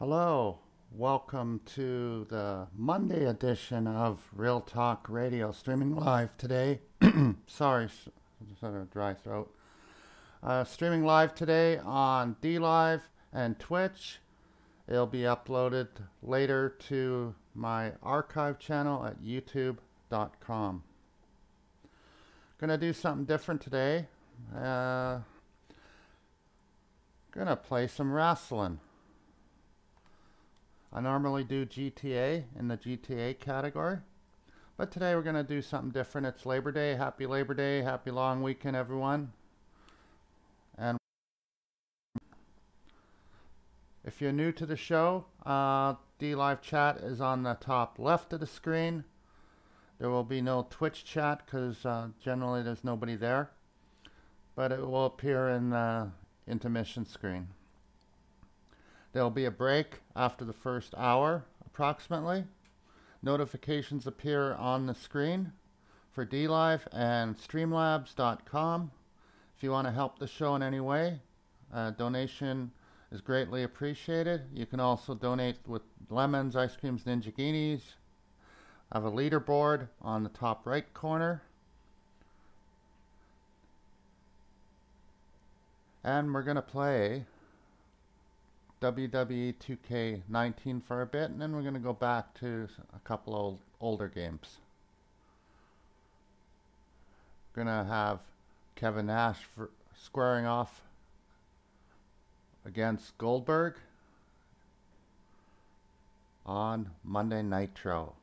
Hello, welcome to the Monday edition of Real Talk Radio, streaming live today. Sorry, I just had a dry throat. Uh, streaming live today on DLive and Twitch. It'll be uploaded later to my archive channel at youtube.com. Gonna do something different today. Uh, gonna play some wrestling. I normally do GTA in the GTA category. But today we're going to do something different. It's Labor Day. Happy Labor Day. Happy long weekend, everyone. And if you're new to the show, uh, DLive chat is on the top left of the screen. There will be no Twitch chat because uh, generally there's nobody there. But it will appear in the intermission screen. There will be a break after the first hour, approximately. Notifications appear on the screen for DLive and Streamlabs.com. If you want to help the show in any way, a donation is greatly appreciated. You can also donate with lemons, ice creams, ninja ninjaghinis. I have a leaderboard on the top right corner. And we're going to play WWE 2K19 for a bit, and then we're going to go back to a couple old older games. We're Going to have Kevin Nash squaring off against Goldberg on Monday Nitro.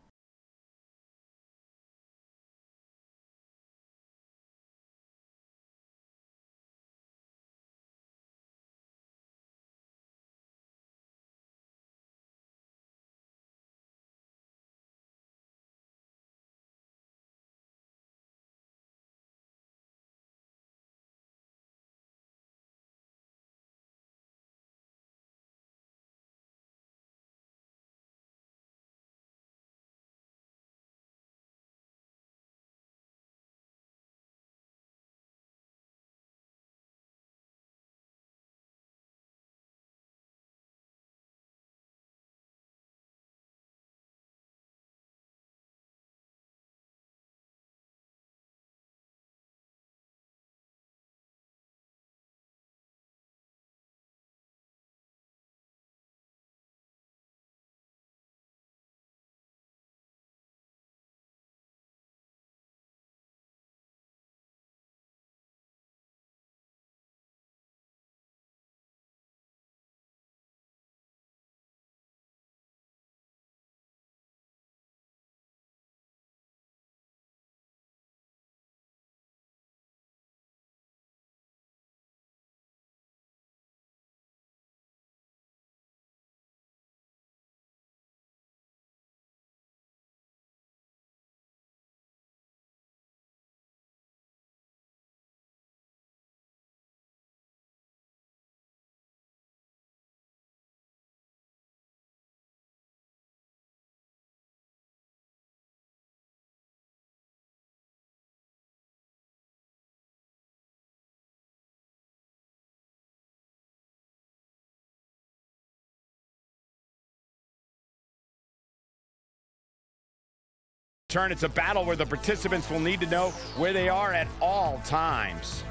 Turn. It's a battle where the participants will need to know where they are at all times.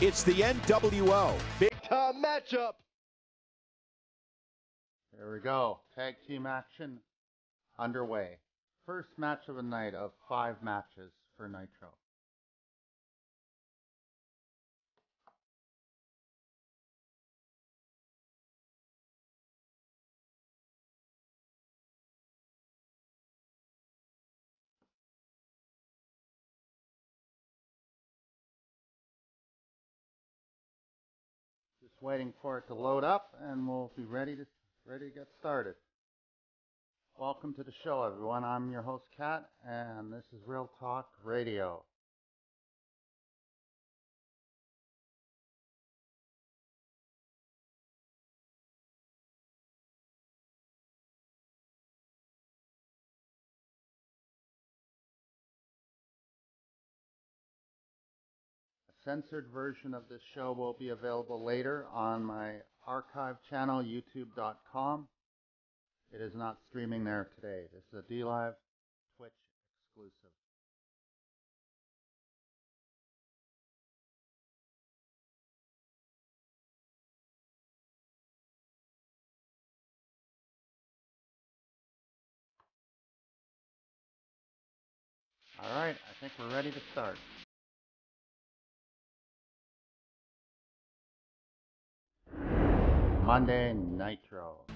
It's the NWO. Big time matchup. There we go. Tag team action underway. First match of the night of five matches for Nitro. Waiting for it to load up and we'll be ready to ready to get started. Welcome to the show everyone. I'm your host Kat and this is Real Talk Radio. Censored version of this show will be available later on my archive channel, youtube.com. It is not streaming there today. This is a DLive Twitch exclusive. All right, I think we're ready to start. Monday Nitro.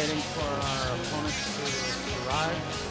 Waiting for our opponents to arrive.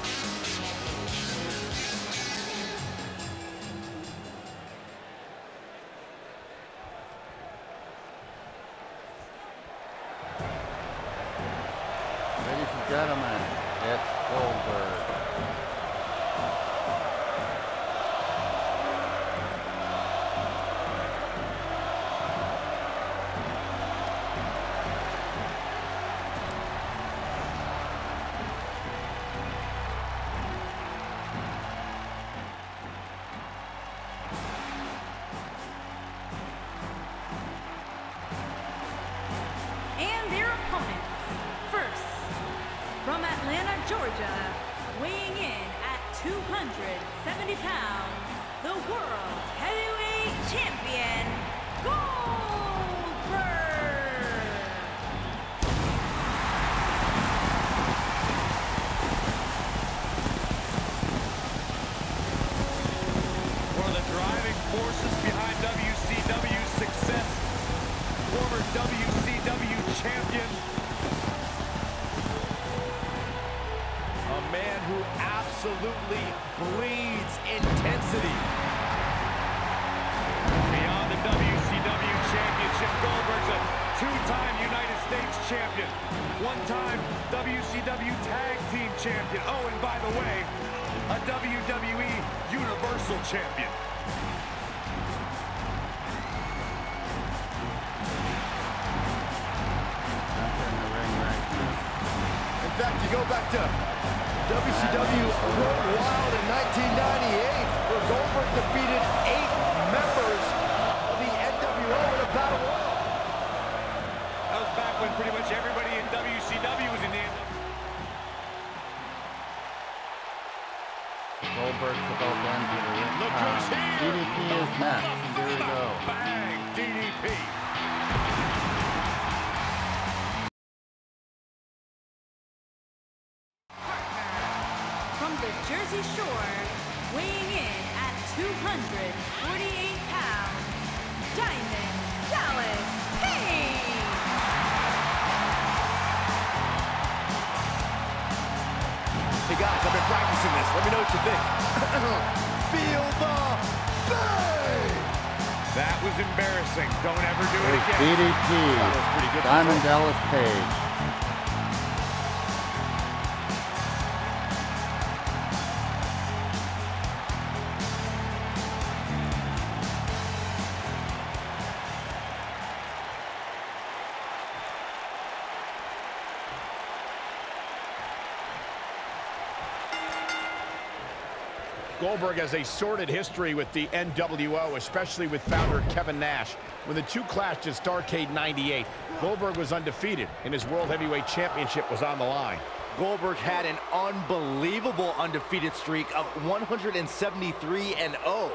Goldberg has a sordid history with the NWO, especially with founder Kevin Nash. When the two clashed at Starcade 98, Goldberg was undefeated, and his World Heavyweight Championship was on the line. Goldberg had an unbelievable undefeated streak of 173 and 0.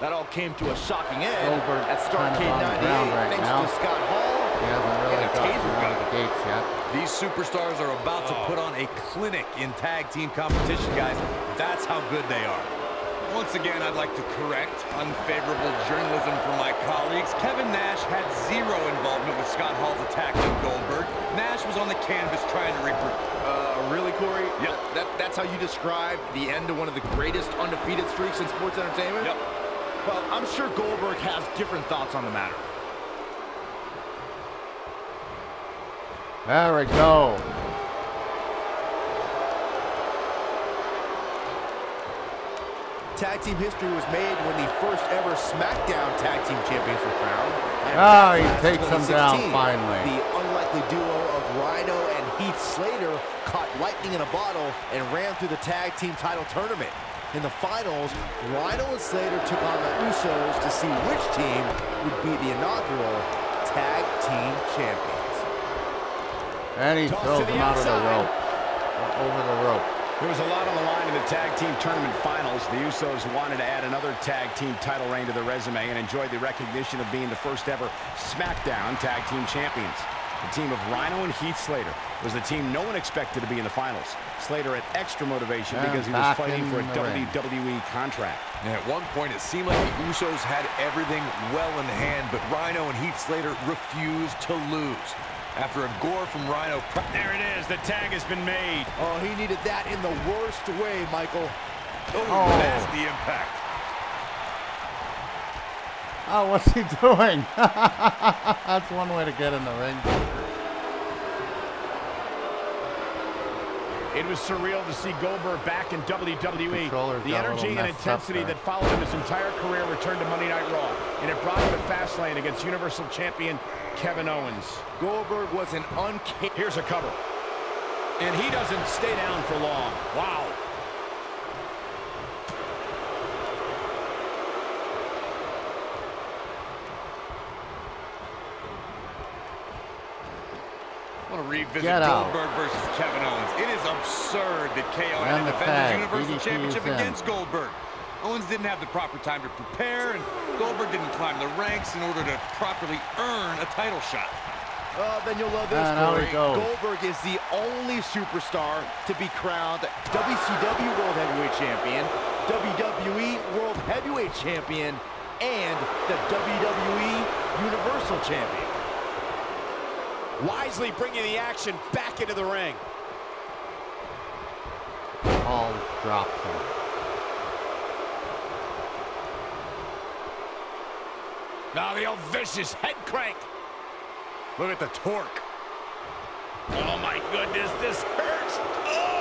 That all came to a shocking end Goldberg at Starcade 98 right thanks now. to Scott Hall. He hasn't really and a got taser gun. the gates yet. These superstars are about to put on a clinic in tag team competition, guys. That's how good they are. Once again, I'd like to correct unfavorable journalism from my colleagues. Kevin Nash had zero involvement with Scott Hall's attack on Goldberg. Nash was on the canvas trying to recruit. Uh, really, Corey? Yep. That, that's how you describe the end of one of the greatest undefeated streaks in sports entertainment? Yep. Well, I'm sure Goldberg has different thoughts on the matter. There we go. Tag team history was made when the first ever SmackDown Tag Team Champions were crowned. Ah, he takes them down finally. The unlikely duo of Rhyno and Heath Slater caught lightning in a bottle and ran through the tag team title tournament. In the finals, Rhyno and Slater took on the Usos to see which team would be the inaugural Tag Team Champions. And he Toss to throws him out of the rope. Over the rope. There was a lot on the line in the tag team tournament finals. The Usos wanted to add another tag team title reign to their resume and enjoyed the recognition of being the first ever SmackDown tag team champions. The team of Rhyno and Heath Slater was the team no one expected to be in the finals. Slater had extra motivation And because he was fighting for a the ring. WWE contract. And at one point, it seemed like the Usos had everything well in hand, but Rhyno and Heath Slater refused to lose. After a gore from Rhyno, There it is. The tag has been made. Oh, he needed that in the worst way, Michael. Oh, oh. that's the impact. Oh, what's he doing? That's one way to get in the ring. It was surreal to see Goldberg back in WWE. Controller's The energy and intensity that followed him his entire career returned to Monday Night Raw, and it brought him to Fastlane against Universal Champion Kevin Owens. Goldberg was an unca- Here's a cover. And he doesn't stay down for long. Wow. Revisit Get out. Goldberg versus Kevin Owens. It is absurd that KO And had to the defend tag. his Universal DDP Championship against Goldberg. Owens didn't have the proper time to prepare, and Goldberg didn't climb the ranks in order to properly earn a title shot. Uh, then you'll love this, And Corey. Goldberg is the only superstar to be crowned WCW World Heavyweight Champion, WWE World Heavyweight Champion, and the WWE Universal Champion. Wisely bringing the action back into the ring. Paul drops him. Now the old vicious head crank. Look at the torque. Oh my goodness, this hurts. Oh!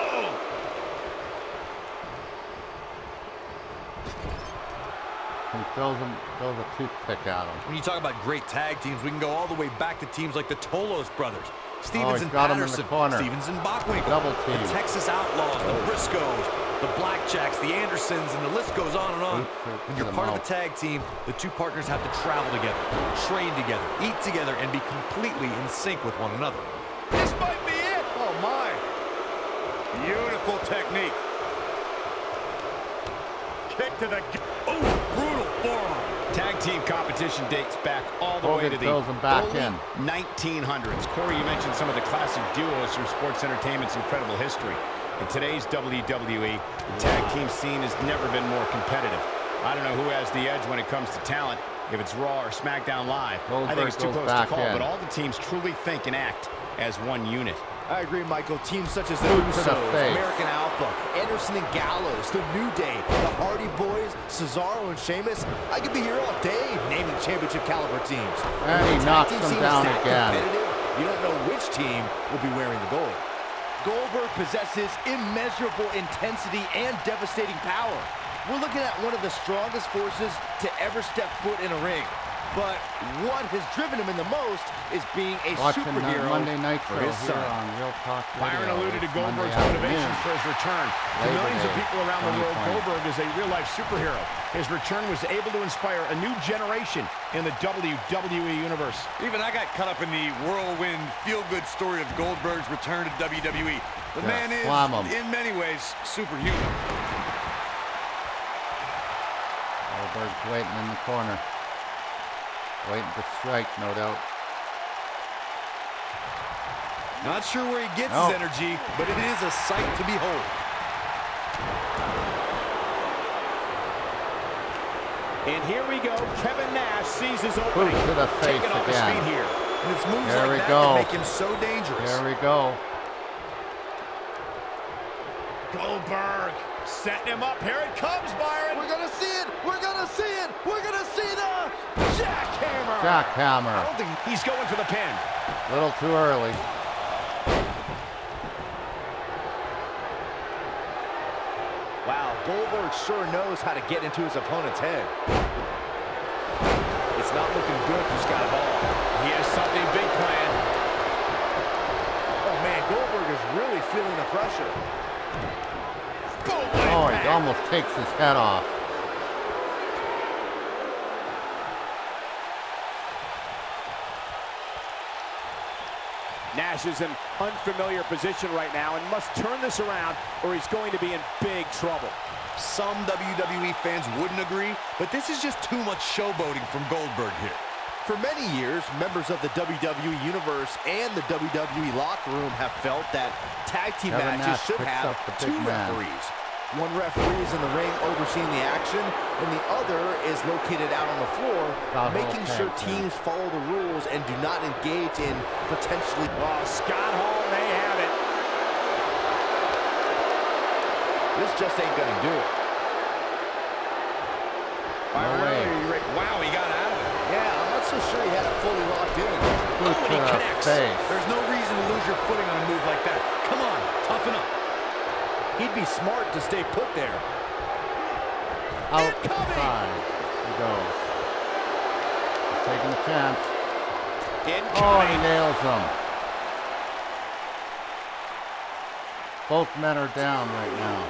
He throws him, throws a toothpick at him. when you talk about great tag teams, we can go all the way back to teams like the Tolos brothers. Oh, Stevens he's and got him in the Patterson, corner. Stevens and Bockwinkel, Double the. Texas Outlaws, the oh. Briscoes, the Blackjacks, the Andersons, and the list goes on and on. Boot When you're the part of a tag team, the two partners have to travel together, train together, eat together, and be completely in sync with one another. This might be it. Oh, my. Beautiful technique. kick to the... team competition dates back all the way to the back early in. 1900s. Corey, you mentioned some of the classic duos from sports entertainment's incredible history. In today's WWE, the tag team scene has never been more competitive. I don't know who has the edge when it comes to talent, if it's Raw or SmackDown Live. I think it's too close to call, in. but all the teams truly think and act as one unit. I agree, Michael. Teams such as the Boot to the Usos. American Alpha, Anderson and Gallows, The New Day, The Hardy Boys, Cesaro and Sheamus. I could be here all day naming championship caliber teams. And he knocks team him scene is down again. You don't know which team will be wearing the gold. Goldberg possesses immeasurable intensity and devastating power. We're looking at one of the strongest forces to ever step foot in a ring. But what has driven him in the most is being a Watching uh, superhero Monday Night for Show his son. on Real Talk Radio. Byron alluded to Goldberg's afternoon. motivations for his return. To millions of people around the world, Goldberg is a real-life superhero. His return was able to inspire a new generation in the WWE Universe. Even I got caught up in the whirlwind, feel-good story of Goldberg's return to WWE. The Yeah, man is, in many ways, superhuman. Goldberg's waiting in the corner. Waiting to strike, no doubt. Not sure where he gets No. his energy, but it is a sight to behold. And here we go. Kevin Nash sees his Boot opening. to the face Taking off his again. feet here. And it's moves There like we that go. make him so dangerous. Here we go. Goldberg setting him up. Here it comes, Byron. We're gonna see it. We're gonna see it. We're gonna see the jackhammer. Jackhammer. I Jackhammer. don't think he's going for the pin. A little too early. Wow, Goldberg sure knows how to get into his opponent's head. It's not looking good for Scott Hall. He has something big planned. Oh man, Goldberg is really feeling the pressure. Oh, he almost takes his head off. Nash is in unfamiliar position right now and must turn this around or he's going to be in big trouble. Some WWE fans wouldn't agree, but this is just too much showboating from Goldberg here. For many years, members of the WWE Universe and the WWE locker room have felt that tag team Kevin matches Nash should have two man. referees. One referee is in the ring overseeing the action, and the other is located out on the floor, Scott making tag sure team. teams follow the rules and do not engage in potentially Oh, Scott Hall may have it. This just ain't gonna do it. Byron, way. are? Wow, he got out of it. Yeah, I'm not so sure he had it fully locked in. Boot to He the connects. face. There's no reason to lose your footing on a move like that. Come on, toughen up. He'd be smart to stay put there. Outside he goes. He's taking a chance. Oh, and he Incoming. nails him. Both men are down right now.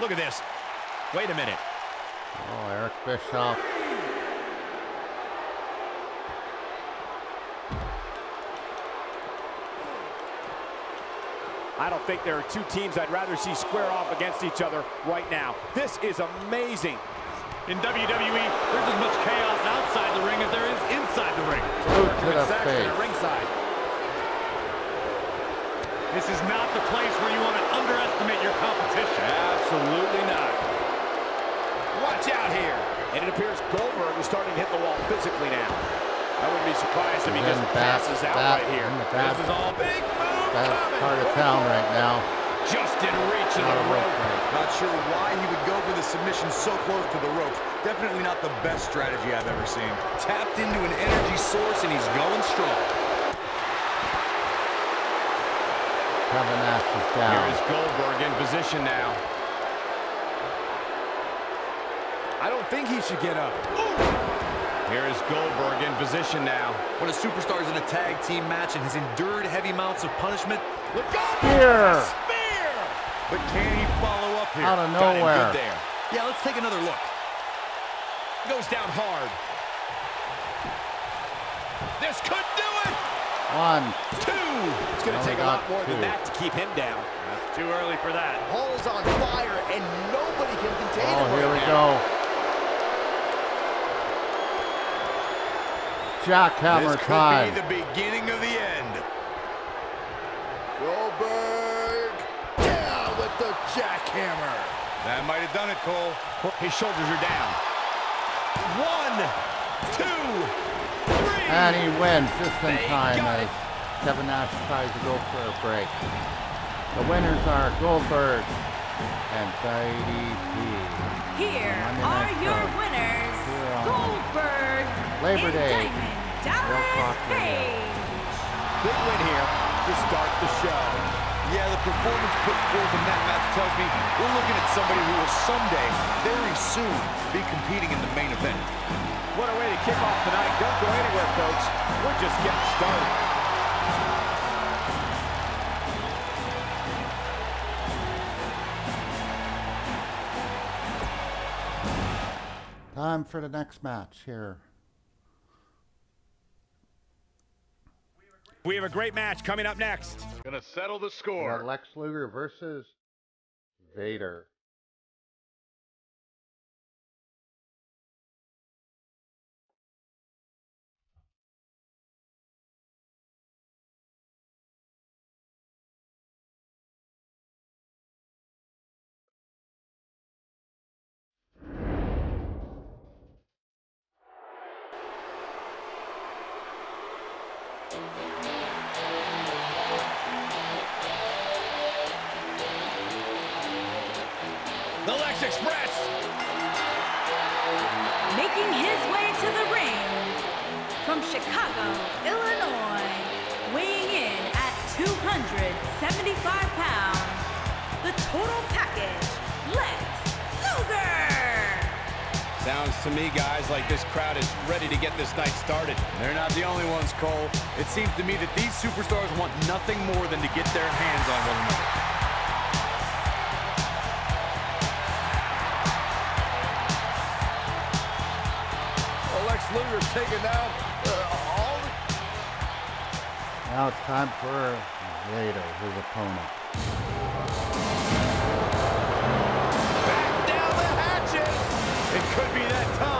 Look at this. Wait a minute. Oh, Eric Bischoff. I don't think there are two teams I'd rather see square off against each other right now. This is amazing. In WWE, there's as much chaos outside the ring as there is inside the ring. Boot to the face. ringside. This is not the place where you want to underestimate your competition. Absolutely not. Watch out here. And it appears Goldberg is starting to hit the wall physically now. I wouldn't be surprised if he just passes out right here. in This is all big move Bad coming. part of town right now. Just in reach of Not a the rope rope. Not sure why he would go for the submission so close to the ropes. Definitely not the best strategy I've ever seen. Tapped into an energy source and he's going strong. Kevin Nash is down. is Goldberg in position now. I don't think he should get up. Here is Goldberg in position now. When a superstar is in a tag team match and has endured heavy amounts of punishment, Look out! Spear! Spear! but can he follow up here? Out of Got him nowhere. good there. Yeah, let's take another look. Goes down hard. This could do it! One. Two! It's going to take a lot more than that to keep him down. Too early for that. Hall is on fire, and nobody can contain Oh, Oh, right here we now. go. Jackhammer This could time. be the beginning of the end. Goldberg down with the jackhammer. That might have done it, Cole. His shoulders are down. One, two, three. And he wins just in They time got as it. Kevin Nash tries to go for a break. The winners are Goldberg and DDP. Here are your Show. winners, Here Goldberg Labor and Day. Diamond Real Dallas Page. Big win here to start the show. Yeah, the performance put forth in that match tells me we're looking at somebody who will someday, very soon, be competing in the main event. What a way to kick off tonight. Don't go anywhere, folks. We're just getting started. Time for the next match here. We have a great match coming up next. Gonna settle the We got score. Lex Luger versus Vader. From Chicago, Illinois, weighing in at 275 pounds, the total package, Lex Luger. Sounds to me, guys, like this crowd is ready to get this night started. They're not the only ones, Cole. It seems to me that these superstars want nothing more than to get their hands on one another. Well, Lex Luger's taking down all the... Now it's time for Vader, his opponent. Back down the hatches. It could be that time.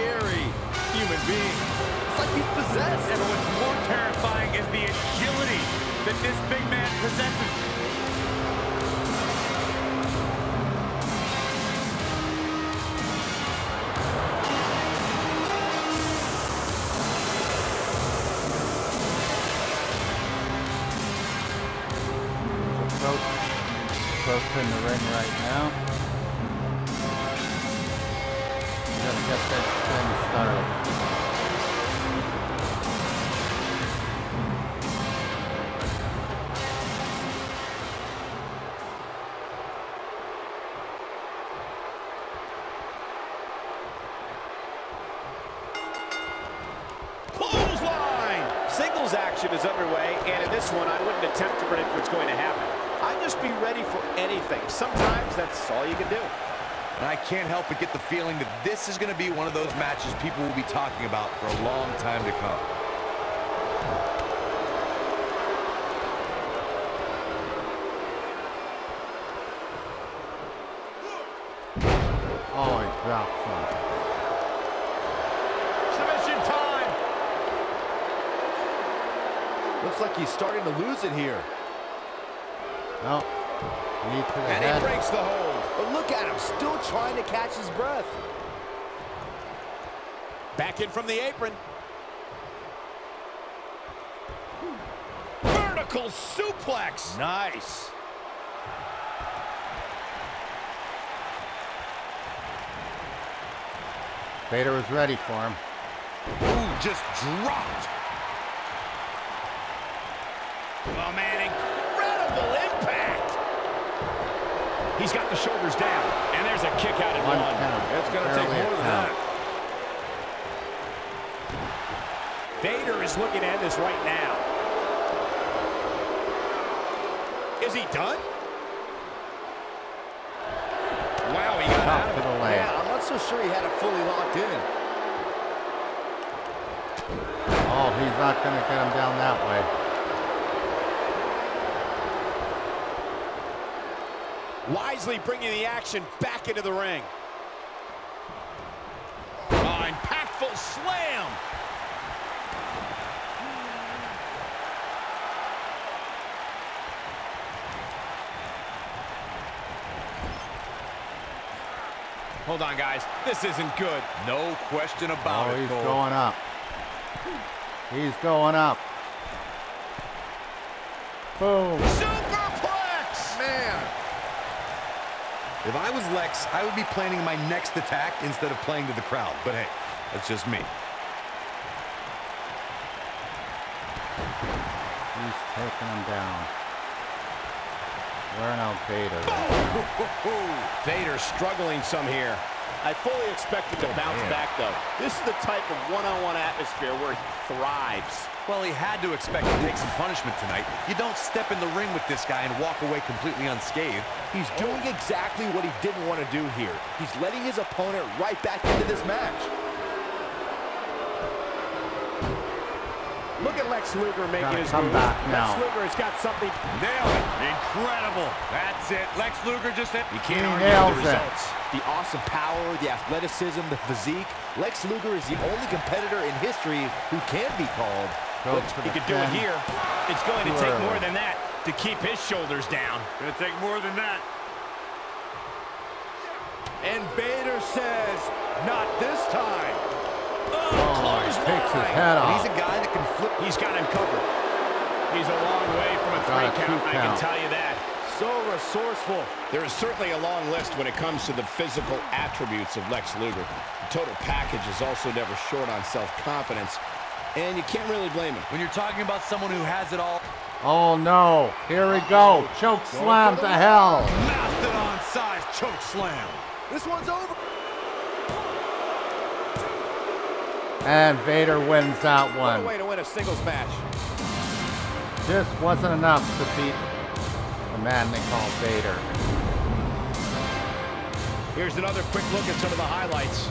Scary human being. It's like he's possessed. And what's more terrifying is the agility that this big man possesses. He's approach, approaching the ring right now. Action is underway, and in this one, I wouldn't attempt to predict what's going to happen. I'd just be ready for anything. Sometimes that's all you can do. And I can't help but get the feeling that this is going to be one of those matches people will be talking about for a long time to come. Oh, he drops him. Submission time. Looks like he's starting to lose it here. No. Knee to the And head. he breaks the hold. But look at him, still trying to catch his breath. Back in from the apron. Vertical suplex. Nice. Vader was ready for him. Ooh, just dropped. Oh, man, incredible impact. He's got the shoulders down. And there's a kick out at One one. count. It's going to take more than count. that. Vader is looking at this right now. Is he done? Wow, he got out of it. the leg. Yeah, I'm not so sure he had it fully locked in. Oh, he's not going to get him down that way. Wisely bringing the action back into the ring. Oh, impactful slam. Hold on, guys. This isn't good. No question about Oh, it, he's Cole. going up. He's going up. Boom. Superplex! Man, If I was Lex, I would be planning my next attack instead of playing to the crowd. But hey, that's just me. He's taking him down. Wearing out Vader. Vader struggling some here. I fully expect him to oh, bounce man. back, though. This is the type of one-on-one atmosphere where he thrives. Well, he had to expect to take some punishment tonight. You don't step in the ring with this guy and walk away completely unscathed. he's doing oh. exactly what he didn't want to do here. He's letting his opponent right back into this match. Look at Lex Luger making Gotta his come move. back now. Lex Luger has got something. Nailed it. Incredible. That's it. Lex Luger just hit. You can't He argue nails with the it. results. The awesome power, the athleticism, the physique. Lex Luger is the only competitor in history who can be called. Goes He the could do it here. It's going to take more than that to keep his shoulders down. Going to take more than that. And Vader says, not this time. Oh, oh, he takes his head off. he's a guy that can flip. He's got him covered. He's a long way from a Got three a two count, I can tell you that. So resourceful. There is certainly a long list when it comes to the physical attributes of Lex Luger. The total package is also never short on self-confidence, and you can't really blame him. When you're talking about someone who has it all, Oh no. Here we go. Choke slam to hell. Mastodon size choke slam. This one's over. And Vader wins that What a one. way to win a singles match. Just wasn't enough to beat the man they call Vader. Here's another quick look at some of the highlights.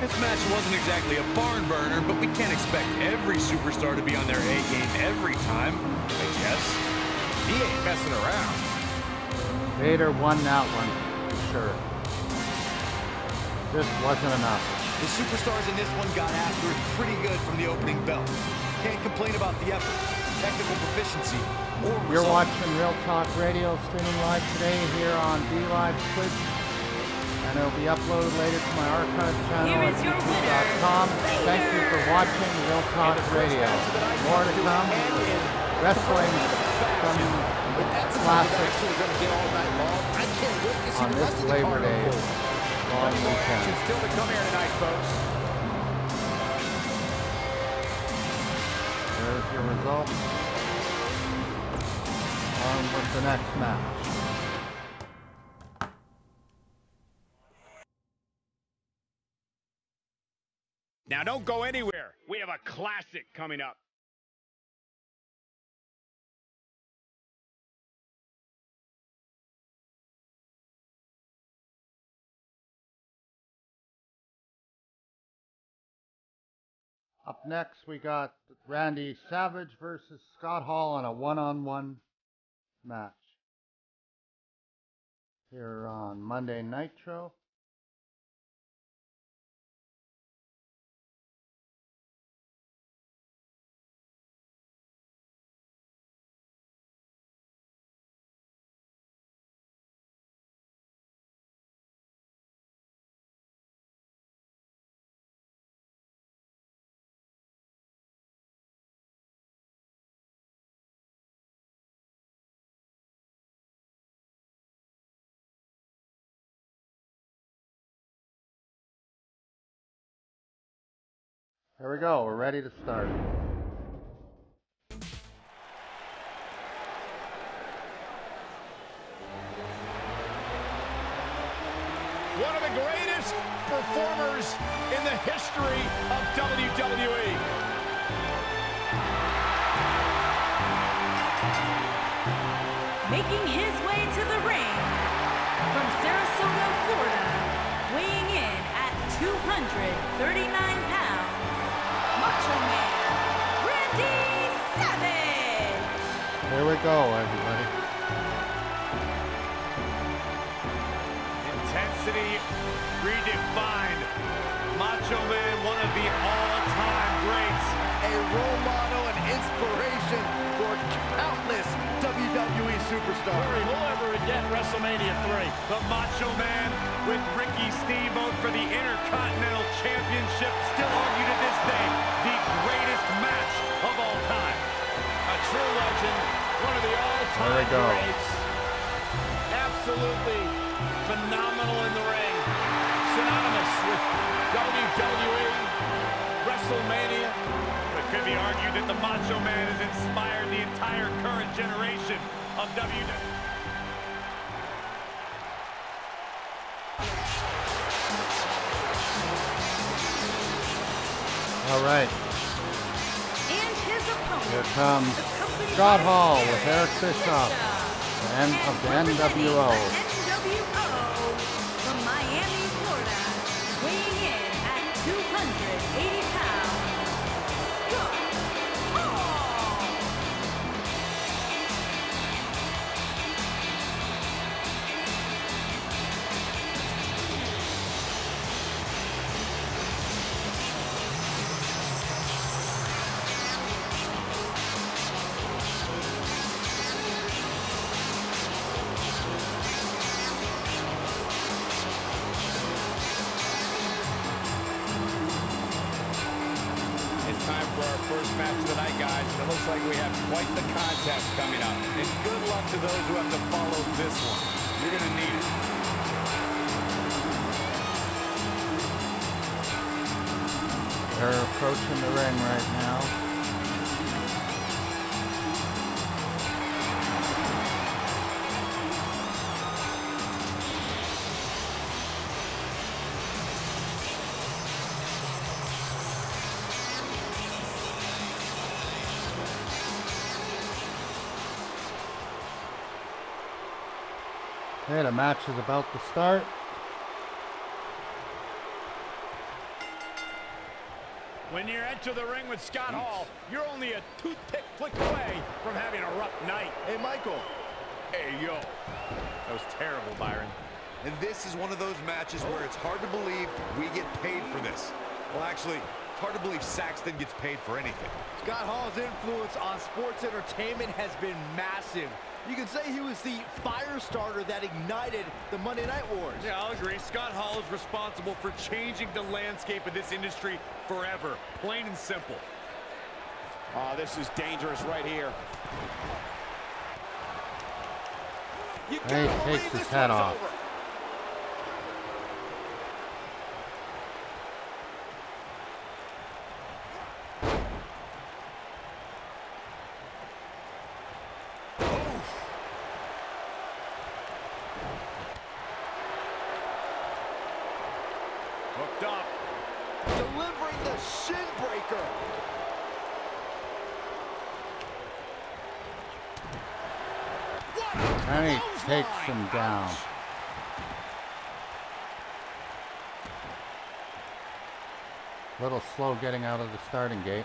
this match wasn't exactly a barn burner, but we can't expect every superstar to be on their A game every time, I guess. He ain't messing around. Vader won that one for sure. This wasn't enough. The superstars in this one got after it pretty good from the opening bell. Can't complain about the effort, technical proficiency, or You're watching Real Talk Radio streaming live today here on DLive Twitch. And it'll be uploaded later to my archive channel Here at is your winner, youtube.com. Thank you for watching Real Talk Radio. More to come. Wrestling from But that's a Classic. actually going to get all night long. I can't wait to see on this rest of the Labor Day long weekend. Still to come here tonight, folks. There's your results. On with the next match. Now, don't go anywhere. We have a classic coming up. Next, we got Randy Savage versus Scott Hall in a one-on-one match. Here on Monday Nitro. Here we go. We're ready to start. One of the greatest performers in the history of WWE. making his way to the ring from Sarasota, Florida, weighing in at 239 pounds. Here we go, everybody. Intensity redefined. Macho Man, one of the all-time greats. A role model and inspiration for countless WWE superstars. Corey, who'll ever get WrestleMania 3? The Macho Man with Ricky Steamboat for the Intercontinental Championship. Still argued to this day, the greatest match of all time. A true legend, one of the There all-time we go. greats. Absolutely phenomenal in the ring. Synonymous with WWE, WrestleMania. It could be argued that the Macho Man has inspired the entire current generation of. WWE. All right, And his opponent. Here comes Scott Hall with Eric Bischoff, And of the NWO quite the contest coming up. And good luck to those who have to follow this one. You're going to need it. They're approaching the ring right now. Okay, the match is about to start. When you enter the ring with Scott Hall, you're only a toothpick flick away from having a rough night. Hey, Michael. Hey, yo. That was terrible, Byron. And this is one of those matches where it's hard to believe we get paid for this. Well, actually, it's hard to believe Saxton gets paid for anything. Scott Hall's influence on sports entertainment has been massive. You can say he was the fire starter that ignited the Monday Night Wars. Yeah, I'll agree. Scott Hall is responsible for changing the landscape of this industry forever. Plain and simple. Oh, this is dangerous right here. You And he gotta takes believe his this hat off. over. Hooked up. Delivering the shin breaker. What a And he clothesline. takes him down. Little slow getting out of the starting gate.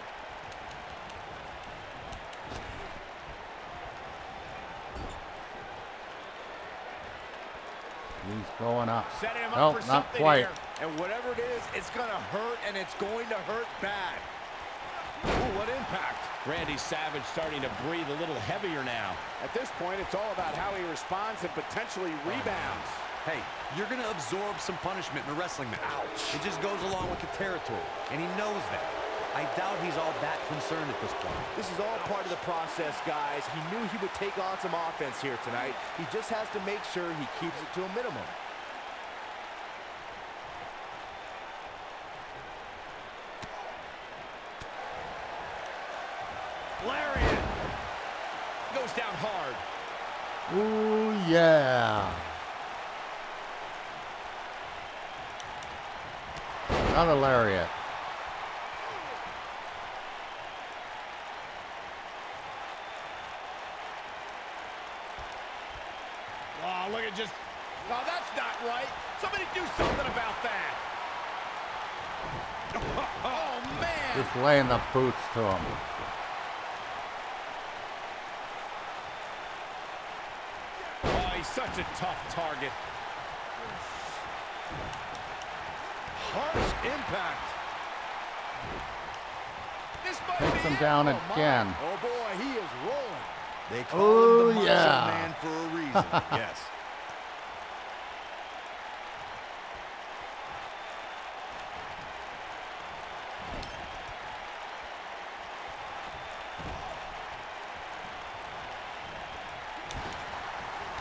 He's going up. Setting him up Nope, for not quite. here. And whatever it is, it's going to hurt, and it's going to hurt bad. Ooh, what impact. Randy Savage starting to breathe a little heavier now. At this point, it's all about how he responds and potentially rebounds. Hey, you're going to absorb some punishment in a wrestling match. Ouch. It just goes along with the territory, and he knows that. I doubt he's all that concerned at this point. This is all part of the process, guys. He knew he would take on some offense here tonight. He just has to make sure he keeps it to a minimum. Lariat. Goes down hard. Ooh, yeah. Another lariat. Oh, look at just... Oh, that's not right. Somebody do something about that. Oh, man. Just laying the boots to him. Oh, he's such a tough target. Harsh impact. This might Takes be him down Oh, my. again. Oh boy, he is rolling. They call Oh, him the yeah. Man for a reason. yes.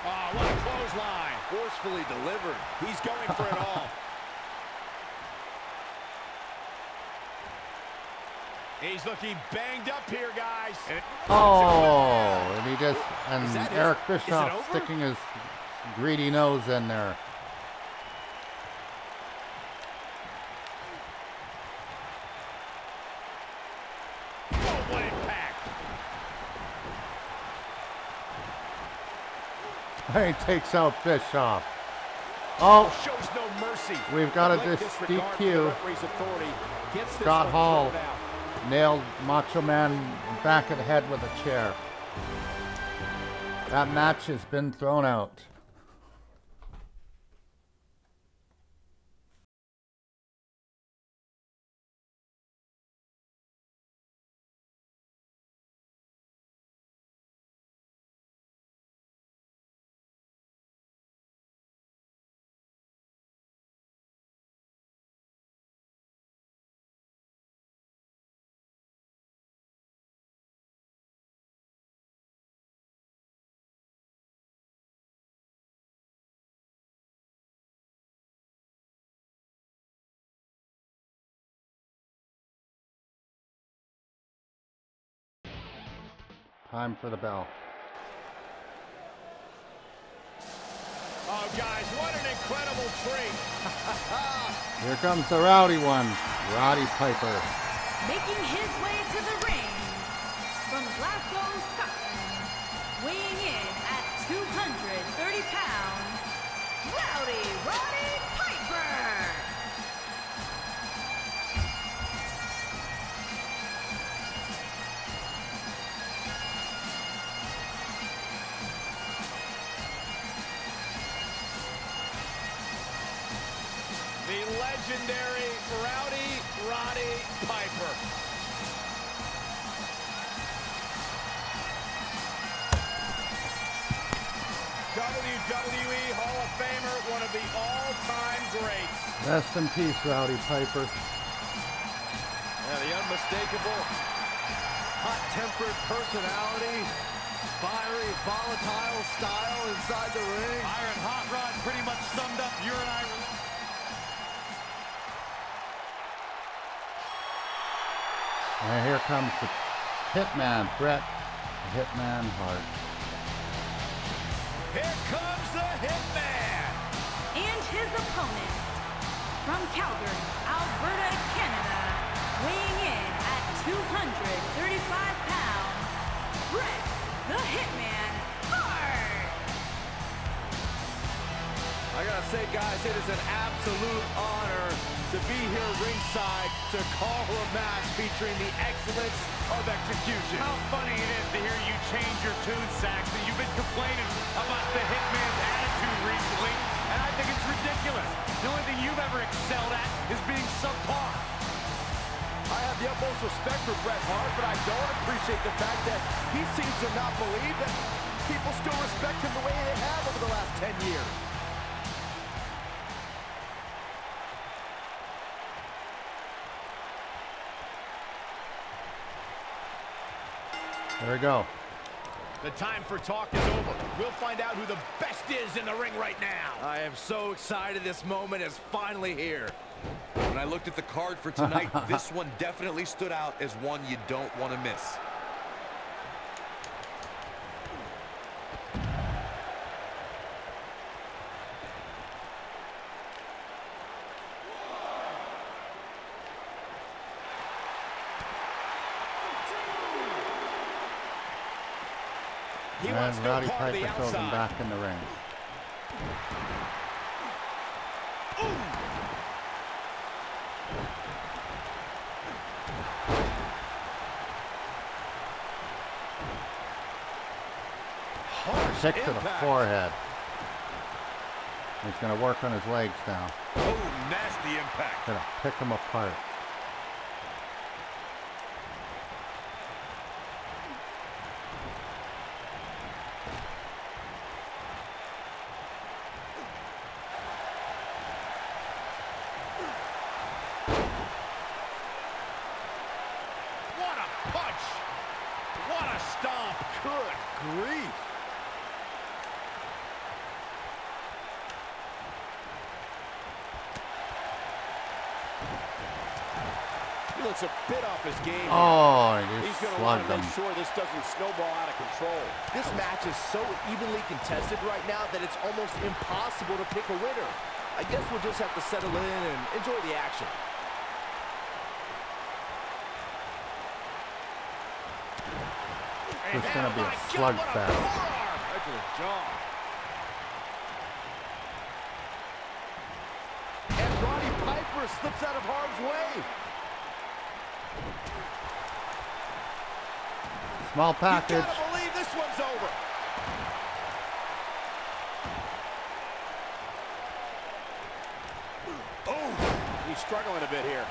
Oh, what a clothesline. Forcefully delivered. He's going for it all. He's looking banged up here, guys. Oh, and he just and Is that it? Eric Is Bischoff sticking his greedy nose in there. Oh, what impact. He takes out Bischoff. Oh, oh, Shows no mercy. we've got a dis- disregard for the DQ. referee's authority. Gets this Scott Hall out. Nailed Macho Man back of the head with a chair. That match has been thrown out. Time for the bell. Oh, guys, what an incredible treat. Here comes the rowdy one, Roddy Piper. Making his way to the ring from Glasgow, Scotland, weighing in at 230 pounds, Rowdy Roddy Piper. Legendary Rowdy Roddy Piper. WWE Hall of Famer, one of the all-time greats. Rest in peace, Rowdy Piper. Yeah, the unmistakable, hot-tempered personality, fiery, volatile style inside the ring. Iron Hot Rod pretty much summed up your and I. And here comes the Hitman, Bret The Hitman Hart. Here comes the Hitman. And his opponent from Calgary, Alberta, Canada, weighing in at 235 pounds, Bret the Hitman say, guys, it is an absolute honor to be here ringside to call a match featuring the excellence of execution. How funny it is to hear you change your tune, Saxton. You've been complaining about the Hitman's attitude recently, and I think it's ridiculous. The only thing you've ever excelled at is being subpar. I have the utmost respect for Bret Hart, but I don't appreciate the fact that he seems to not believe that people still respect him the way they have over the last 10 years. There we go. The time for talk is over. We'll find out who the best is in the ring right now. I am so excited this moment is finally here. When I looked at the card for tonight, this one definitely stood out as one you don't want to miss. And Rowdy Piper throws him back in the ring. Kick to the forehead. He's going to work on his legs now. Oh, nasty impact. Going to pick him apart. What a punch! What a stomp! Good grief! He looks a bit off his game. here. Oh, he He's just going to want slugged to him. make sure this doesn't snowball out of control. This match is so evenly contested right now that it's almost impossible to pick a winner. I guess we'll just have to settle in and enjoy the action. It's going to be a oh slugfest. Right to the jaw. And Roddy Piper slips out of harm's way. Small You package. gotta believe this one's over. Oh, he's struggling a bit here.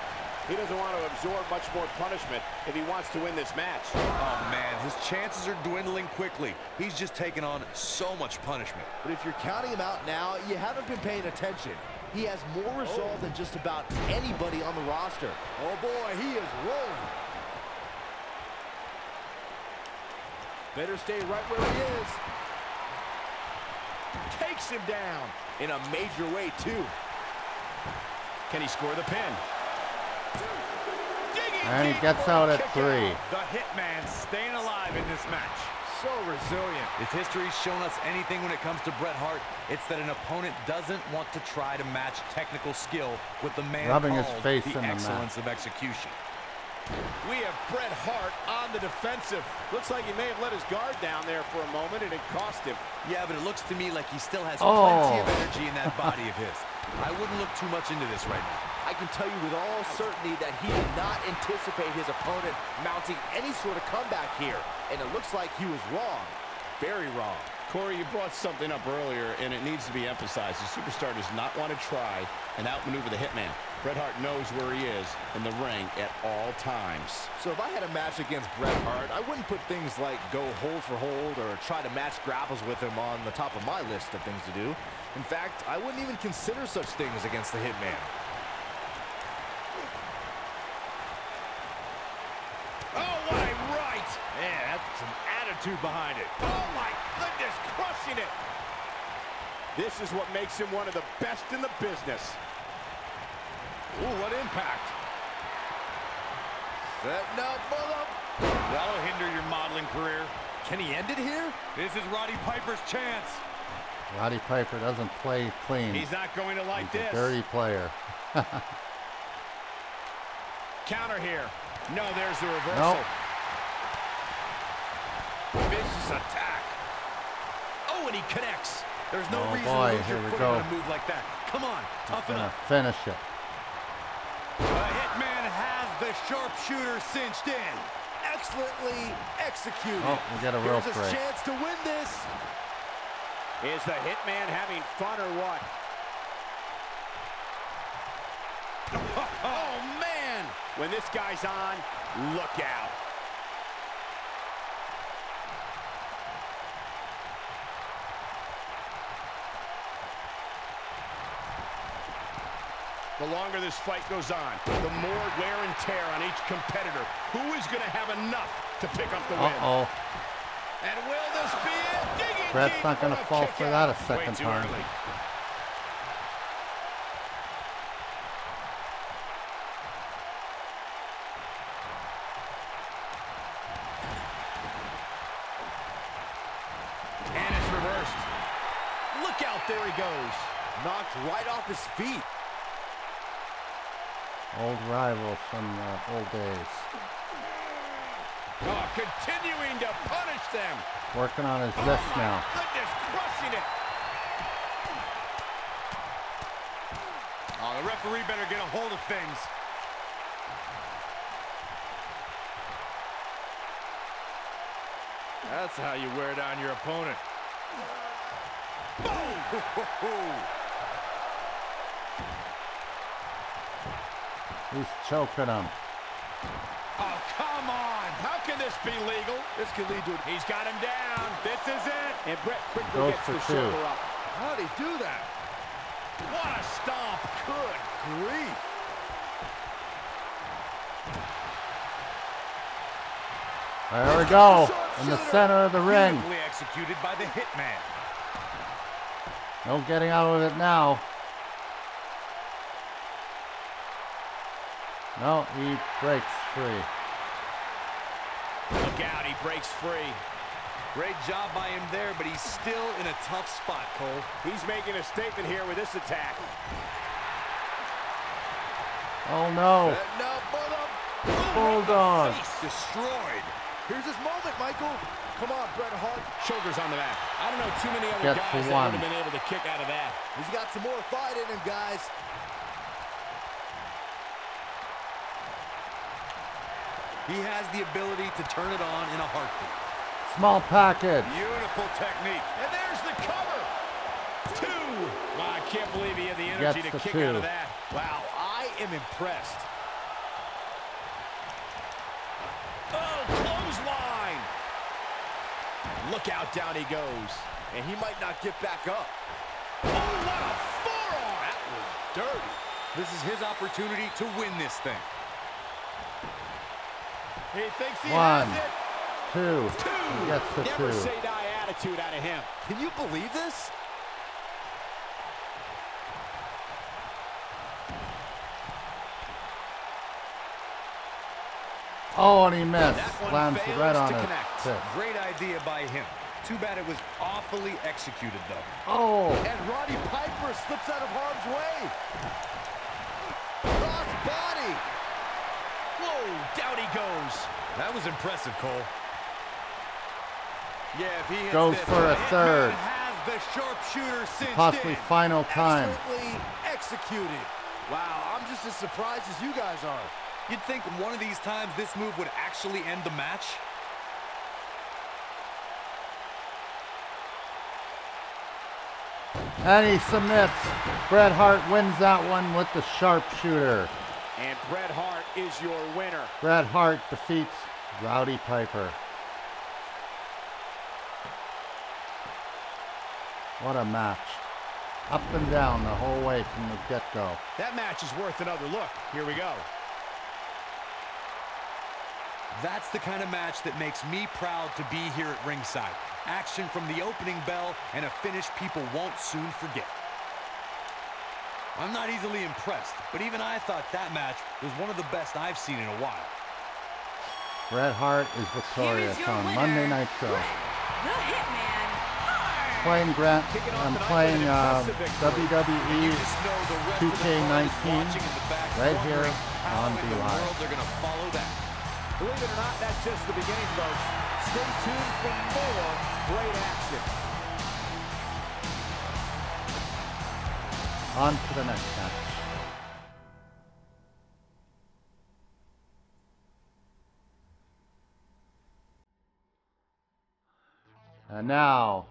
He doesn't want to absorb much more punishment if he wants to win this match. Oh, man, his chances are dwindling quickly. He's just taking on so much punishment. But if you're counting him out now, you haven't been paying attention. He has more resolve than just about anybody on the roster. Oh boy, he is rolling. Better stay right where he is. Takes him down in a major way, too. Can he score the pin? And he gets out at kick three. The Hitman staying alive in this match. So resilient. If history's shown us anything when it comes to Bret Hart, it's that an opponent doesn't want to try to match technical skill with the man Rubbing his called face the in the excellence of execution. We have Bret Hart on the defensive. Looks like he may have let his guard down there for a moment, and it cost him. Yeah, but it looks to me like he still has Oh. plenty of energy in that body of his. I wouldn't look too much into this right now. I can tell you with all certainty that he did not anticipate his opponent mounting any sort of comeback here. And it looks like he was wrong. Very wrong. Corey, you brought something up earlier, and it needs to be emphasized. The superstar does not want to try and outmaneuver the Hitman. Bret Hart knows where he is in the ring at all times. So if I had a match against Bret Hart, I wouldn't put things like go hold for hold or try to match grapples with him on the top of my list of things to do. In fact, I wouldn't even consider such things against the Hitman. Oh, what a right! Yeah, that's some attitude behind it. Oh, my goodness, crushing it! This is what makes him one of the best in the business. Ooh, what impact. Setting up the... That'll hinder your modeling career. Can he end it here? This is Roddy Piper's chance. Roddy Piper doesn't play clean. He's not going to like He's a this. dirty player. Counter here. No, there's the reversal. Nope. Vicious attack. Oh, and he connects. There's no Oh, reason boy, to lose here your footing on a move like that. Come on, toughen up. finish it. The Hitman has the sharpshooter cinched in. Excellently executed. Oh, we got a rope Here's his break. chance to win this. Is the Hitman having fun or what? Oh, man! When this guy's on, look out. The longer this fight goes on, the more wear and tear on each competitor. Who is going to have enough to pick up the win? Uh-oh. And will this be it? Digging Bret's not gonna fall for out. that a second time. early. And it's reversed. Look out, there he goes. Knocked right off his feet. Old rival from the old days. Oh, continuing to punish them. Working on his oh wrist now. Goodness, crushing it. Oh, the referee better get a hold of things. That's how you wear down your opponent. He's choking him. Oh, come on. How can this be legal? This could lead to... He's got him down. This is it. And Bret quickly Goes gets the two. shoulder up. How'd he do that? What a stomp. Good grief. There we go. In the center of the ring. Beautifully executed by the Hitman. No getting out of it now. No, he breaks free. Look out, he breaks free. Great job by him there, but he's still in a tough spot, Cole. He's making a statement here with this attack. Oh no. And now for Bulldog. Oh, destroyed. Here's his moment, Michael. Come on, Bret Hart. Shoulders on the mat. I don't know too many other Gets guys that would have been able to kick out of that. He's got some more fight in him, guys. He has the ability to turn it on in a heartbeat. Small package. Beautiful technique. And there's the cover. Two. Wow, I can't believe he had the energy Gets to the kick two. out of that. Wow, I am impressed. Oh, clothesline. Look out, down he goes. And he might not get back up. Oh, what a forearm. That was dirty. This is his opportunity to win this thing. He thinks he One. has it. Two. Two. He gets the Never two. say die attitude out of him. Can you believe this? Oh, and he missed. That one Lands fails right on to connect. Great idea by him. Too bad it was awfully executed, though. Oh, And Roddy Piper slips out of harm's way. Cross body. Whoa, down he goes. That was impressive, Cole. Yeah, if he hits goes this, for a third. has the sharpshooter Possibly in. final time. Excellently executed. Wow, I'm just as surprised as you guys are. You'd think one of these times this move would actually end the match. And he submits. Bret Hart wins that one with the sharpshooter. And Bret Hart is your winner. Bret Hart defeats Rowdy Piper. What a match. Up and down the whole way from the get-go. That match is worth another look. Here we go. That's the kind of match that makes me proud to be here at ringside. Action from the opening bell and a finish people won't soon forget. I'm not easily impressed, but even I thought that match was one of the best I've seen in a while. Bret Hart is victorious is on winner, Monday Nitro. Bret the Hitman Hart. Playing Grant, I'm playing uh. WWE You just know the rest of the crowd is 2K19 watching in right here on in the DLive. world they're going to follow that. Believe it or not, that's just the beginning, folks. Stay tuned for more great action. On to the next match. And now,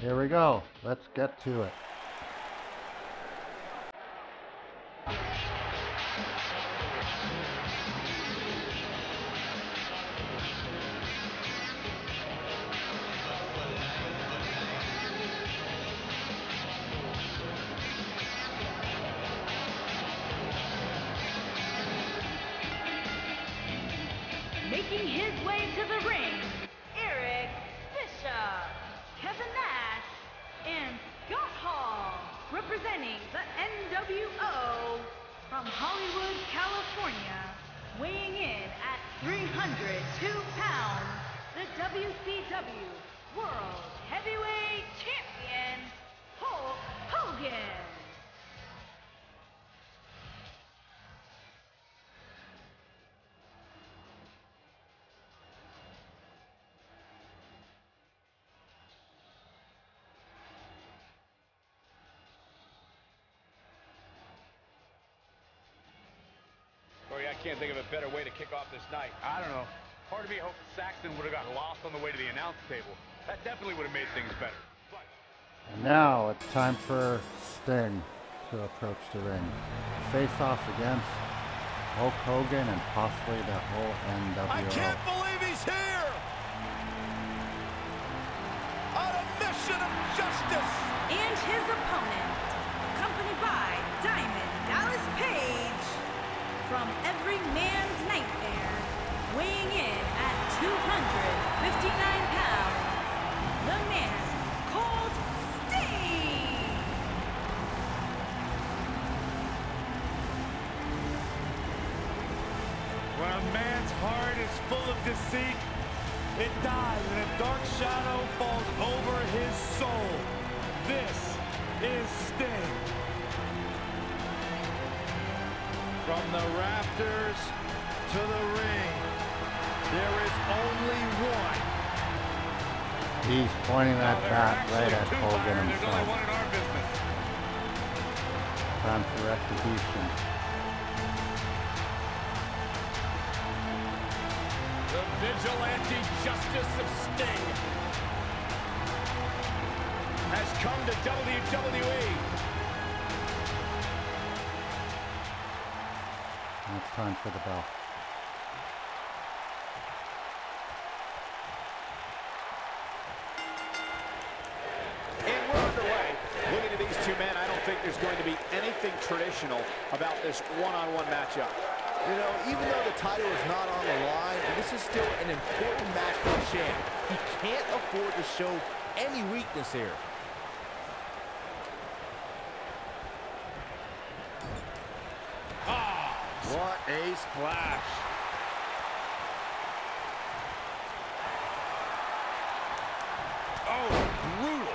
Here we go. Let's get to it. Can't think of a better way to kick off this night. I don't know. Part of me hoped Saxton would have got lost on the way to the announce table. That definitely would have made things better. But And now it's time for Sting to approach the ring. Face off against Hulk Hogan and possibly the whole NWO. I can't believe he's here! On a mission of justice! And his opponent, man's nightmare, weighing in at 259 pounds, the man called Sting. When a man's heart is full of deceit, it dies and a dark shadow falls over his soul. This is Sting. From the rafters to the ring, there is only one. He's pointing that bat right at Hogan Byron. There's only himself. one in our business. Time for retribution. The vigilante justice of Sting has come to WWE. Time for the bell. And we're underway. Looking at these two men, I don't think there's going to be anything traditional about this one-on-one matchup. You know, even though the title is not on the line, this is still an important match for the champ. He can't afford to show any weakness here. What a splash. Oh, brutal.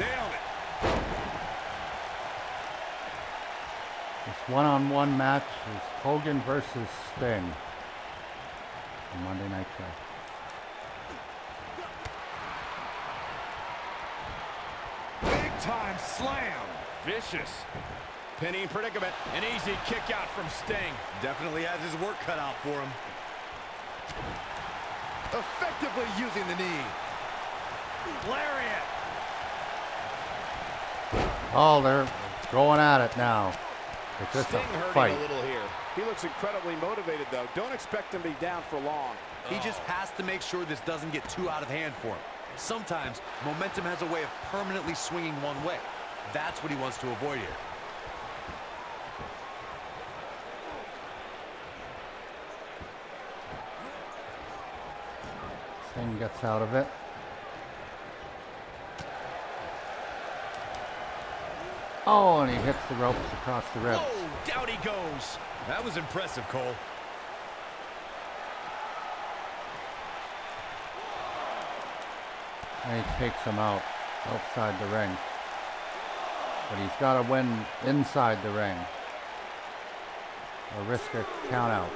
Nailed it. This one-on-one match is Hogan versus Sting. on Monday Night Show. Big time slam. Vicious. Pinning predicament. An easy kick out from Sting. Definitely has his work cut out for him. Effectively using the knee. Lariat. Oh, they're going at it now. It's just Sting a fight. a little here. He looks incredibly motivated, though. Don't expect him to be down for long. He just has to make sure this doesn't get too out of hand for him. Sometimes momentum has a way of permanently swinging one way. That's what he wants to avoid here. Sting gets out of it. Oh, and he hits the ropes across the ribs. Oh, down he goes. That was impressive, Cole. And he takes him out outside the ring. But he's got to win inside the ring. Or risk a count out.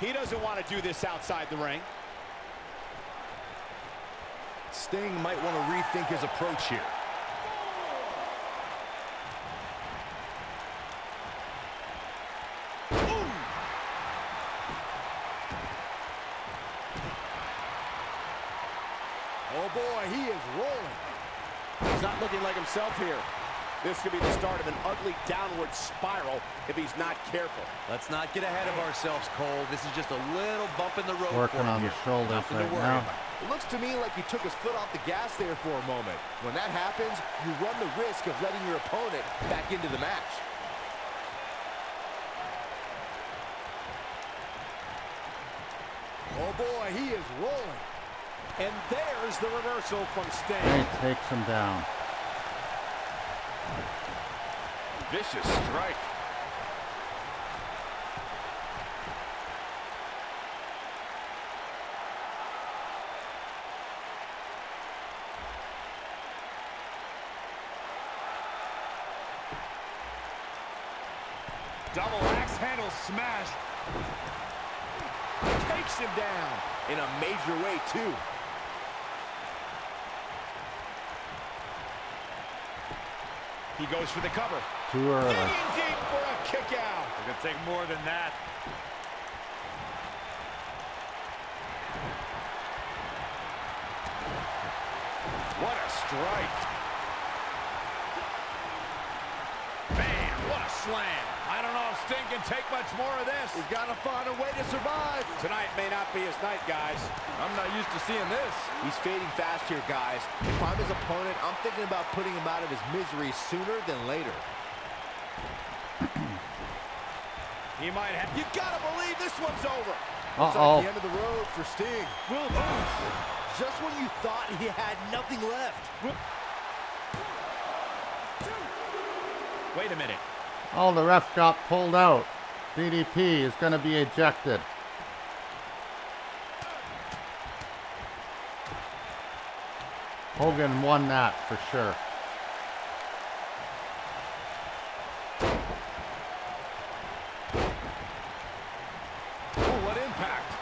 He doesn't want to do this outside the ring. Sting might want to rethink his approach here. Oh boy, he is rolling. He's not looking like himself here. This could be the start of an ugly downward spiral if he's not careful. Let's not get ahead of ourselves, Cole. This is just a little bump in the road Working for him on the here. shoulders Nothing right now. about. It looks to me like he took his foot off the gas there for a moment. When that happens, you run the risk of letting your opponent back into the match. Oh boy, he is rolling. And there's the reversal from Sting. And he takes him down. Vicious strike. Double axe handle smash. Takes him down in a major way, too. He goes for the cover. Too early. Digging deep for a kick out. It's gonna take more than that. What a strike. Man, what a slam. I don't know if Sting can take much more of this. He's got to find a way to survive. Tonight may not be his night, guys. I'm not used to seeing this. He's fading fast here, guys. If I'm his opponent, I'm thinking about putting him out of his misery sooner than later. He might have. You gotta believe this one's over. It's Uh-oh. like the end of the road for Sting. Will Just when you thought he had nothing left. Wait a minute. Oh, the ref got pulled out. DDP is going to be ejected. Hogan won that for sure. Oh, what impact.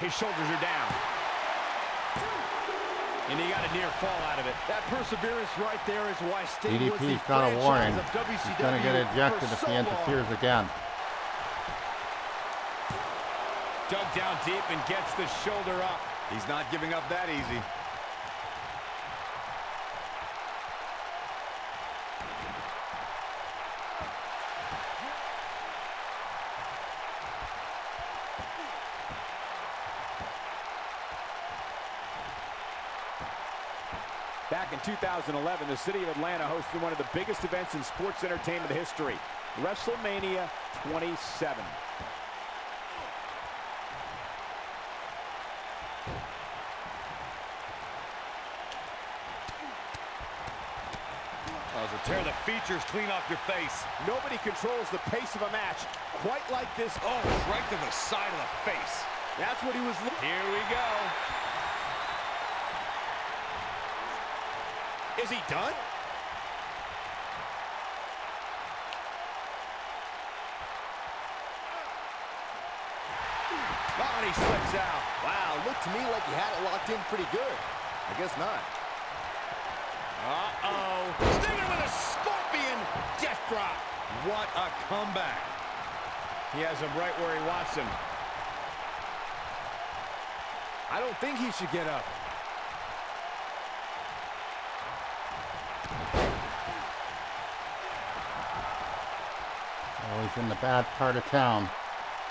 His shoulders are down. And he got a near fall out of it. That perseverance right there is why Sting was the DDP's got a warning. He's going to get ejected if so he long. interferes again. Dug down deep and gets the shoulder up. He's not giving up that easy. Back in 2011, the city of Atlanta hosted one of the biggest events in sports entertainment history, WrestleMania 27. Oh, tear the features clean off your face. Nobody controls the pace of a match quite like this. Oh, right to the side of the face. That's what he was looking Here we go. Is he done? Oh, and he slips out. Wow, looked to me like he had it locked in pretty good. I guess not. Uh-oh. Stinger with a scorpion death drop. What a comeback. He has him right where he wants him. I don't think he should get up. He's in the bad part of town.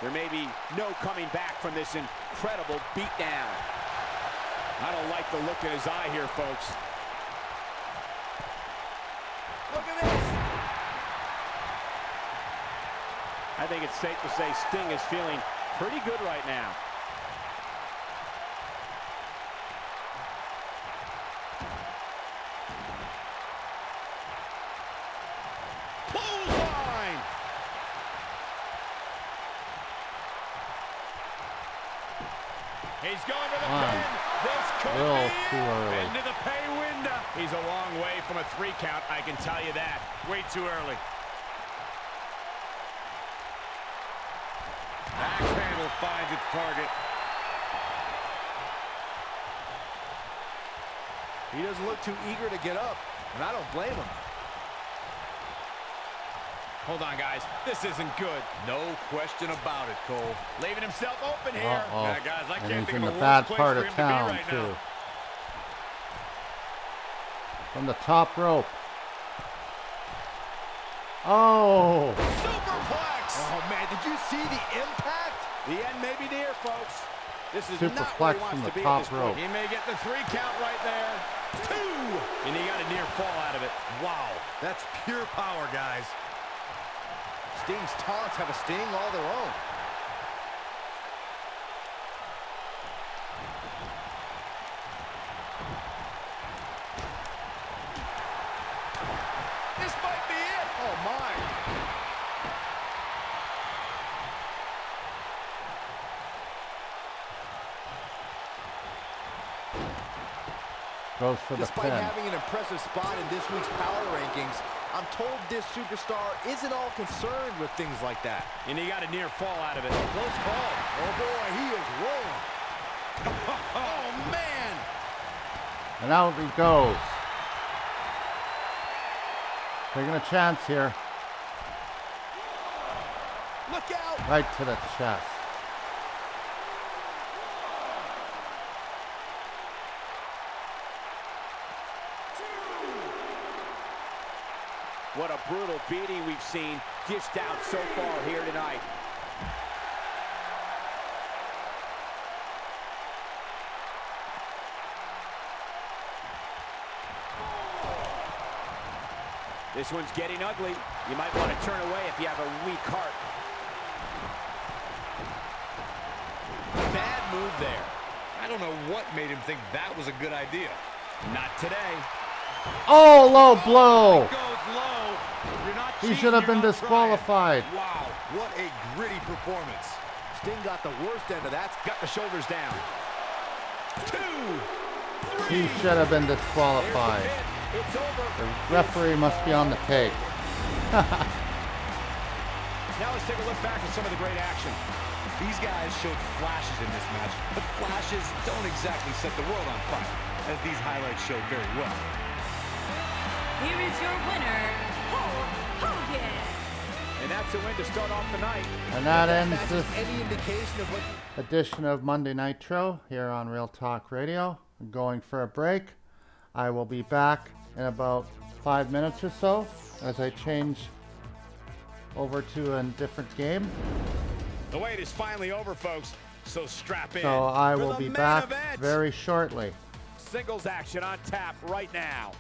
There may be no coming back from this incredible beatdown. I don't like the look in his eye here, folks. Look at this. I think it's safe to say Sting is feeling pretty good right now. Bullseye. He's going to the One. pin. This could Little be too it. early. Into the pay window. He's a long way from a three count, I can tell you that. Way too early. Axe handle finds its target. He doesn't look too eager to get up, and I don't blame him. Hold on, guys. This isn't good. No question about it, Cole. Leaving himself open here. Uh-oh. Yeah, guys, I and can't he's think in of the a bad worse place part for of him to be town, right too. now. From the top rope. Oh! Superplex! Oh, man, did you see the impact? The end may be near, folks. This is not Superplex where he wants from to the be top at this point. rope. He may get the three count right there. Two! And he got a near fall out of it. Wow, that's pure power, guys. Sting's taunts have a sting all their own. This might be it. Oh, my. Goes for the Despite pin. having an impressive spot in this week's power rankings, I'm told this superstar isn't all concerned with things like that. And he got a near fall out of it. Close call. Oh, boy, he is rolling. oh, man. And out he goes. Taking a chance here. Look out. Right to the chest. Brutal beating we've seen dished out so far here tonight. This one's getting ugly. You might want to turn away if you have a weak heart. Bad move there. I don't know what made him think that was a good idea. Not today. Oh, low blow. Goes low. You're not He should have been disqualified. Wow, what a gritty performance. Sting got the worst end of that. Got the shoulders down. Two. three. He should have been disqualified. It's over. The referee must be on the take. Now let's take a look back at some of the great action. These guys showed flashes in this match, but flashes don't exactly set the world on fire, as these highlights showed very well. Here is your winner, Hulk Hogan. And that's a win to start off the night. And that That ends match this any indication of what edition of Monday Nitro here on Real Talk Radio. I'm going for a break. I will be back in about five minutes or so as I change over to a different game. The wait is finally over, folks. So strap in. So I will be back event. very shortly. Singles action on tap right now.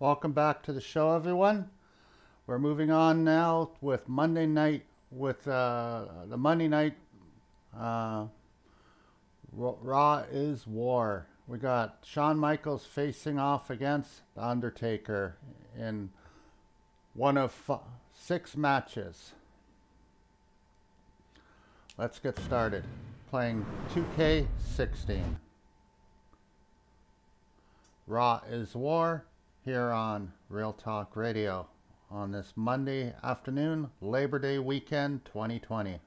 Welcome back to the show, everyone. We're moving on now with Monday night, with uh, the Monday night uh, Raw is War. We got Shawn Michaels facing off against The Undertaker in one of f- six matches. Let's get started playing 2K16. Raw is War here on Real Talk Radio on this Monday afternoon, Labor Day weekend 2020.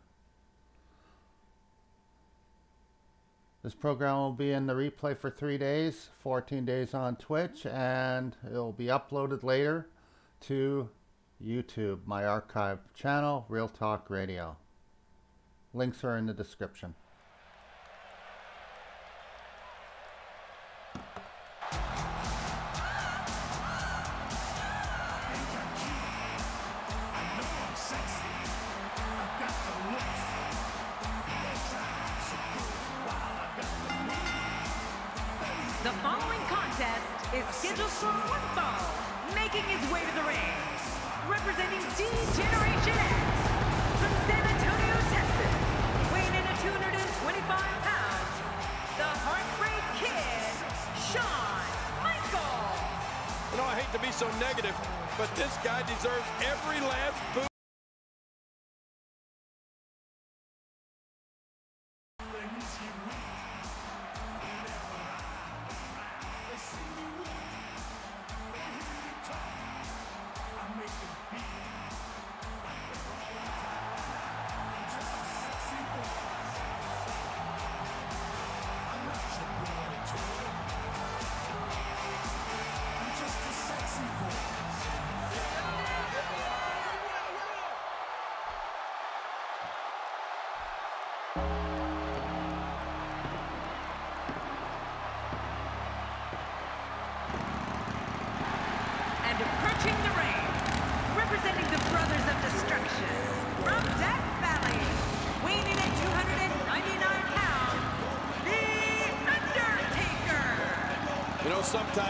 This program will be in the replay for three days, 14 days on Twitch, and it will be uploaded later to YouTube, my archive channel, Real Talk Radio. Links are in the description.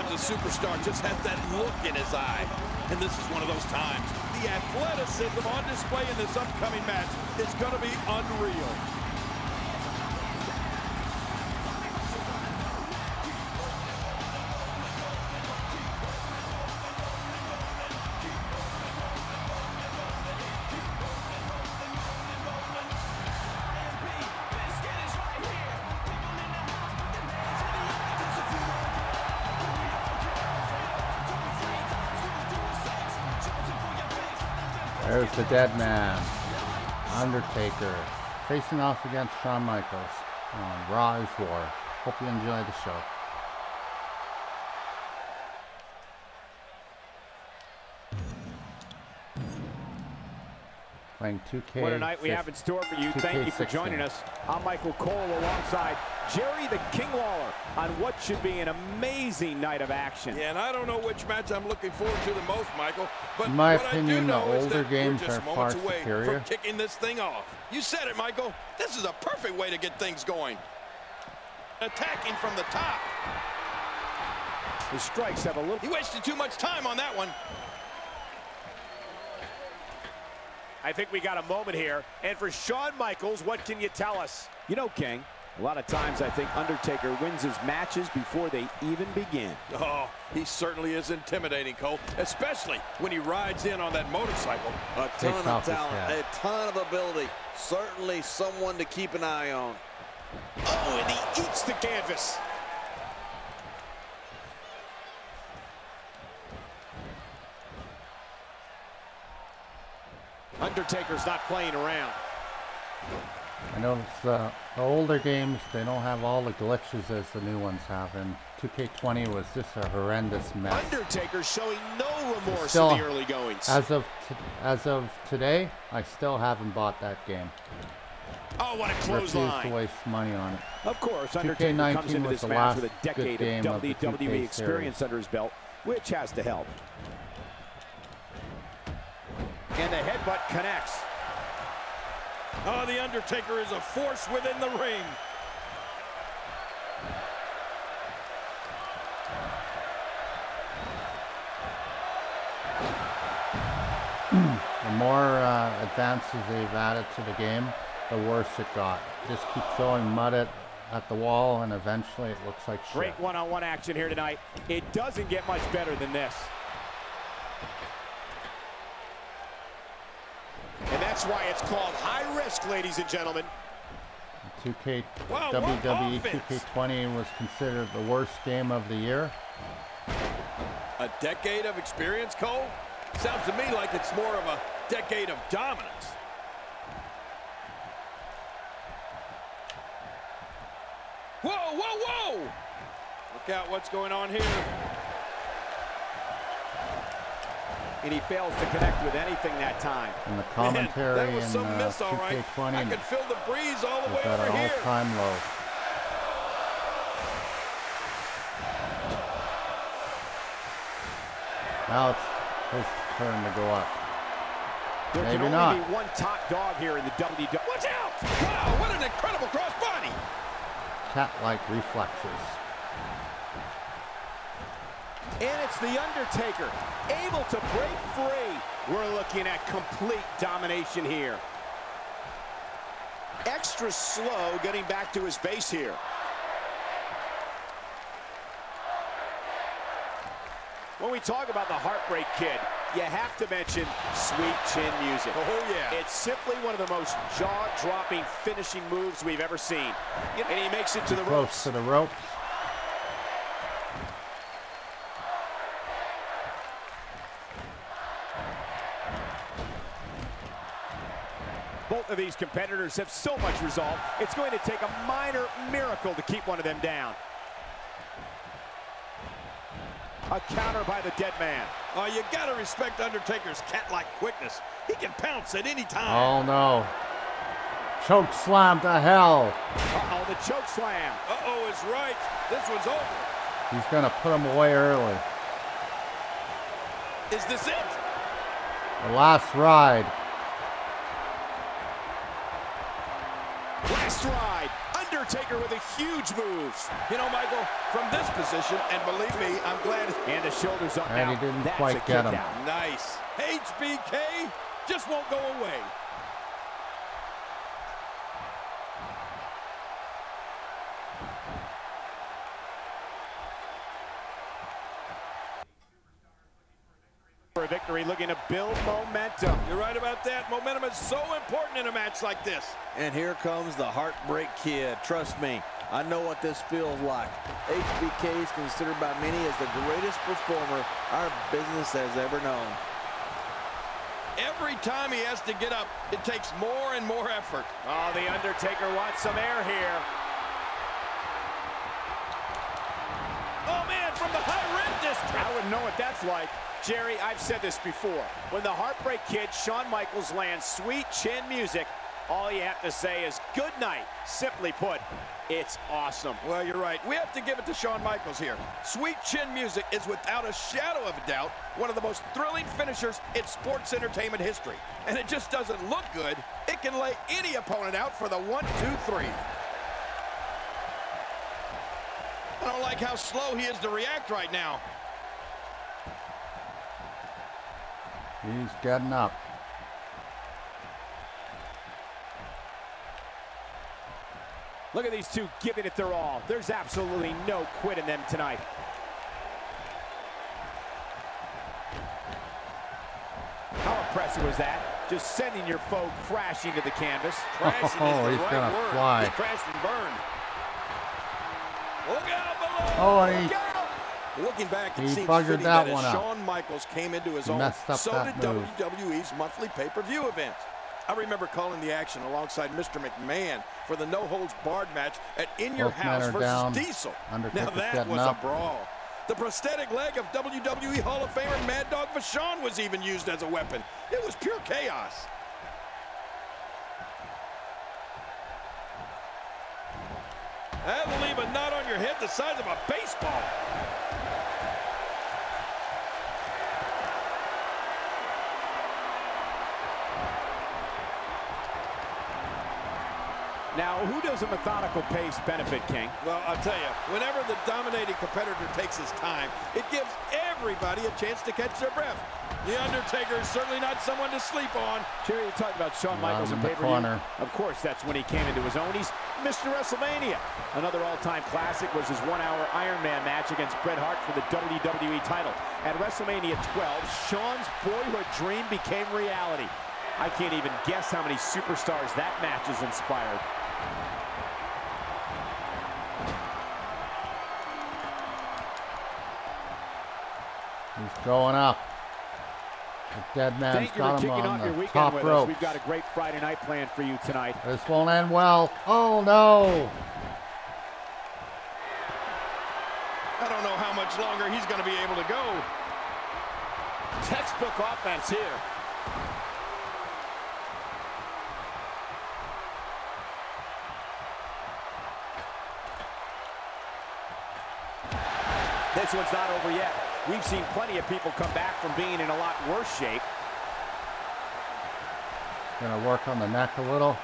Sometimes a superstar just has that look in his eye. And this is one of those times. The athleticism on display in this upcoming match is going to be unreal. There's the dead man, Undertaker, facing off against Shawn Michaels on Raw is War. Hope you enjoy the show. Playing 2K. What a night we have in store for you. Thank you for joining us. I'm Michael Cole alongside Jerry the King Lawler on what should be an amazing night of action. Yeah, and I don't know which match I'm looking forward to the most, Michael. But In my what opinion, I do the older that games we're just are moments far away superior. From kicking this thing off. You said it, Michael. This is a perfect way to get things going. Attacking from the top. The strikes have a little. He wasted too much time on that one. I think we got a moment here. And for Shawn Michaels, what can you tell us? You know, King, a lot of times I think Undertaker wins his matches before they even begin. Oh, he certainly is intimidating, Cole, especially when he rides in on that motorcycle. A Takes ton of talent, a ton of ability. Certainly someone to keep an eye on. Oh, and he eats the canvas. Undertaker's not playing around. I noticed uh, the older games, they don't have all the glitches as the new ones have. And 2K20 was just a horrendous mess. Undertaker showing no remorse Still, in the early goings. As of t- as of today, I still haven't bought that game. oh, what a Refuse to waste money on it. Of course, Undertaker comes into this match with a decade of of WWE experience series. under his belt, which has to help. And the headbutt connects. Oh, The Undertaker is a force within the ring. the more uh, advances they've added to the game, the worse it got. Just keep throwing mud at, at the wall, and eventually it looks like shit. Great one-on-one -on -one action here tonight. It doesn't get much better than this. And that's why it's called high risk, ladies and gentlemen. 2K Wow, WWE 2K20 was considered the worst game of the year. A decade of experience, Cole? Sounds to me like it's more of a decade of dominance. Whoa, whoa, whoa! Look out what's going on here. And he fails to connect with anything that time. And the Man, commentary that was in some uh, miss, all right. I 2K20 could feel the breeze all the way at over an here. all-time low. Now it's his turn to go up. There Maybe can only not. be one top dog here in the WWE. Watch out! Wow, what an incredible crossbody! Cat-like reflexes. And it's The Undertaker, able to break free. We're looking at complete domination here. Extra slow getting back to his base here. When we talk about the Heartbreak Kid, you have to mention Sweet Chin Music. Oh, yeah. It's simply one of the most jaw-dropping finishing moves we've ever seen. And he makes it to the Close ropes. to the ropes. Both of these competitors have so much resolve, it's going to take a minor miracle to keep one of them down. A counter by the dead man. Oh, you gotta respect Undertaker's cat-like quickness. He can pounce at any time. Oh no. Choke slam to hell. Uh-oh, the choke slam. Uh-oh is right. This one's over. He's gonna put him away early. Is this it? The last ride. Last ride. Undertaker with a huge move. You know, Michael, from this position, and believe me, I'm glad. And the shoulders up And now. he didn't That's quite get him. out. Nice. HBK just won't go away. For a victory, looking to build momentum. You're right about that. Momentum is so important in a match like this. And here comes the Heartbreak Kid. Trust me, I know what this feels like. HBK is considered by many as the greatest performer our business has ever known. Every time he has to get up, it takes more and more effort. Oh, The Undertaker wants some air here. Oh, man, from the high rim district. I wouldn't know what that's like. Jerry, I've said this before. When the Heartbreak Kid, Shawn Michaels, lands sweet chin music, all you have to say is good night. Simply put, it's awesome. Well, you're right. We have to give it to Shawn Michaels here. Sweet chin music is without a shadow of a doubt one of the most thrilling finishers in sports entertainment history. And it just doesn't look good. It can lay any opponent out for the one, two, three. I don't like how slow he is to react right now. He's getting up. Look at these two giving it their all. There's absolutely no quit in them tonight. How impressive was that? Just sending your foe crashing to the canvas. Crashing Oh, the he's right gonna word. fly. He crashed and burned. Look out below! Oh, and he-! Looking back, it he seems buggered fitting that that, one up. Shawn Michaels came into his He own, so did move. WWE's monthly pay-per-view events. I remember calling the action alongside Mr. McMahon for the no-holds-barred match at In Your Both House versus down. Diesel. Undertaker's now that was up. a brawl. The prosthetic leg of WWE Hall of Famer Mad Dog Vachon was even used as a weapon. It was pure chaos. That'll leave a knot on your head the size of a baseball. Now, who does a methodical pace benefit, King? Well, I'll tell you, whenever the dominating competitor takes his time, it gives everybody a chance to catch their breath. The Undertaker is certainly not someone to sleep on. Jerry, you talked about Shawn Michaels in and the pay-per-view. corner. Of course, that's when he came into his own. He's Mr. WrestleMania. Another all-time classic was his one-hour Iron Man match against Bret Hart for the WWE title. At WrestleMania 12, Shawn's boyhood dream became reality. I can't even guess how many superstars that match has inspired. He's going up. The dead man's Thank got him on the top rope. We've got a great Friday night planned for you tonight. This won't end well. Oh no! I don't know how much longer he's going to be able to go. Textbook offense here. This one's not over yet. We've seen plenty of people come back from being in a lot worse shape. Gonna work on the neck a little.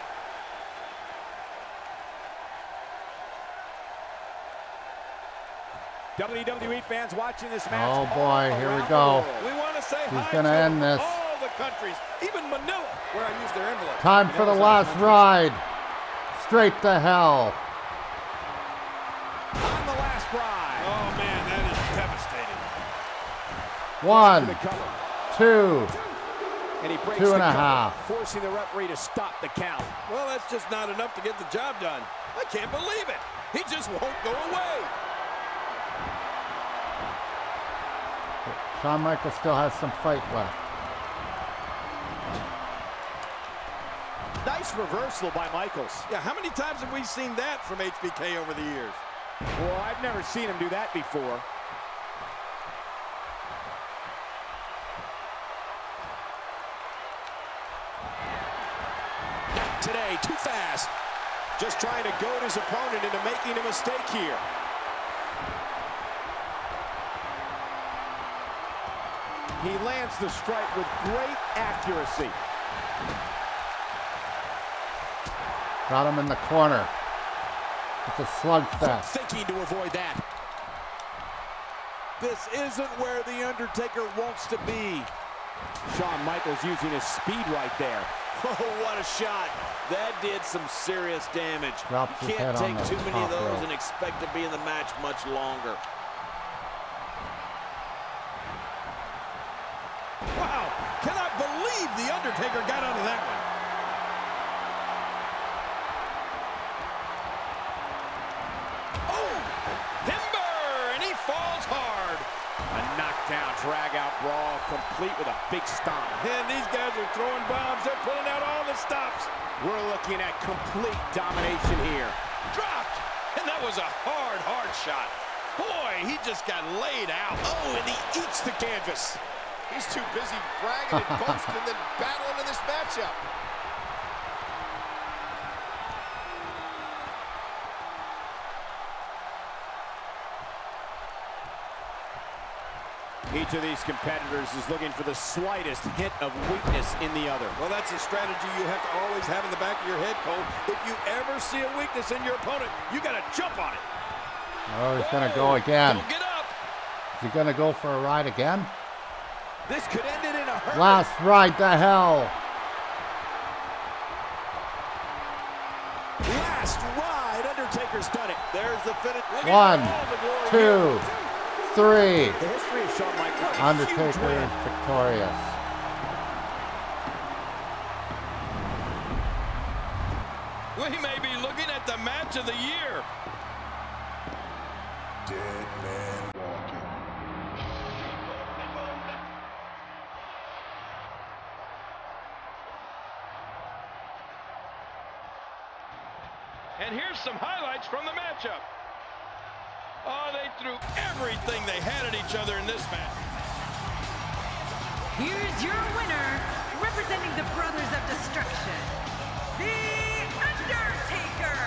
WWE fans watching this match. Oh boy, here we go. We want to say He's gonna to end this. all the countries, even Manila, where I used their envelope. Time You for the last ride. Straight to hell. One, The two, And he breaks Two and a cover, half. forcing the referee to stop the count. Well, that's just not enough to get the job done. I can't believe it. He just won't go away. Shawn Michaels still has some fight left. Nice reversal by Michaels. Yeah, how many times have we seen that from HBK over the years? Well, I've never seen him do that before. Not today, too fast. Just trying to goad his opponent into making a mistake here. He lands the strike with great accuracy. Got him in the corner. It's a slugfest. Thinking to avoid that. This isn't where The Undertaker wants to be. Shawn Michaels using his speed right there. Oh, what a shot. That did some serious damage. Drops his you can't take too many of those rope. and expect to be in the match much longer. Wow, cannot believe The Undertaker got out of that one. Oh, timber, and he falls hard. A knockdown, drag-out brawl, complete with a big stop. And these guys are throwing bombs. They're pulling out all the stops. We're looking at complete domination here. Dropped. And that was a hard, hard shot. Boy, he just got laid out. Oh, and he eats the canvas. He's too busy bragging and boasting than battling in this matchup. Each of these competitors is looking for the slightest hint of weakness in the other. Well, that's a strategy you have to always have in the back of your head, Cole. If you ever see a weakness in your opponent, you got to jump on it. Oh, he's gonna go again. Don't get up. Is he gonna go for a ride again? This could end it in a hurry. Last ride to hell. Last ride. Undertaker's done it. There's the finish. One, two, three. The history of Shawn Michaels. Undertaker is victorious. We may be looking at the match of the year. Dead man walking. And here's some highlights from the matchup. Oh, they threw everything they had at each other in this match. Here's your winner, representing the Brothers of Destruction, The Undertaker.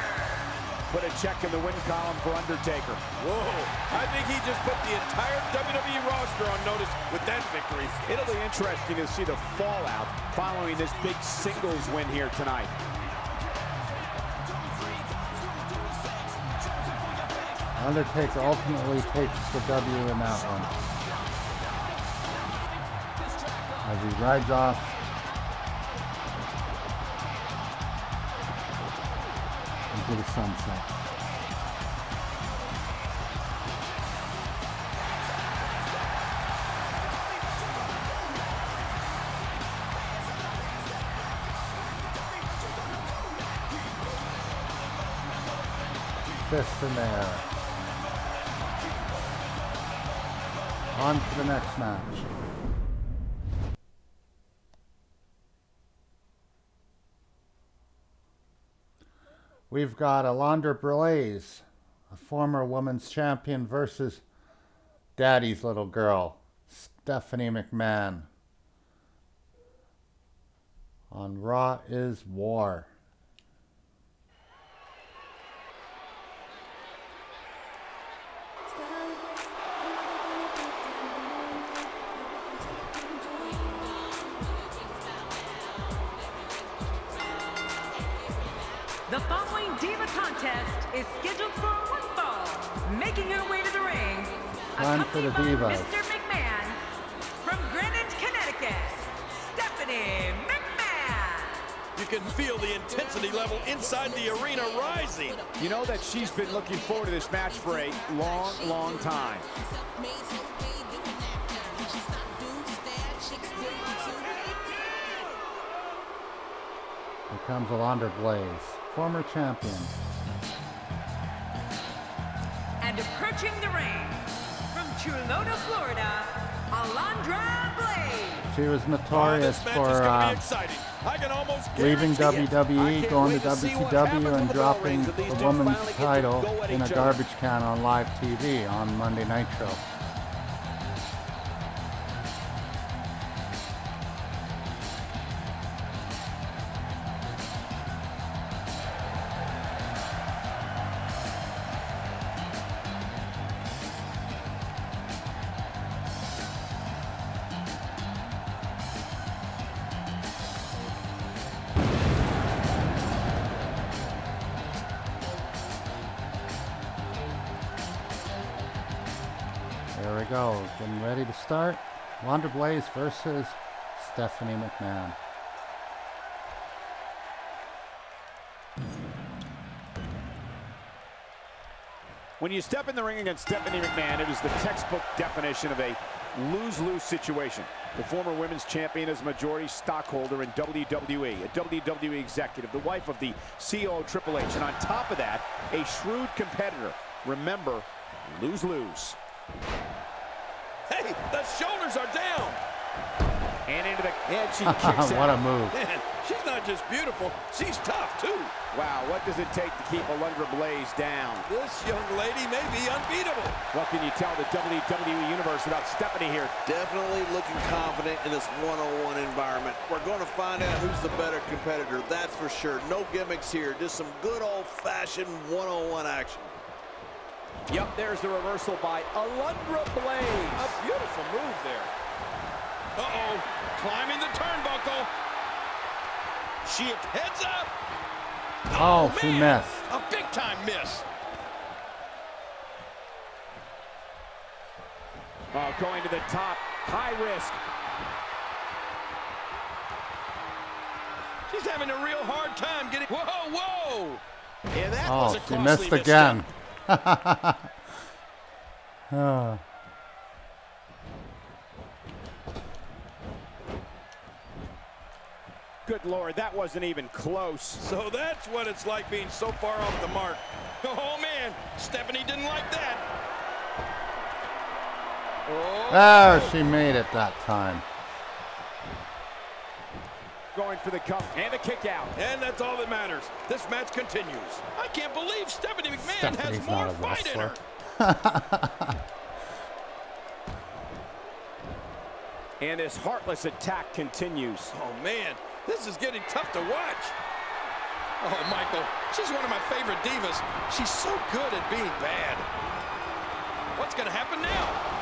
Put a check in the win column for Undertaker. Whoa, I think he just put the entire WWE roster on notice with that victory. It'll be interesting to see the fallout following this big singles win here tonight. Undertaker ultimately takes the W in that one. As he rides off. Into the sunset. Fist in there. On to the next match. We've got Alundra Blaze, a former women's champion, versus Daddy's little girl, Stephanie McMahon. On Raw is War. Time for the accompanied Divas. Mr. McMahon from Greenwich, Connecticut, Stephanie McMahon. You can feel the intensity level inside the arena rising. You know that she's been looking forward to this match for a long, long time. Here comes Alundra Blaze, former champion. And approaching the ring from Chuluota, Florida, Alundra Blaze. She was Oh, notorious this match for uh. I can almost leaving guarantee it. WWE, going to wait to see what happens WCW, and dropping rings if these the two women's finally get to title in a other. garbage can on live TV on Monday Nitro. There Alundra Blaze versus Stephanie McMahon. When you step in the ring against Stephanie McMahon, it is the textbook definition of a lose-lose situation. The former women's champion is majority stockholder in WWE, a WWE executive, the wife of the CEO Triple H, and on top of that, a shrewd competitor. Remember, lose-lose. Hey, shoulders are down. And into the... head, she kicks what a move. Man, she's not just beautiful, she's tough too. Wow, what does it take to keep Alundra Blaze down? This young lady may be unbeatable. What can you tell the WWE Universe about Stephanie here? Definitely looking confident in this one-on-one environment. We're going to find out who's the better competitor, that's for sure. No gimmicks here, just some good old-fashioned one-on-one action. Yep, there's the reversal by Alundra Blaze. A beautiful move there. Uh-oh, climbing the turnbuckle. She heads up. Oh, oh she man, missed. A big time miss. Oh, going to the top, high risk. She's having a real hard time getting. Whoa, whoa! And that oh, was Oh, a she missed misstep. again. Oh. Good Lord, that wasn't even close. So that's what it's like being so far off the mark. Oh man, Stephanie didn't like that. Oh, Oh, she made it that time. Going for the cup and the kick out. and that's all that matters. This match continues. I can't believe Stephanie McMahon Stephanie's has more not a fight in her. And this heartless attack continues. Oh man, this is getting tough to watch. Oh, Michael, she's one of my favorite divas. She's so good at being bad. What's gonna happen now?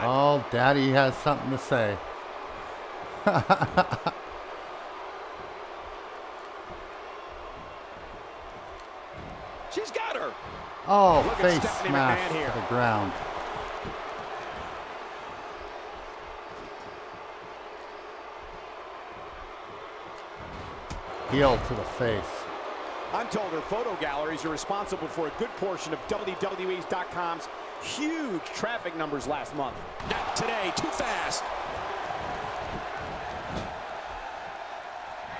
Oh, Daddy has something to say. She's got her. Oh, Look face smash to the ground. Heel to the face. I'm told her photo galleries are responsible for a good portion of WWE's.com's huge traffic numbers last month. Not today, too fast.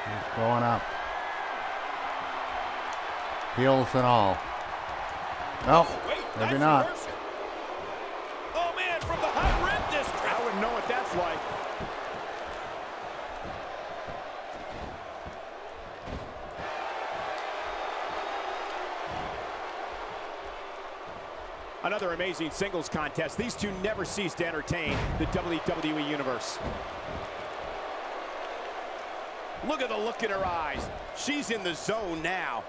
He's going up. Heels and all. No, oh, Wait, maybe not. reversal. Oh man, from the high red district. I wouldn't know what that's like. Another amazing singles contest. These two never cease to entertain the WWE Universe. Look at the look in her eyes. She's in the zone now.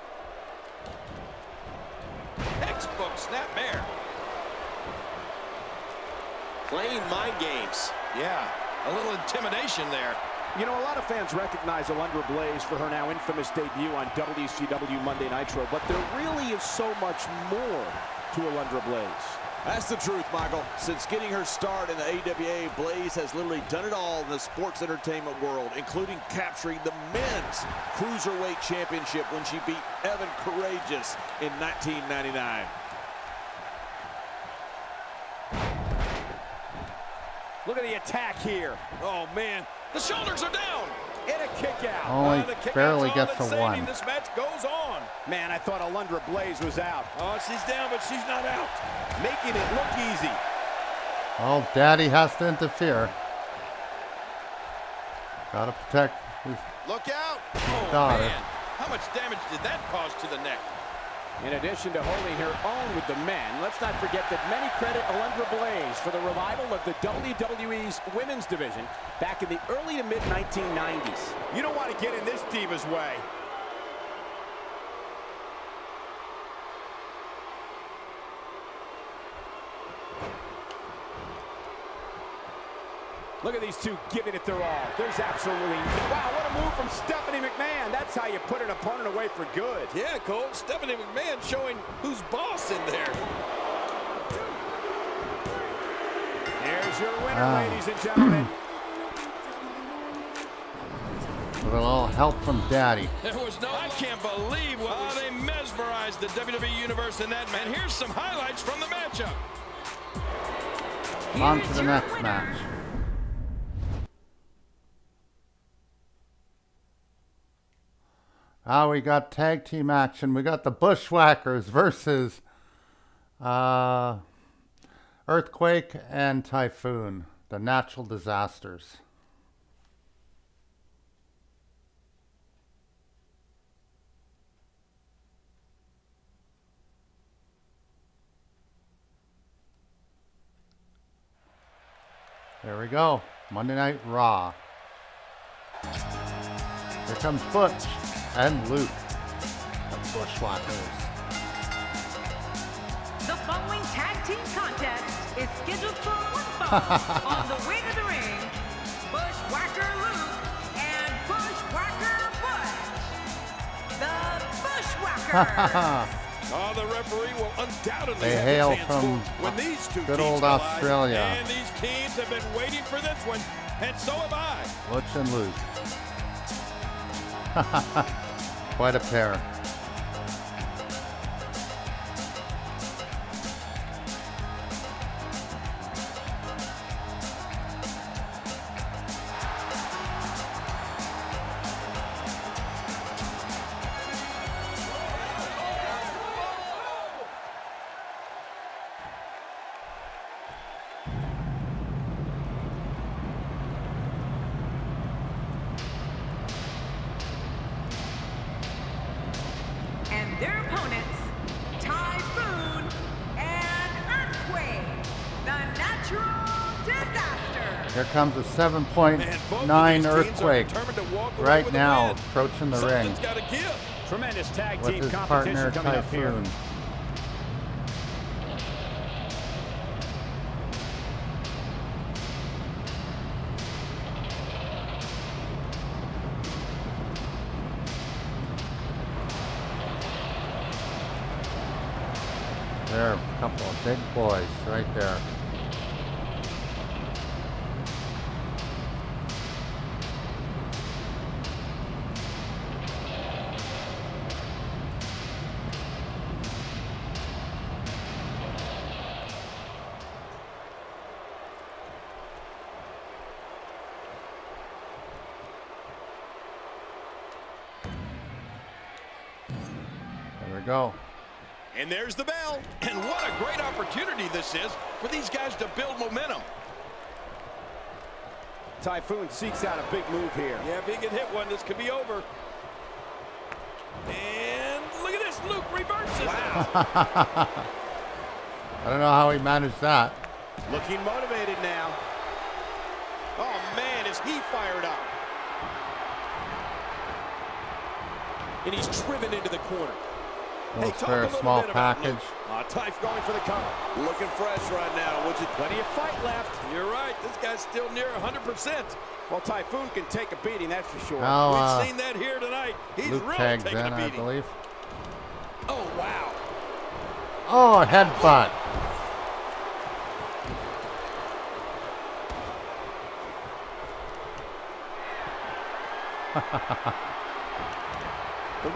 Textbook snapmare. Playing mind games. Yeah, a little intimidation there. You know, a lot of fans recognize Alundra Blaze for her now infamous debut on WCW Monday Nitro, but there really is so much more to Alundra Blaze. That's the truth, Michael. Since getting her start in the AWA, Blaze has literally done it all in the sports entertainment world, including capturing the men's Cruiserweight Championship when she beat Evan Karagias in 1999. Look at the attack here. Oh man, the shoulders are down. And a kick out. Only Uh, the kick barely gets that's a saving one. This match goes on. Man, I thought Alundra Blaze was out. Oh, she's down, but she's not out. Making it look easy. Oh, Daddy has to interfere. Gotta protect his Look out. Oh daughter. man, how much damage did that cause to the neck? In addition to holding her own with the men, let's not forget that many credit Alundra Blaze for the revival of the WWE's women's division back in the early to mid 1990s. You don't want to get in this diva's way. Look at these two giving it their all. There's absolutely wow, what a move from Stephanie McMahon. That's how you put an opponent away for good. Yeah, Cole. Stephanie McMahon showing who's boss in there. Here's your winner, Ah. ladies and gentlemen. With a little help from Daddy. There was no. I can't believe what oh, they mesmerized the WWE universe in that man. Here's some highlights from the matchup. On to the next match. Ah, we got tag team action. We got the Bushwhackers versus uh, Earthquake and Typhoon, the natural disasters. There we go. Monday Night Raw. Here comes Butch and Luke, the Bushwhackers. The following tag team contest is scheduled for one fall on the way to the ring. Bushwhacker Luke and Bushwhacker Butch. The Bushwhackers. Oh, the referee will undoubtedly They hail from when these two good teams old collide. Australia. And these teams have been waiting for this one, and so have I. Butch and Luke. Quite a pair. Comes a 7.9 earthquake right now approaching the ring Something's got to give. Tremendous tag with team his partner coming up here. Typhoon. They're a couple of big boys right there. There And there's the bell. And what a great opportunity this is for these guys to build momentum. Typhoon seeks out a big move here. Yeah, if he can hit one, this could be over. And look at this. Luke reverses wow. I don't know how he managed that. Looking motivated now. Oh, man, is he fired up. And he's driven into the corner. Little talk a fair little small bit package. Uh, Typh going for the cover. Looking fresh right now. Would you Plenty of fight left. You're right. This guy's still near 100%. Well, Typhoon can take a beating, that's for sure. Now We've uh, seen that here tonight. He's Luke really tags taking in, a I beating. believe. Oh, wow. Oh, headbutt. The range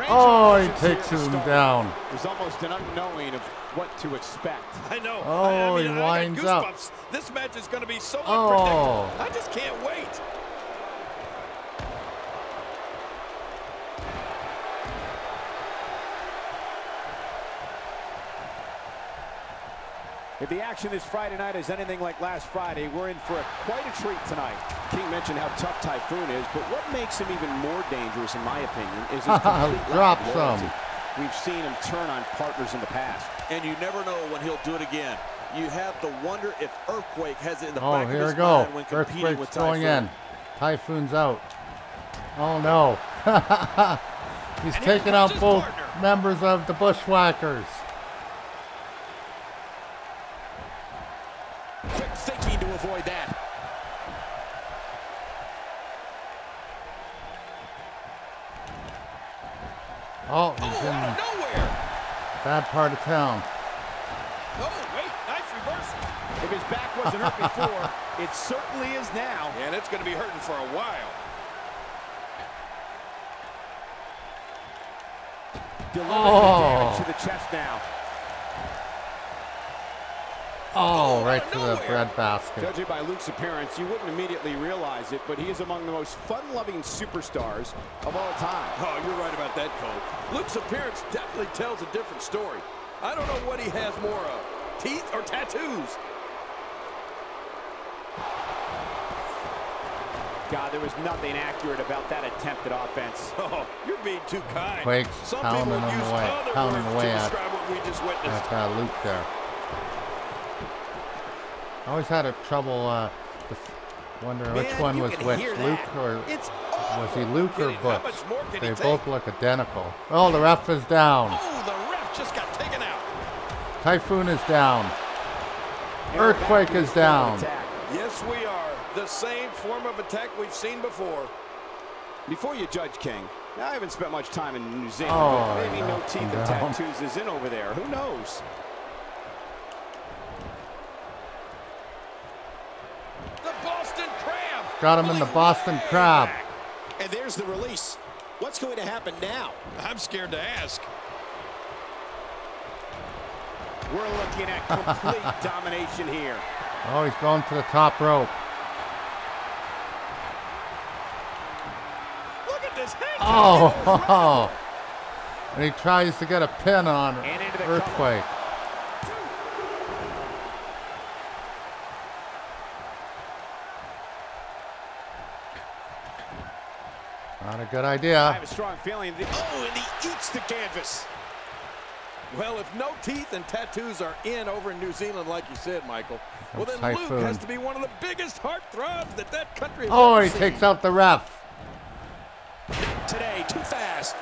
Oh, he takes him down. There's almost an unknowing of what to expect. I know. Oh, I, I he mean, I winds up. goosebumps. This match is going to be so Oh. unpredictable. I just can't wait. If the action this Friday night is anything like last Friday, we're in for a, quite a treat tonight. King mentioned how tough Typhoon is, but what makes him even more dangerous, in my opinion, is his complete Drop lack some. We've seen him turn on partners in the past. And you never know when he'll do it again. You have to wonder if Earthquake has it in the Oh, back here of we his go. mind when competing with Earthquake's going in. Typhoon's out. Oh no. He's And taking out both partner. members of the Bushwhackers. Quick thinking to avoid that. Oh, he's Oh, out of in nowhere. bad part of town. Oh, wait. Nice reversal. If his back wasn't hurt before, it certainly is now. And it's going to be hurting for a while. Delivering Oh. damage to the chest now. Oh, right out to the nowhere. bread basket. Judging by Luke's appearance, you wouldn't immediately realize it, but he is among the most fun-loving superstars of all time. Oh, you're right about that, Cole. Luke's appearance definitely tells a different story. I don't know what he has more of, teeth or tattoos. God, there was nothing accurate about that attempted offense. Oh, you're being too kind. Quakes Some pounding people him use away- other pounding words away to at- describe what we just witnessed. At uh, Luke there. I always had a trouble uh, def- wondering which one was which, Luke or It's was he. Luke or Kidding. Butch? much more can They both take? look identical. Oh, the ref is down. Oh, the ref just got taken out. Typhoon is down. And Earthquake is down. attack. Yes, we are. The same form of attack we've seen before. Before you judge King, I haven't spent much time in New Zealand, Oh, but maybe no knocked teeth him and tattoos is in over there. Who knows? The Boston Crab. Got him in the Boston way Crab. And there's the release. What's going to happen now? I'm scared to ask. We're looking at complete domination here. Oh, he's going to the top rope. Look at this hang Oh, and he tries to get a pin on Earthquake. cover. Not a good idea. I have a strong feeling that Oh, and he eats the canvas. Well, if no teeth and tattoos are in over in New Zealand, like you said, Michael, well then Luke has to be one of the biggest heartthrobs that that country has Oh, he seen. takes out the ref. Today, too fast.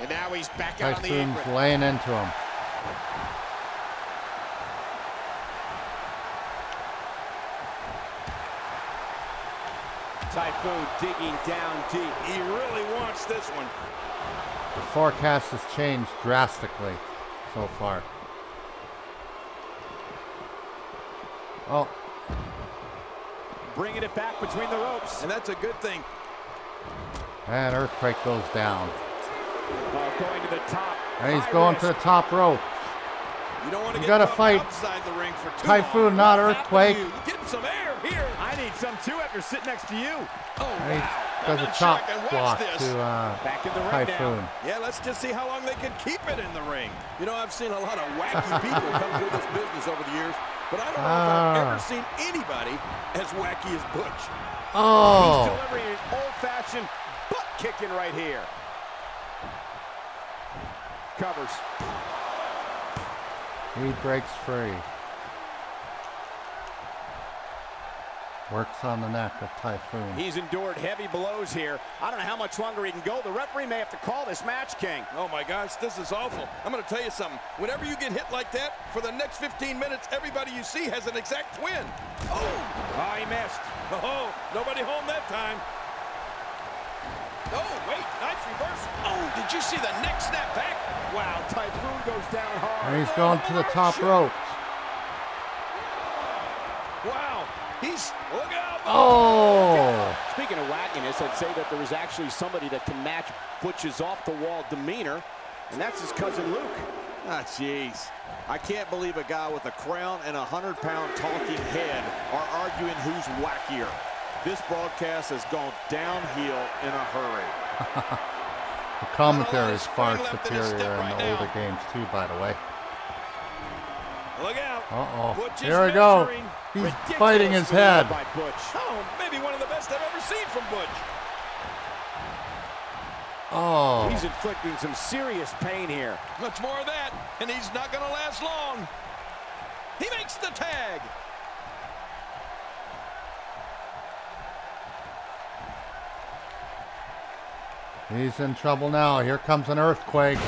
And now he's back out on the Typhoon's apron. laying into him. Typhoon digging down deep. He really wants this one. The forecast has changed drastically so far. Oh. Bringing it back between the ropes. And that's a good thing. And Earthquake goes down. Uh, going to the top. And he's going to the top rope. You don't want to You get gotta fight outside the ring for too Typhoon, long. not Earthquake. happening? Getting some air here. I need some too after sitting next to you. Oh, And wow. does I'm a not chop sure watch block this. to uh, Back in the ring Typhoon. now. Yeah, let's just see how long they can keep it in the ring. You know, I've seen a lot of wacky people come through this business over the years, but I don't know if Ah. I've ever seen anybody as wacky as Butch. Oh, He's delivering an old-fashioned butt kicking right here. Covers. He breaks free. Works on the neck of Typhoon. He's endured heavy blows here. I don't know how much longer he can go. The referee may have to call this match, King. Oh my gosh, this is awful. I'm going to tell you something. Whenever you get hit like that, for the next 15 minutes, everybody you see has an exact twin. Oh, Oh, he missed. oh, nobody home that time. Oh, wait, nice reverse. Oh, did you see the neck snap back? Wow, Typhoon goes down hard. And he's going to the top rope. Wow, he's, look out. Oh, Speaking of wackiness, I'd say that there is actually somebody that can match Butch's off-the-wall demeanor, and that's his cousin Luke. Ah, jeez. I can't believe a guy with a crown and a 100-pound talking head are arguing who's wackier. This broadcast has gone downhill in a hurry. the commentary is far left in his superior in right the now. older games too, by the way. Look out. Uh-oh. Here we go. He's Ridiculous biting his head. By Butch. Oh, maybe one of the best I've ever seen from Butch. Oh, He's inflicting some serious pain here. Much more of that, and he's not going to last long. He makes the tag. He's in trouble now. Here comes an earthquake.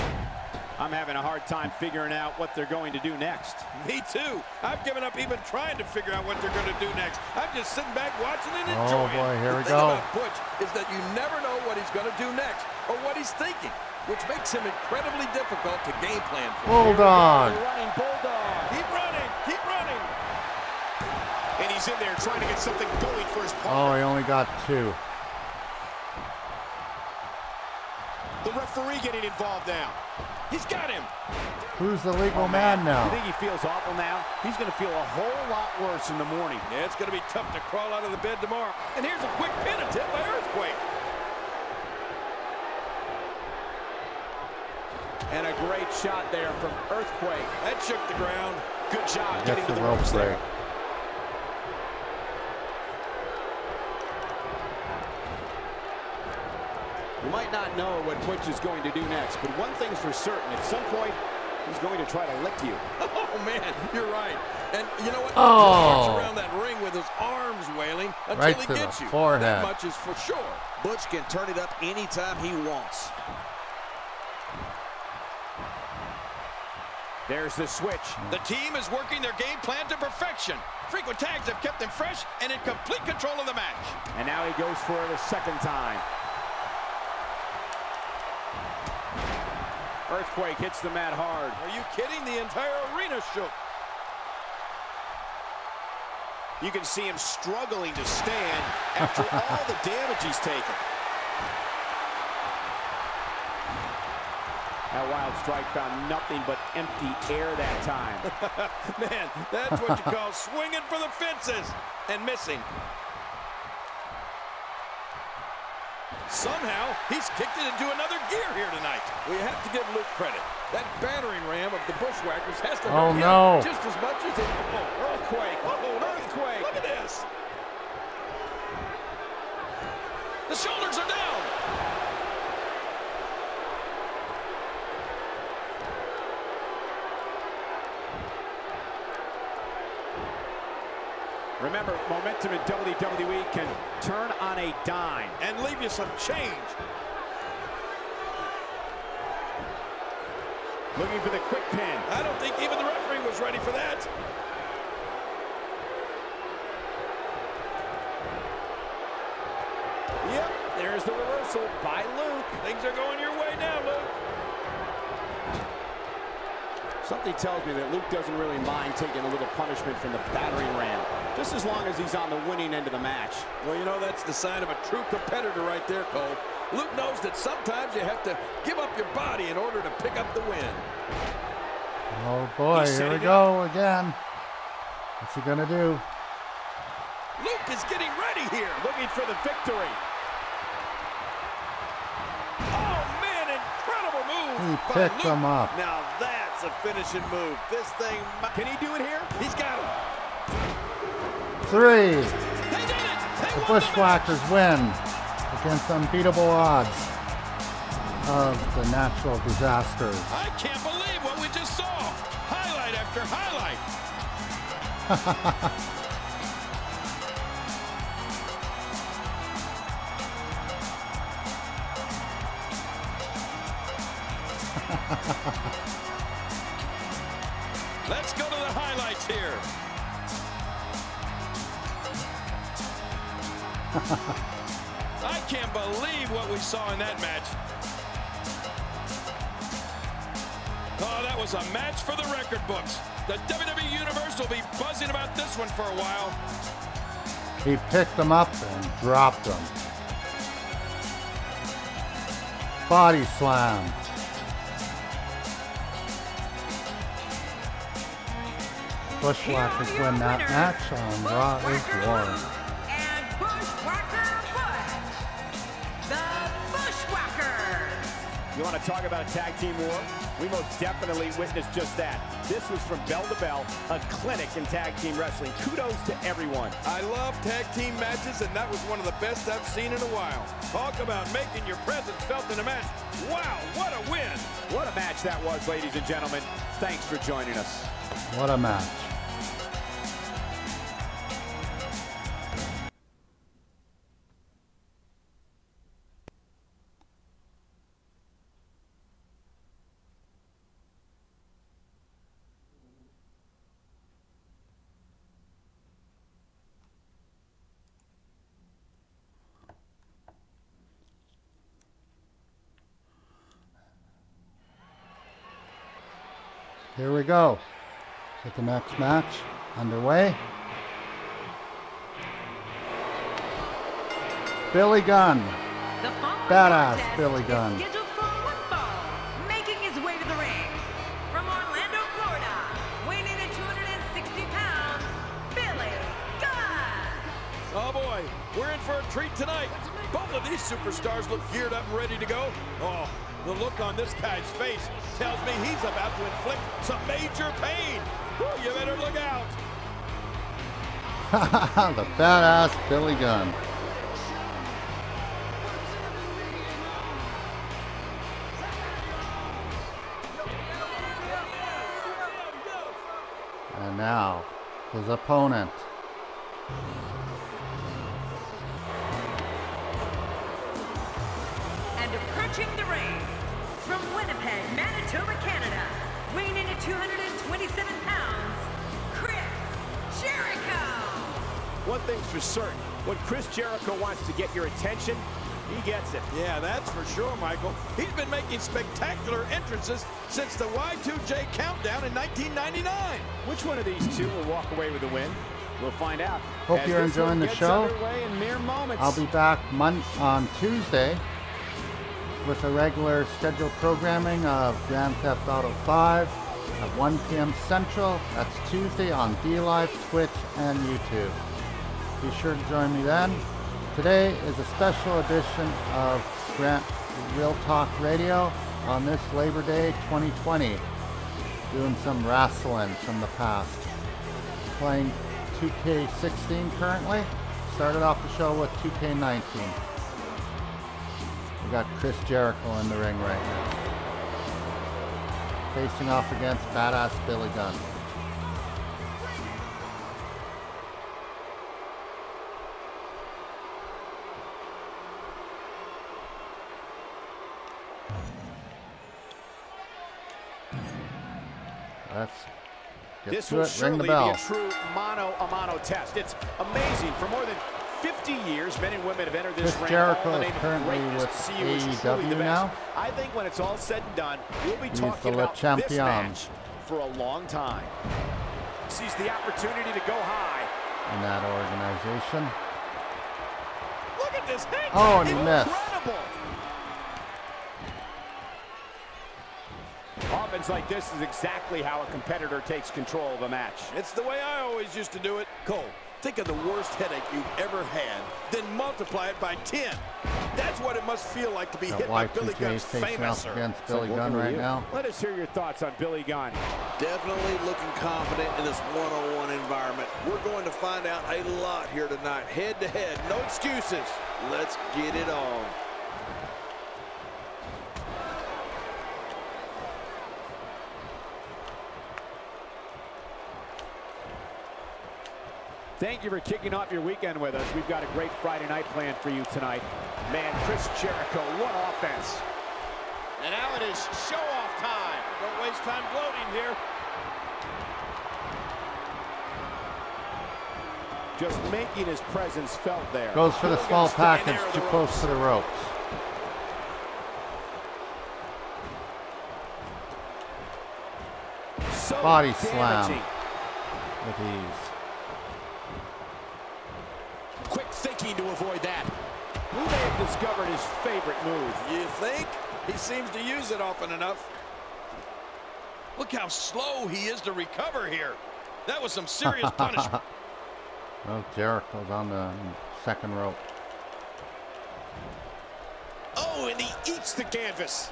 I'm having a hard time figuring out what they're going to do next. Me too. I've given up even trying to figure out what they're going to do next. I'm just sitting back watching and enjoying. Oh, enjoying. boy, here the we thing about Butch is that you never know what he's going to do next or what he's thinking, which makes him incredibly difficult to game plan for. Bulldog. Running Bulldog. Keep running. Keep running. And he's in there trying to get something going for his oh, partner. Oh, he only got two. The referee getting involved now. He's got him. Who's the legal man oh, You now? think he feels awful now? He's going to feel a whole lot worse in the morning. Yeah, it's going to be tough to crawl out of the bed tomorrow. And here's a quick pin attempt by Earthquake. And a great shot there from Earthquake. That shook the ground. Good job Gets getting the to the ropes break. there. You might not know what Butch is going to do next, but one thing's for certain. At some point, he's going to try to lick you. Oh, man, you're right. And you know what? Oh. He walks around that ring with his arms wailing until Right he to the gets you. forehead. That much is for sure. Butch can turn it up anytime he wants. There's the switch. The team is working their game plan to perfection. Frequent tags have kept them fresh and in complete control of the match. And now he goes for it a second time. Earthquake hits the mat hard. Are you kidding? The entire arena shook. You can see him struggling to stand after all the damage he's taken. That wild strike found nothing but empty air that time. Man, that's what you call swinging for the fences and missing. Somehow, he's kicked it into another gear here tonight. We have to give Luke credit. That battering ram of the Bushwhackers has to Oh, hurt him no. just as much as it. Oh, Earthquake. Oh, oh look, Earthquake. Look at this. The shoulders are down. Remember, momentum in WWE can turn on a dime. And leave you some change. Looking for the quick pin. I don't think even the referee was ready for that. Yep, there's the reversal by Luke. Things are going your way now, Luke. Something tells me that Luke doesn't really mind taking a little punishment from the battering ram, just as long as he's on the winning end of the match. Well, you know, that's the sign of a true competitor right there, Cole. Luke knows that sometimes you have to give up your body in order to pick up the win. Oh boy, He's here we setting go again. What's he gonna do? Luke is getting ready here. Looking for the victory. Oh, man, incredible move. He by picked Luke. him up. Now that's a finishing move. This thing, can he do it here? He's got him. Three. The Bushwhackers win against unbeatable odds of the natural disasters. I can't believe what we just saw. Highlight after highlight. Let's go to the highlights here. I can't believe what we saw in that match. Oh, that was a match for the record books. The WWE Universe will be buzzing about this one for a while. He picked them up and dropped them. Body slam. Bushwhackers win that match on Raw is War. You want to talk about a tag team war? We most definitely witnessed just that. This was from bell to bell, a clinic in tag team wrestling. Kudos to everyone. I love tag team matches, and that was one of the best I've seen in a while. Talk about making your presence felt in a match. Wow, what a win! What a match that was, ladies and gentlemen. Thanks for joining us. What a match. Here we go. Get the next match underway. Billy Gunn. Badass Billy Gunn. Scheduled for one fall, making his way to the ring. From Orlando, Florida, weighing in at 260 pounds, Billy Gunn. Oh boy, we're in for a treat tonight. Both of these superstars look geared up and ready to go. Oh, the look on this guy's face tells me he's about to inflict some major pain. Whew, you better look out. the badass Billy Gunn. And now, his opponent. 227 pounds, Chris Jericho. One thing's for certain. When Chris Jericho wants to get your attention, he gets it. Yeah, that's for sure, Michael. He's been making spectacular entrances since the Y2J countdown in 1999. Which one of these two will walk away with the win? We'll find out. Hope as you're enjoying the show. in mere moments. I'll be back mon- on Tuesday with a regular scheduled programming of Grand Theft Auto 5 at 1 p.m. Central. That's Tuesday on DLive, Twitch, and YouTube. Be sure to join me then. Today is a special edition of Grant Real Talk Radio on this Labor Day 2020. Doing some wrestling from the past. Playing 2K16 currently. Started off the show with 2K19. We got Chris Jericho in the ring right now. Facing off against badass Billy Gunn. Let's get This to will it. Ring the bell. be a true mano a mano test. It's amazing. For more than 50 years, men and women have entered this Chris ring Jericho all in the is currently with to see who is truly AEW now. I think when it's all said and done, we'll be He's talking the Le about this match for a long time. Sees the opportunity to go high. In that organization. Look at this hang Oh, and he missed. Incredible. Offense like this is exactly how a competitor takes control of a match. It's the way I always used to do it. Cole, think of the worst headache you've ever had, then multiply it by 10. That's what it must feel like to be Got hit by Billy Y2J Gunn's famous. against Billy Gunn right now. Let us hear your thoughts on Billy Gunn. Definitely looking confident in this one-on-one environment. We're going to find out a lot here tonight. Head to head, no excuses. Let's get it on. Thank you for kicking off your weekend with us. We've got a great Friday night planned for you tonight. Man, Chris Jericho, what offense. And now it is show-off time. Don't waste time gloating here. Just making his presence felt there. Goes for the Billy small package, too close to the ropes. So Body slam with ease. Quick thinking to avoid that. Who may have discovered his favorite move? You think? He seems to use it often enough. Look how slow he is to recover here. That was some serious punishment. Well, Jericho's on the second rope. Oh, and he eats the canvas.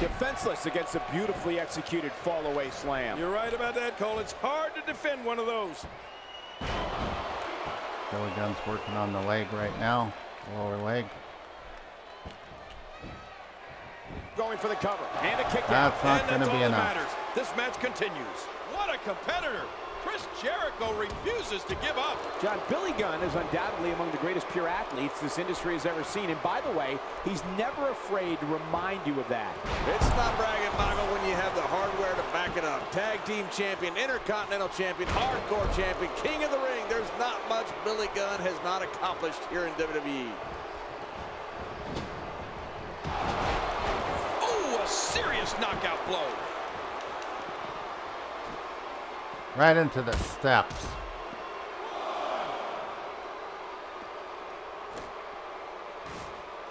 Defenseless against a beautifully executed fall away slam. You're right about that, Cole. It's hard to defend one of those. Billy Gunn's working on the leg right now. Lower leg. Going for the cover. And a kick That's out. not and going to that's be all that enough. matters. This match continues. What a competitor. Chris Jericho refuses to give up. John, Billy Gunn is undoubtedly among the greatest pure athletes this industry has ever seen. And by the way, he's never afraid to remind you of that. It's not bragging, Michael, when you have the hardware to back it up. Tag team champion, intercontinental champion, hardcore champion, king of the ring. There's not much Billy Gunn has not accomplished here in. WWE. Oh, a serious knockout blow. Right into the steps.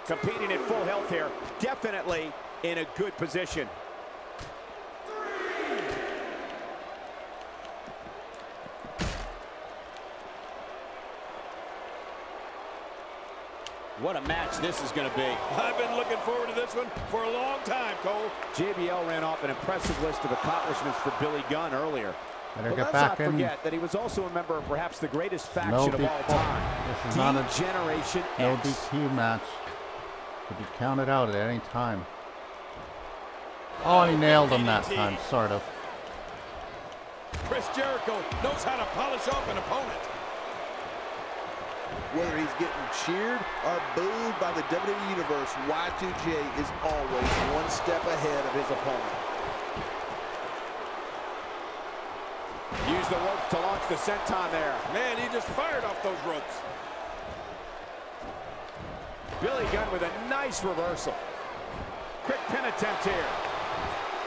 Competing at full health here. Definitely in a good position. What a match this is going to be. I've been looking forward to this one for a long time, Cole. JBL ran off an impressive list of accomplishments for Billy Gunn earlier. Better But get let's back not in. forget that he was also a member of perhaps the greatest faction No of all time. This is not a Generation no X. DQ match. Could be counted out at any time. Oh, and he nailed him that time, sort of. Chris Jericho knows how to polish off an opponent. Whether he's getting cheered or booed by the WWE Universe, Y2J is always one step ahead of his opponent. Use the ropes to launch the senton there. Man, he just fired off those ropes. Billy Gunn with a nice reversal. Quick pin attempt here.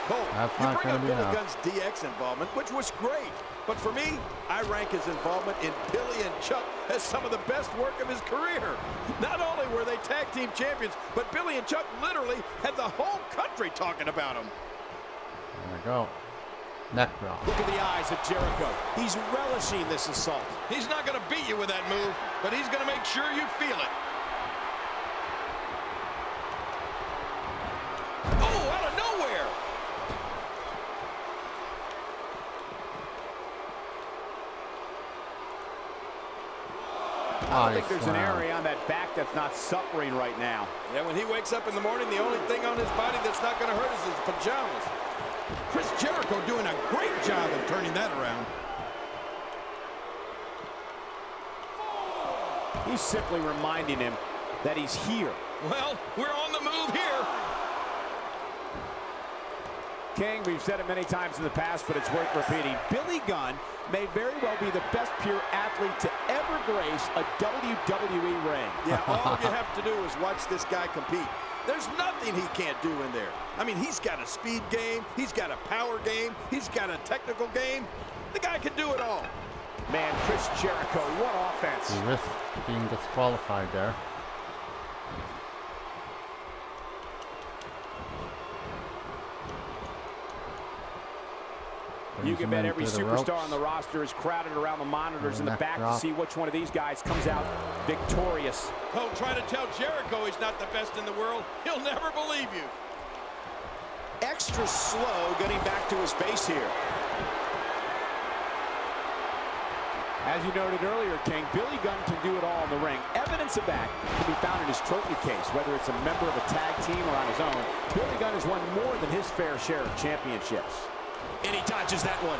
Cole, you bring up Billy enough. Gunn's DX involvement, which was great. But for me, I rank his involvement in Billy and Chuck as some of the best work of his career. Not only were they tag team champions, but Billy and Chuck literally had the whole country talking about them. There we go. Neck drop. Look at the eyes of Jericho. He's relishing this assault. He's not going to beat you with that move, but he's going to make sure you feel it. Oh, out of nowhere. I don't think there's an area on that back that's not suffering right now. Yeah, when he wakes up in the morning, the only thing on his body that's not going to hurt is his pajamas. Chris Jericho doing a great job of turning that around. He's simply reminding him that he's here. Well, we're on the move here. King, we've said it many times in the past, but it's worth repeating. Billy Gunn may very well be the best pure athlete to ever grace a WWE ring. Yeah, all you have to do is watch this guy compete. There's nothing he can't do in there. I mean, he's got a speed game, he's got a power game, he's got a technical game. The guy can do it all. Man, Chris Jericho, what offense. He risked being disqualified there. You can bet every superstar ropes. on the roster is crowded around the monitors in the back drop. to see which one of these guys comes out victorious. Don't try to tell Jericho he's not the best in the world. He'll never believe you. Extra slow getting back to his base here. As you noted earlier, King, Billy Gunn can do it all in the ring. Evidence of that can be found in his trophy case, whether it's a member of a tag team or on his own. Billy Gunn has won more than his fair share of championships. And he dodges that one.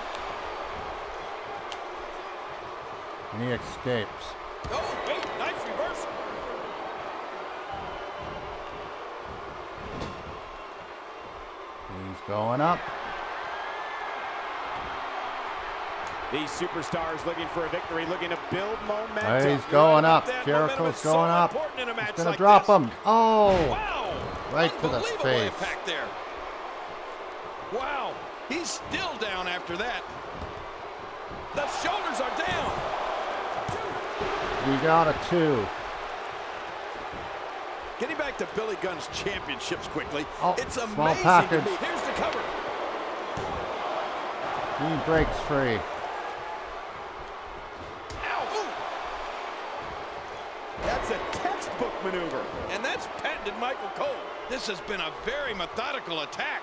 And he escapes. Oh, wait, nice reversal. He's going up. These superstars looking for a victory, looking to build momentum. He's going up. Jericho's going up. important in a He's gonna like drop this. him. Oh, Wow. right to the face. Wow. He's still down after that. The shoulders are down. We got a two. Getting back to Billy Gunn's championships quickly. Oh, it's amazing package. to me. Here's the cover. He breaks free. Ow. That's a textbook maneuver. And that's patented Michael Cole. This has been a very methodical attack.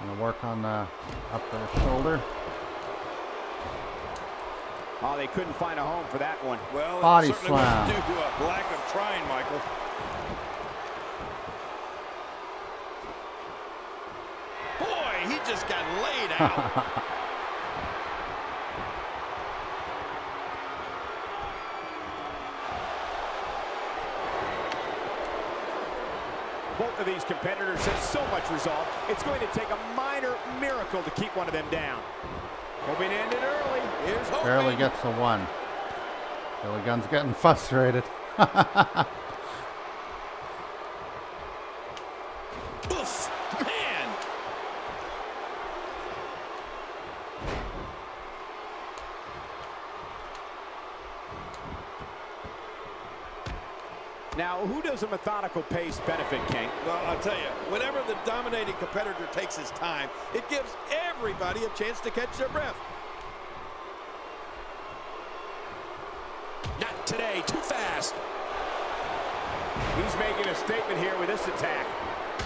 Gonna work on uh, the upper shoulder. Oh, they couldn't find a home for that one. Well, Body slam. wasn't due to a lack of trying, Michael. Boy, he just got laid out. Both of these competitors have so much resolve, it's going to take a minor miracle to keep one of them down. Hoping to end it early. Here's hoping. Barely gets a one. Billy Gunn's getting frustrated. Oof, man. Now, who does a methodical pace benefit, King? Well, I'll tell you, whenever the dominating competitor takes his time, it gives everybody a chance to catch their breath. Not today, too fast. He's making a statement here with this attack.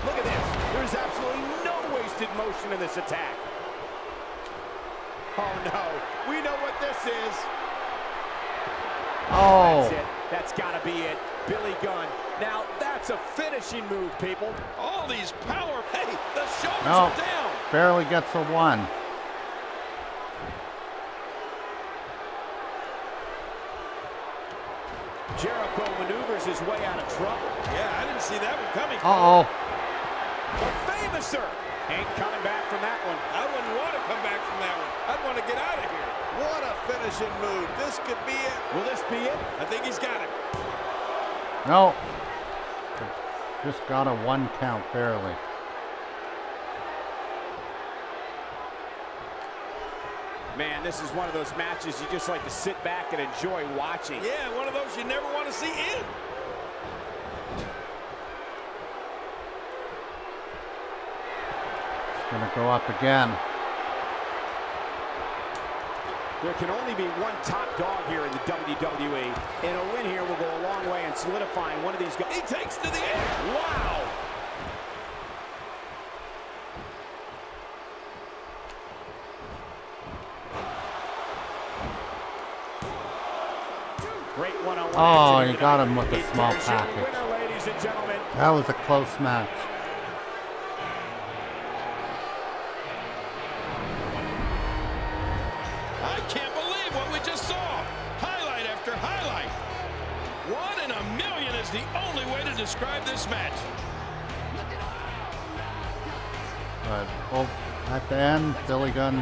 Look at this. There's absolutely no wasted motion in this attack. Oh, no. We know what this is. Oh, That's it. That's got to be it. Billy Gunn. Now, that's a finishing move, people. All these power. Hey, the shoulders no. are down. Barely gets a one. Jericho maneuvers his way out of trouble. Yeah, I didn't see that one coming. Uh-oh. The Fameasser ain't coming back from that one. I wouldn't want to come back from that one. I'd want to get out of here. What a finishing move. This could be it. Will this be it? I think he's got it. No. Just got a one count, barely. Man, this is one of those matches you just like to sit back and enjoy watching. Yeah, one of those you never want to see end. It's gonna go up again. There can only be one top dog here in the WWE, and a win here will go a long way in solidifying one of these guys. He takes to the air. Wow! Great one-on-one. Oh, he got him with a small package. Winner, ladies and gentlemen. That was a close match. Describe this match. But oh, at the end, Billy Gunn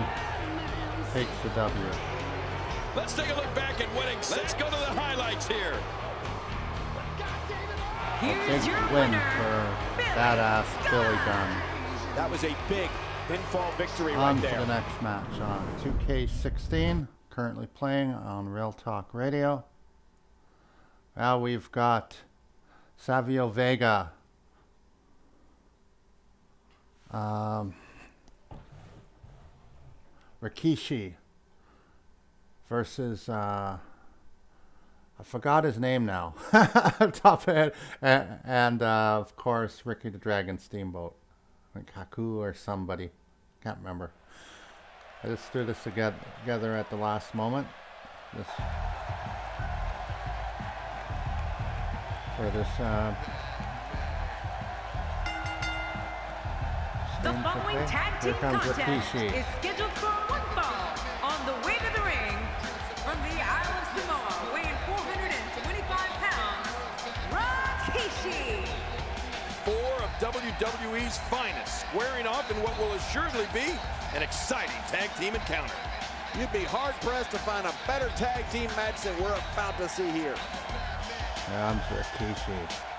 takes the W. Let's take a look back at winning. Let's go to the highlights here. big win for badass Billy Gunn. That was a big pinfall victory on right there. to the next match on 2K16, currently playing on Real Talk Radio. Now we've got Savio Vega. Um, Rikishi versus uh, I forgot his name now. Top head and, and uh, of course Ricky the Dragon Steamboat, like or somebody, can't remember. I just threw this together at the last moment. This for this. Uh, The following Cafe. tag team contest is scheduled for one fall. On the way to the ring, from the Isle of Samoa, weighing 425 pounds, Rikishi. Four of WWE's finest squaring off in what will assuredly be an exciting tag team encounter. You'd be hard-pressed to find a better tag team match than we're about to see here. Comes Rikishi. Thought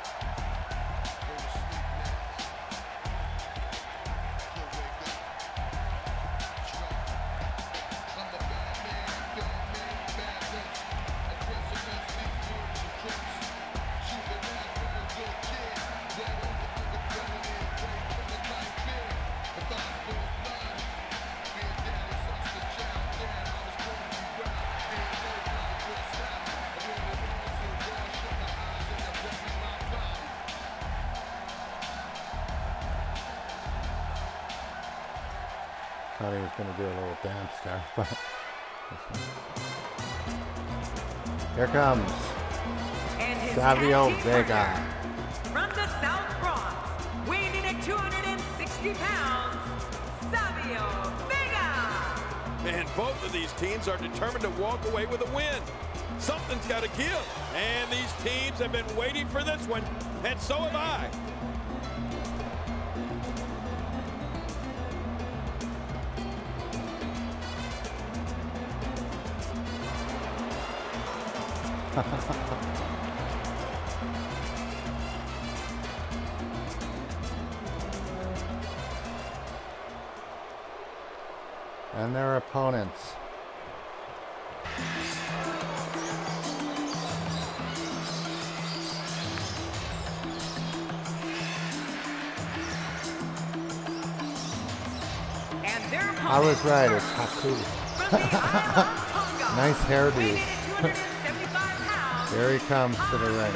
comes And Savio Vega. From the South Bronx, weighing in at 260 pounds, Savio Vega. Man, both of these teams are determined to walk away with a win. Something's got to give. And these teams have been waiting for this one, and so have I. and their opponents. And their opponents I was right, it's Haku. nice hairdo. Here he comes to the ring.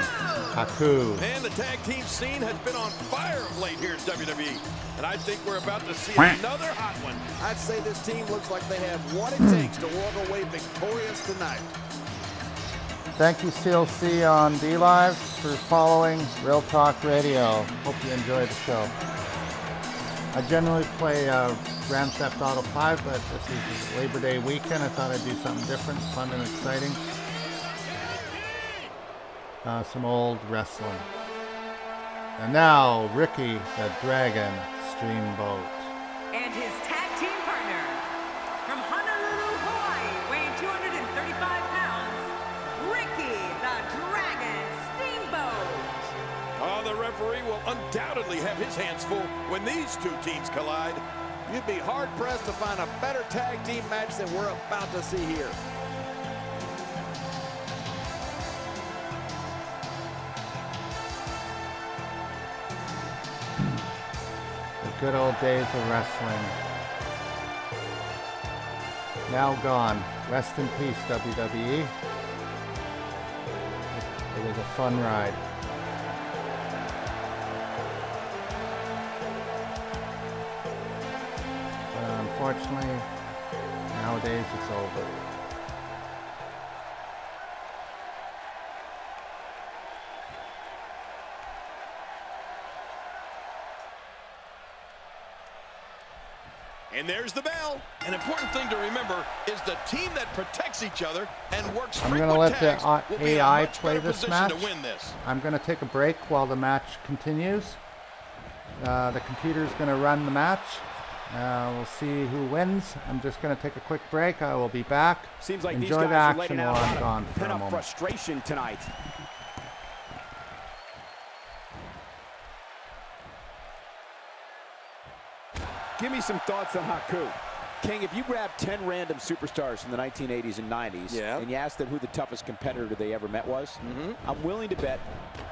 Haku. Man, the tag team scene has been on fire of late here at WWE. And I think we're about to see another hot one. I'd say this team looks like they have what it takes to walk away victorious tonight. Thank you, CLC on DLive, for following Real Talk Radio. Hope you enjoyed the show. I generally play uh, Grand Theft Auto 5, but this is Labor Day weekend. I thought I'd do something different, fun and exciting. Uh, some old wrestling. And now, Ricky the Dragon Steamboat. And his tag team partner, from Honolulu, Hawaii, weighing 235 pounds, Ricky the Dragon Steamboat. Oh, the referee will undoubtedly have his hands full when these two teams collide. You'd be hard-pressed to find a better tag team match than we're about to see here. Good old days of wrestling. Now gone. Rest in peace, WWE. It was a fun ride. But unfortunately, nowadays it's over. And there's the bell. An important thing to remember is the team that protects each other and works I'm going to let the uh, will be in a AI play this match. to win this. I'm going to take a break while the match continues. Uh, the computer's going to run the match. Uh, we'll see who wins. I'm just going to take a quick break. I will be back. Seems like Enjoy these the guys are action letting out while a I'm gone for a moment. frustration tonight. Give me some thoughts on Haku. King, if you grab 10 random superstars from the 1980s and 90s Yeah. and you ask them who the toughest competitor they ever met was, mm-hmm. I'm willing to bet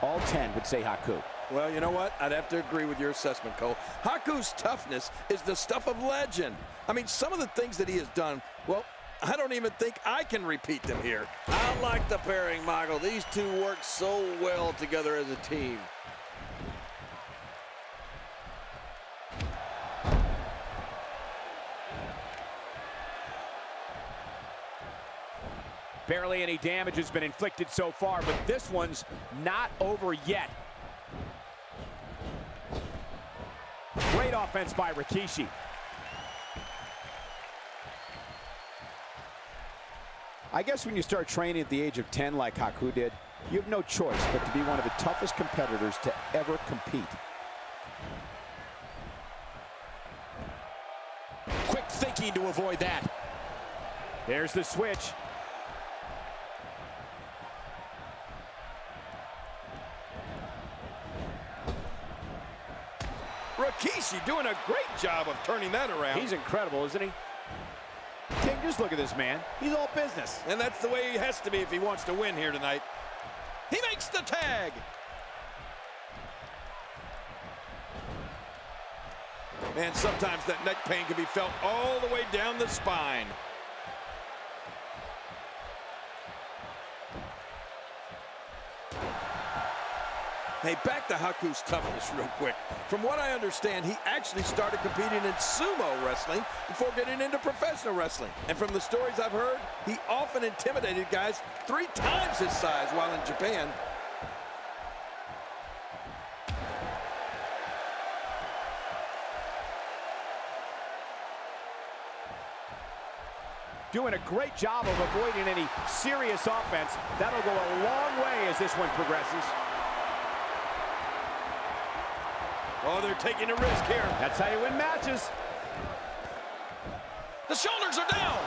all 10 would say Haku. Well, you know what? I'd have to agree with your assessment, Cole. Haku's toughness is the stuff of legend. I mean, some of the things that he has done, well, I don't even think I can repeat them here. I like the pairing, Michael. These two work so well together as a team. Barely any damage has been inflicted so far, but this one's not over yet. Great offense by Rikishi. I guess when you start training at the age of 10 like Haku did, you have no choice but to be one of the toughest competitors to ever compete. Quick thinking to avoid that. There's the switch. Rikishi doing a great job of turning that around. He's incredible, isn't he? King, just look at this man. He's all business. And that's the way he has to be if he wants to win here tonight. He makes the tag. Man, sometimes that neck pain can be felt all the way down the spine. Hey, back to Haku's toughness real quick. From what I understand, he actually started competing in sumo wrestling before getting into professional wrestling. And from the stories I've heard, he often intimidated guys three times his size while in Japan. Doing a great job of avoiding any serious offense. That'll go a long way as this one progresses. Oh, they're taking a risk here. That's how you win matches. The shoulders are down.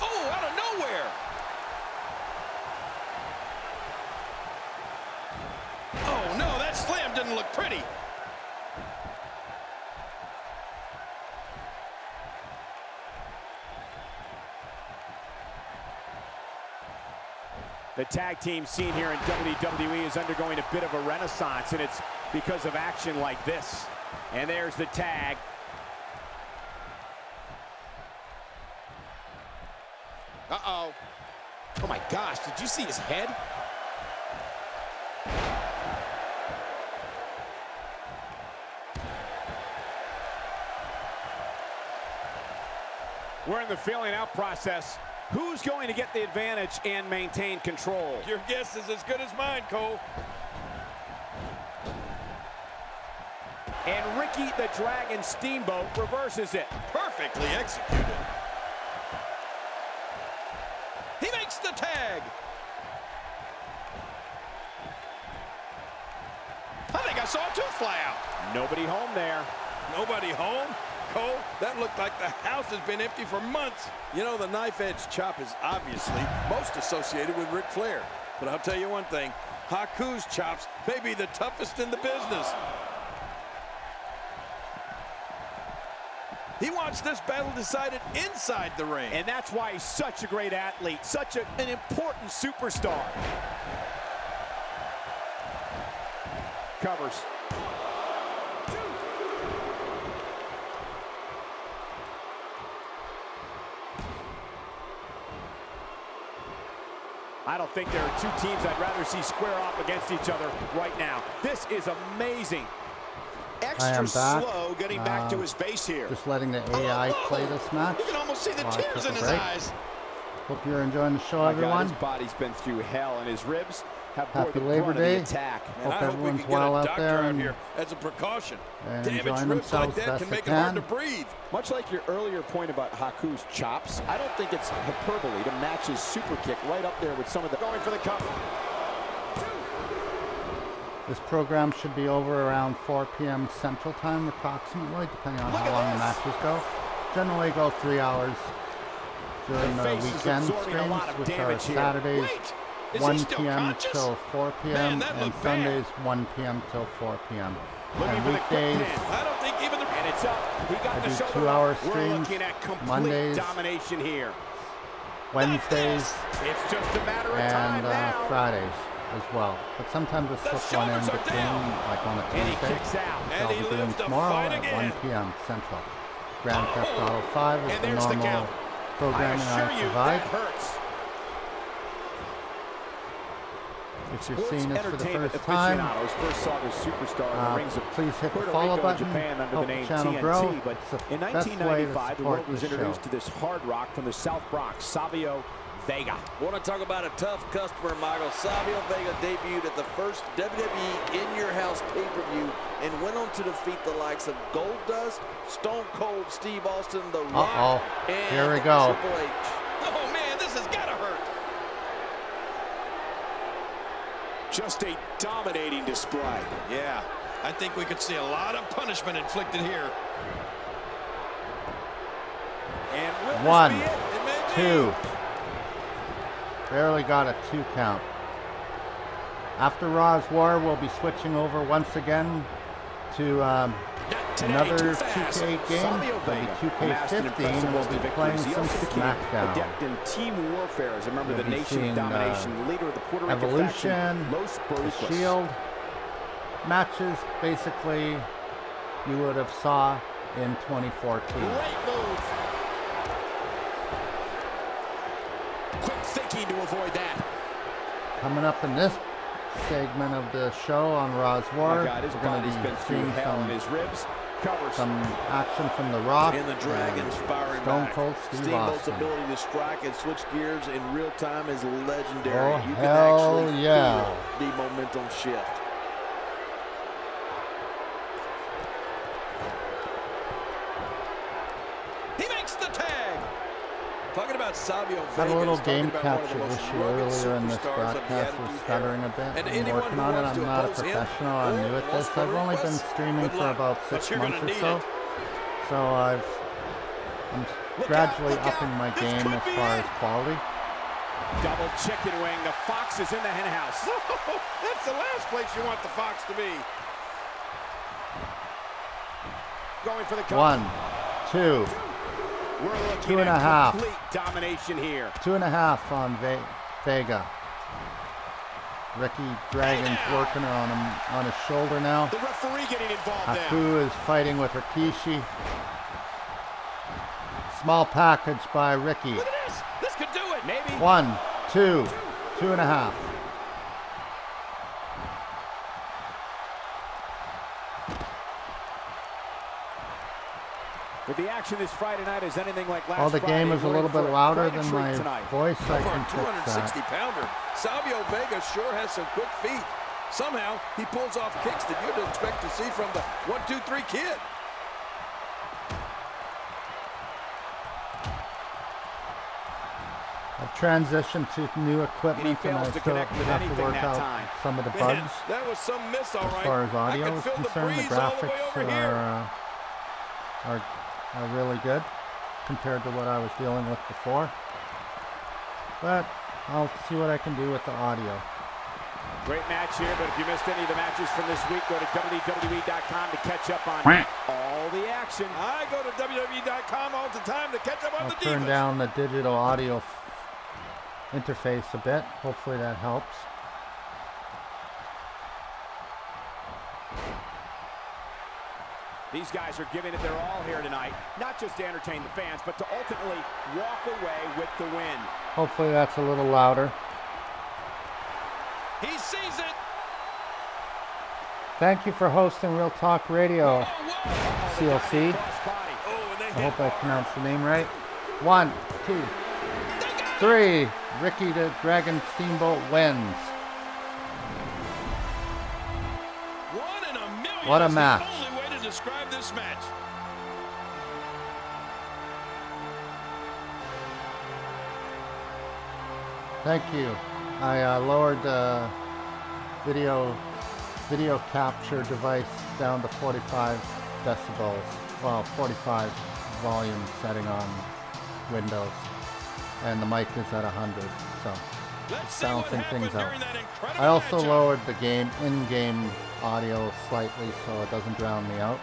Oh, out of nowhere. Oh, no, that slam didn't look pretty. The tag team scene here in WWE is undergoing a bit of a renaissance, and it's because of action like this. And there's the tag. Uh-oh. Oh, my gosh. Did you see his head? We're in the filling out process. Who's going to get the advantage and maintain control? Your guess is as good as mine, Cole. And Ricky the Dragon Steamboat reverses it. Perfectly executed. He makes the tag. I think I saw a tooth fly out. Nobody home there. Nobody home? Cole, that looked like the house has been empty for months. You know, the knife edge chop is obviously most associated with Ric Flair. But I'll tell you one thing, Haku's chops may be the toughest in the business. He wants this battle decided inside the ring. And that's why he's such a great athlete, such a, an important superstar. Covers. Don't think there are two teams I'd rather see square off against each other right now. This is amazing. I Extra slow getting back to Uh, his base here. Just letting the AI play this match. You can almost see the while tears in his break. eyes. Hope you're enjoying the show, God, everyone. his body's been through hell, and his ribs Happy Labor brunt of the Day. attack. Man, Hope I hope we everyone's can get well a out there out and- here as a precaution. and Damaged enjoying ribs like that best can make it hard to breathe. Much like your earlier point about Haku's chops, I don't think it's hyperbole to match his super kick right up there with some of the... Going for the cup. This program should be over around 4 p.m. Central Time, approximately, depending on how long the matches go. Generally go three hours during The the, face is weekend absorbing streams, which are damage here. Saturdays Wait! Is 1 p.m. till 4 p.m. And looked bad. Sundays 1 p.m. till 4 p.m. Looking and for the quick weekdays. I don't think even the... And it's up. He got I the do two-hour up. We're streams, looking at complete Mondays. domination here. Wednesdays It's just a matter of time and uh, now. Fridays as well. But sometimes I slip one in shoulders are between, like on a And he Tuesday. kicks out. And I'll he be doing tomorrow at 1 p.m. Central. Grand Theft Auto 5 is And the there's the normal count. I programming assure I you, provide. that hurts. If you're Sports seeing this for the entertainment first time, aficionados first saw this superstar in uh, the rings of please hit the Puerto follow Rico button, Japan under help the the name channel TNT, grow. but It's the in best way to 1995, the world was introduced show. to this hard rock from the South Bronx, Savio Vega. Want to talk about a tough customer, Michael? Savio Vega debuted at the first WWE In Your House pay-per-view and went on to defeat the likes of Goldust, Stone Cold Steve Austin, The Rock, Uh-oh. and Here we go. Triple H. Oh, man, this has got to hurt. Just a dominating display. Yeah, I think we could see a lot of punishment inflicted here. And One, it? It two. Barely got a two count. After Raw's War, we'll be switching over once again to um, Not today, another 2K game. Be 2K15, and we'll be playing some SmackDown. Adept in team warfare as a member of You'll the Nation seeing, uh, Domination, leader of the Puerto Rican Evolution, the Shield matches, basically, you would have saw in 2014. Quick thinking to avoid that. Coming up in this segment of the show on Raw's War, My God, we're going to be seeing some, his ribs covers. some action from The Rock And the Dragons and firing Stone. Cold Steve Steamboat's Austin. ability to strike and switch gears in real time is legendary. Oh, you can hell actually yeah. feel the momentum shift. He makes the tag. Talking about Savio Vega. Had a little game about one of the capture issue earlier in this superstars of the broadcast. Was stuttering a bit. And I'm working on it. I'm not a professional. I'm or new at this. I've only been streaming for about six months or so. it. So I've I'm gradually look upping out. my This game as far it. as quality. Double chicken wing. The Fox is in the hen house. That's the last place you want the Fox to be. Going for the cover. One, two, We're looking two and at a half. complete domination here. two and a half on Ve- Vega. Ricky Dragon's working on him on his shoulder now. The referee getting involved now. Haku is fighting with Rikishi. Small package by Ricky. This. This could do it. Maybe. One, two, two and a half. If the action this Friday night is anything like last While the game Friday, is a little bit louder than my tonight. voice, I can 260 that. pounder, Savio Vega sure has some quick feet. Somehow he pulls off kicks that you'd expect to see from the one, two, three kid. I've transitioned to new equipment and I fails to still have to work out time. some of the Man, bugs. that was some miss, all As far as audio is concerned, the the graphics are, uh, are are really good compared to what I was dealing with before. But I'll see what I can do with the audio. Great match here, but if you missed any of the matches from this week, go to WWE.com to catch up on all the action. I go to WWE.com all the time to catch up on I'll the turn divas. down the digital audio f- interface a bit. Hopefully that helps. These guys are giving it their all here tonight, not just to entertain the fans, but to ultimately walk away with the win. Hopefully that's a little louder. He sees it. Thank you for hosting Real Talk Radio, CLC. Oh, oh, oh I hit hope I pronounced the name right. One, two, three. Ricky the Dragon Steamboat wins. one in a million. What a is match. Thank you. I uh, lowered the video video capture device down to 45 decibels. Well, 45 volume setting on Windows, and the mic is at 100. So Just balancing things out. I also lowered the game in-game audio slightly so it doesn't drown me out.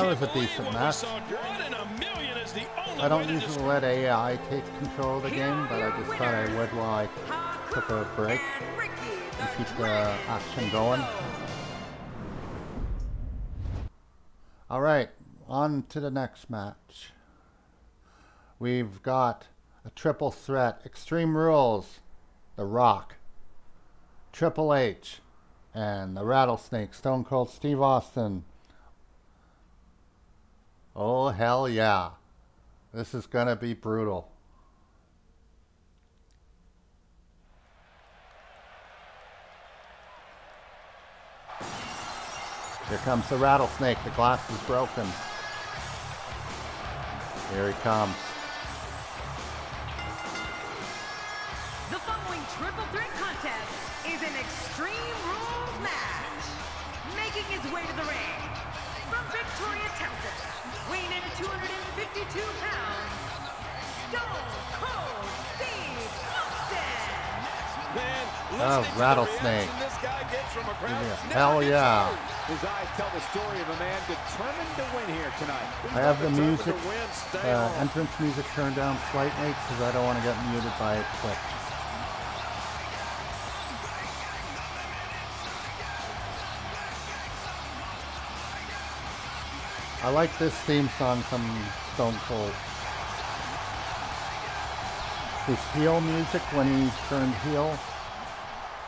That was a decent match. I don't usually let AI take control of the game, but I just thought I would while I took a break and keep the action going. All right, on to the next match. We've got a triple threat, Extreme Rules, The Rock, Triple H, and the Rattlesnake, Stone Cold Steve Austin. Oh, hell yeah. This is going to be brutal. Here comes the rattlesnake. The glass is broken. Here he comes. Oh, rattlesnake. this guy gets from a crowd. Yeah. Hell yeah. His eyes tell the story of a man determined to win here tonight. I have the music, uh, entrance music turned down slightly because I don't want to get muted by it click. I like this theme song from Stone Cold. His heel music when he turned heel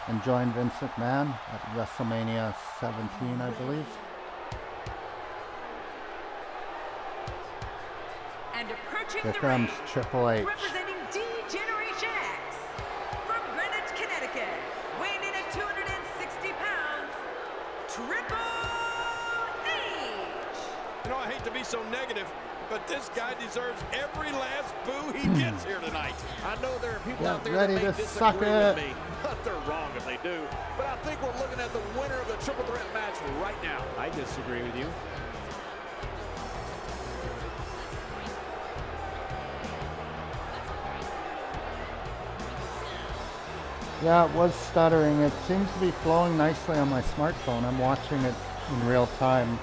and joined Vince McMahon at WrestleMania 17, I believe. And approaching Here the comes ring, Triple H. representing D-Generation X, from Greenwich, Connecticut, weighing in at 260 pounds, Triple H. You know, I hate to be so negative, but this guy deserves every last boo he hmm. gets here tonight. I know there are people Get out there ready that may to suck disagree with it. me, but they're wrong if they do. But I think we're looking at the winner of the triple threat match right now. I disagree with you. Yeah, it was stuttering. It seems to be flowing nicely on my smartphone. I'm watching it in real time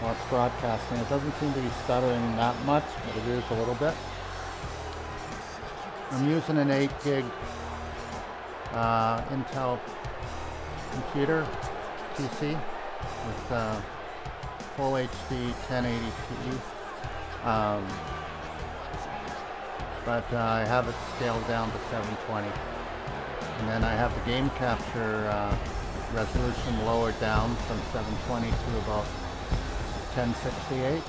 while it's broadcasting. It doesn't seem to be stuttering that much, but it is a little bit. I'm using an 8 gig uh, Intel computer PC with uh, full HD 1080p. Um, but uh, I have it scaled down to 720. And then I have the game capture uh, resolution lowered down from 720 to about 1068.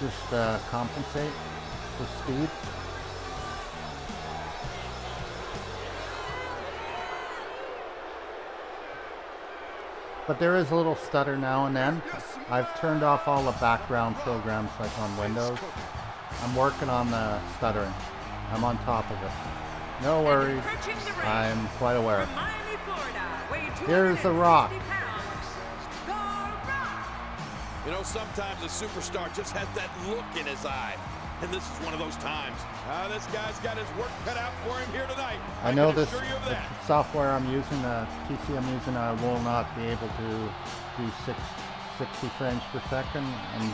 Just uh, compensate for speed. But there is a little stutter now and then. I've turned off all the background programs like on Windows. I'm working on the stuttering. I'm on top of it. No worries. I'm quite aware. Here's The Rock. You know, sometimes a superstar just has that look in his eye. And this is one of those times. Uh, this guy's got his work cut out for him here tonight. I know this assure you of the that. software I'm using, the PC I'm using, I will not be able to do six, 60 frames per second. I'm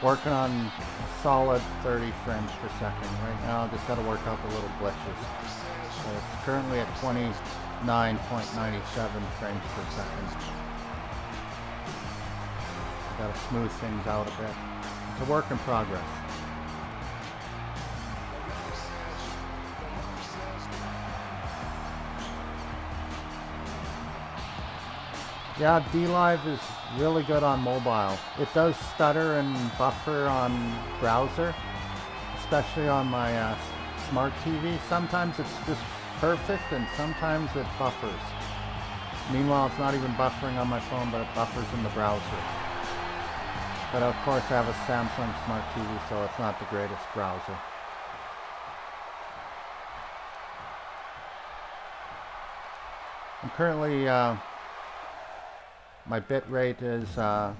working on a solid 30 frames per second. Right now, I've just got to work out the little glitches. So it's currently at 29.97 frames per second. Got to smooth things out a bit. It's a work in progress. Yeah, DLive is really good on mobile. It does stutter and buffer on browser, especially on my uh, smart TV. Sometimes it's just perfect and sometimes it buffers. Meanwhile, it's not even buffering on my phone, but it buffers in the browser. But of course, I have a Samsung Smart TV, so it's not the greatest browser. I'm currently, uh, my bit rate is uh,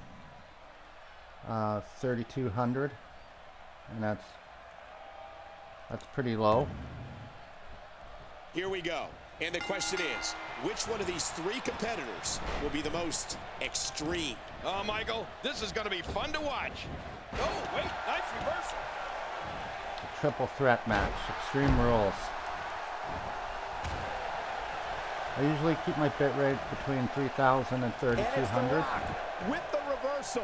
uh, 3,200, and that's that's pretty low. Here we go. And the question is, which one of these three competitors will be the most extreme? Oh, Michael, this is going to be fun to watch. Oh, wait, nice reversal. Triple threat match, Extreme Rules. I usually keep my bit rate between 3,000 and 3,200. With the reversal.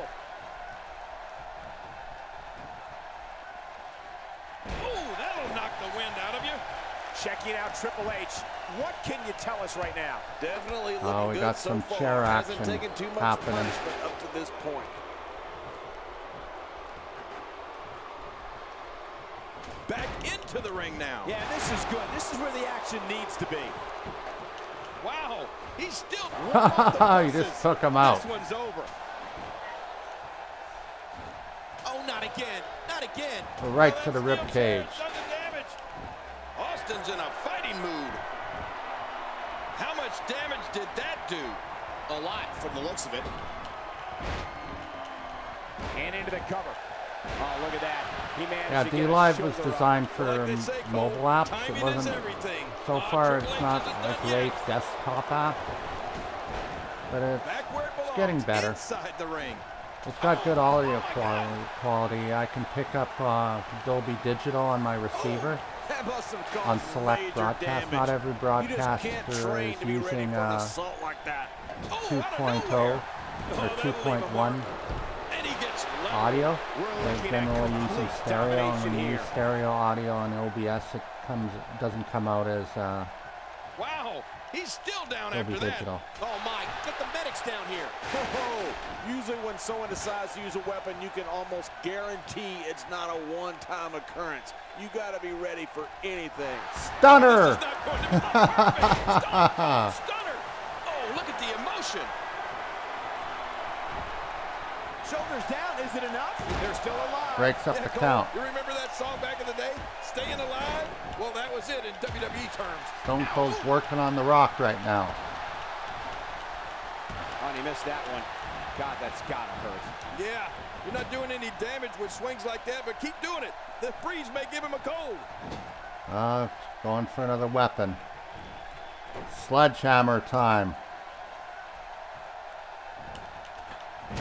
Ooh, that'll knock the wind out of you. Checking out Triple H. What can you tell us right now? Definitely oh, looking Oh, we got so some far. chair Hasn't action taken too much happening. up to this point. Back into the ring now. Yeah, this is good. This is where the action needs to be. Wow, he's still. you just took him out. This one's over. Oh, not again. Not again. Right to the rib cage. Does. Austin's in a fighting mood. How much damage did that do? A lot from the looks of it. And into the cover. Oh, look at that. He managed Yeah, to get a DLive was designed for Like um, say, Cole, mobile apps. It wasn't. everything. So far, Triple it's not a great yet. desktop app, but it's Back where it belongs, getting better. Inside the ring. It's got good audio quality. Quality. I can pick up uh, Dolby Digital on my receiver That must have caused on select major broadcast. Not every broadcaster is to be ready using uh, like that. 2.0 or 2.1 And he gets leveled. audio. They're generally using stereo, and when you use stereo audio on OBS, it comes doesn't come out as uh, Wow, he's still down after that. Oh, my. Get the medics down here. Oh, usually when someone decides to use a weapon, you can almost guarantee it's not a one-time occurrence. You got to be ready for anything. Stunner. This is not going to be perfect. Stunner. Stunner. Oh, look at the emotion. Shoulders down. Is it enough? They're still alive. Breaks up Yeah, the Cole, count. You remember that song back in the day? Staying Alive? Well, that was it in WWE terms. Stone Cold's working on the Rock right now. And he missed that one. God, that's gotta hurt. Yeah, you're not doing any damage with swings like that, but keep doing it. The freeze may give him a cold. Uh, going for another weapon. Sledgehammer time.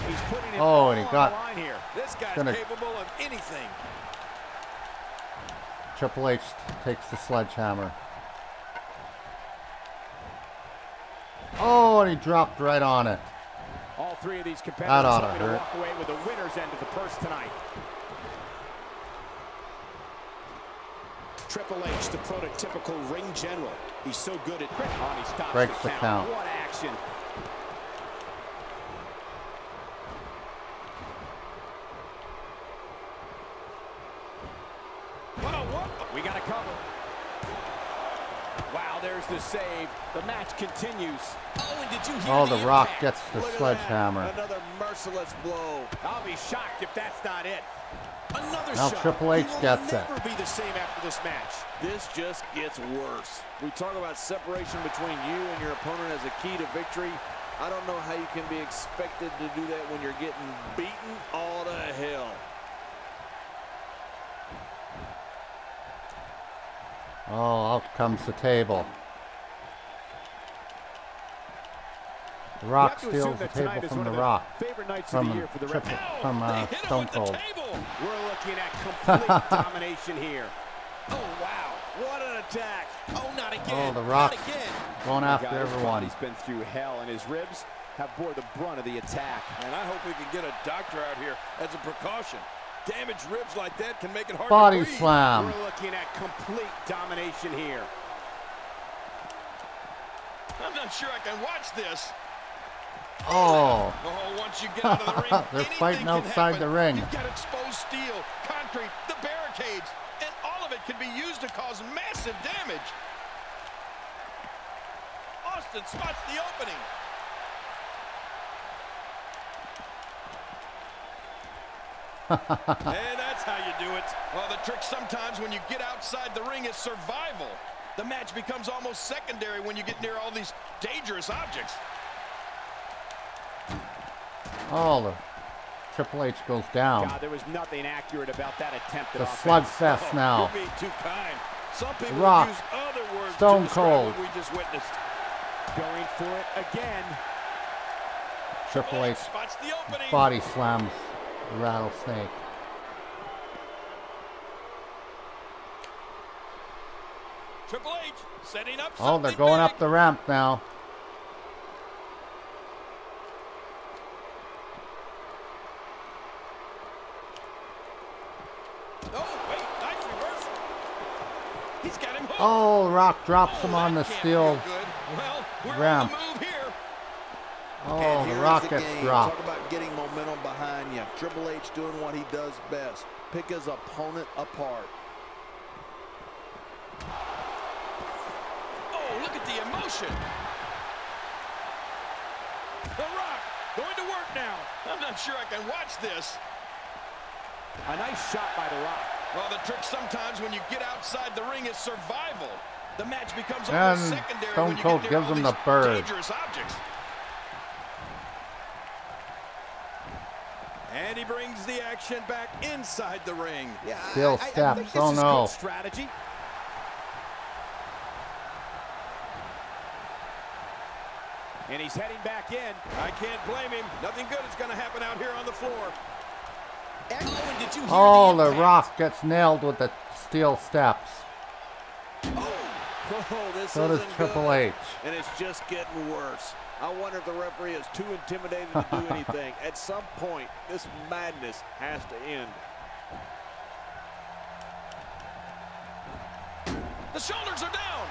He's putting it Oh, and he got- line here. This guy's Gonna- capable of anything. Triple H takes the sledgehammer. Oh, and he dropped right on it. All three of these competitors hoping to walk away with the winner's end of the purse tonight. Triple H, the prototypical ring general. He's so good at... Oh, he stops Breaks the the count. count. What action. We got a cover. Wow, there's the save. The match continues. Oh, and did you hear Oh, the Rock gets the Look sledgehammer. Another merciless blow. I'll be shocked if that's not it. Another Now shot. Triple H He will gets it. never be the same after this match. This just gets worse. We talk about separation between you and your opponent as a key to victory. I don't know how you can be expected to do that when you're getting beaten all to hell. Oh, out comes the table. The Rock have to assume steals the table from the Rock. Favorite nights of From the year for the Triple, Red from uh, Stone Cold. We're looking at complete domination here. Oh, wow. What an attack. Oh, not again. Oh, the Rock going after everyone. He's been through hell, and his ribs have bore the brunt of the attack. And I hope we can get a doctor out here as a precaution. Damaged ribs like that can make it hard Body to breathe. slam. We're looking at complete domination here. I'm not sure I can watch this. Oh, Oh, once you get out of the ring, They're fighting outside happen. the ring. You've got exposed steel, concrete, the barricades, and all of it can be used to cause massive damage. Austin spots the opening. and that's how you do it. Well, the trick sometimes when you get outside the ring is survival. The match becomes almost secondary when you get near all these dangerous objects. Oh, the Triple H goes down. God, there was nothing accurate about that attempt at offense. slugfest oh, now. Kind. Some Rock. use other words Stone Cold. we just witnessed. Going for it again. Triple H Spots the opening. body slams the rattlesnake. Triple H setting up Oh, they're going big. up the ramp now. Oh, wait, nice reversal. He's got him hooked. Oh, Rock drops him oh, on the steel. Well, ramp. on the move here. Oh, and the here's Rock the gets dropped. Talk about getting momentum behind you. Triple H doing what he does best. Pick his opponent apart. Oh, look at the emotion. The Rock going to work now. I'm not sure I can watch this. A nice shot by The Rock. Well, the trick sometimes when you get outside the ring is survival. The match becomes And almost secondary Stone when you Cold get gives him the bird. dangerous objects. And he brings the action back inside the ring. Yeah, Still I, I, I steps. think this Oh is no. strategy. And he's heading back in. I can't blame him. Nothing good is going to happen out here on the floor. Oh, and did you hear Oh, the? Rock gets nailed with the steel steps. Oh, oh this So does Triple good. H. And it's just getting worse. I wonder if the referee is too intimidated to do anything. At some point, this madness has to end. The shoulders are down.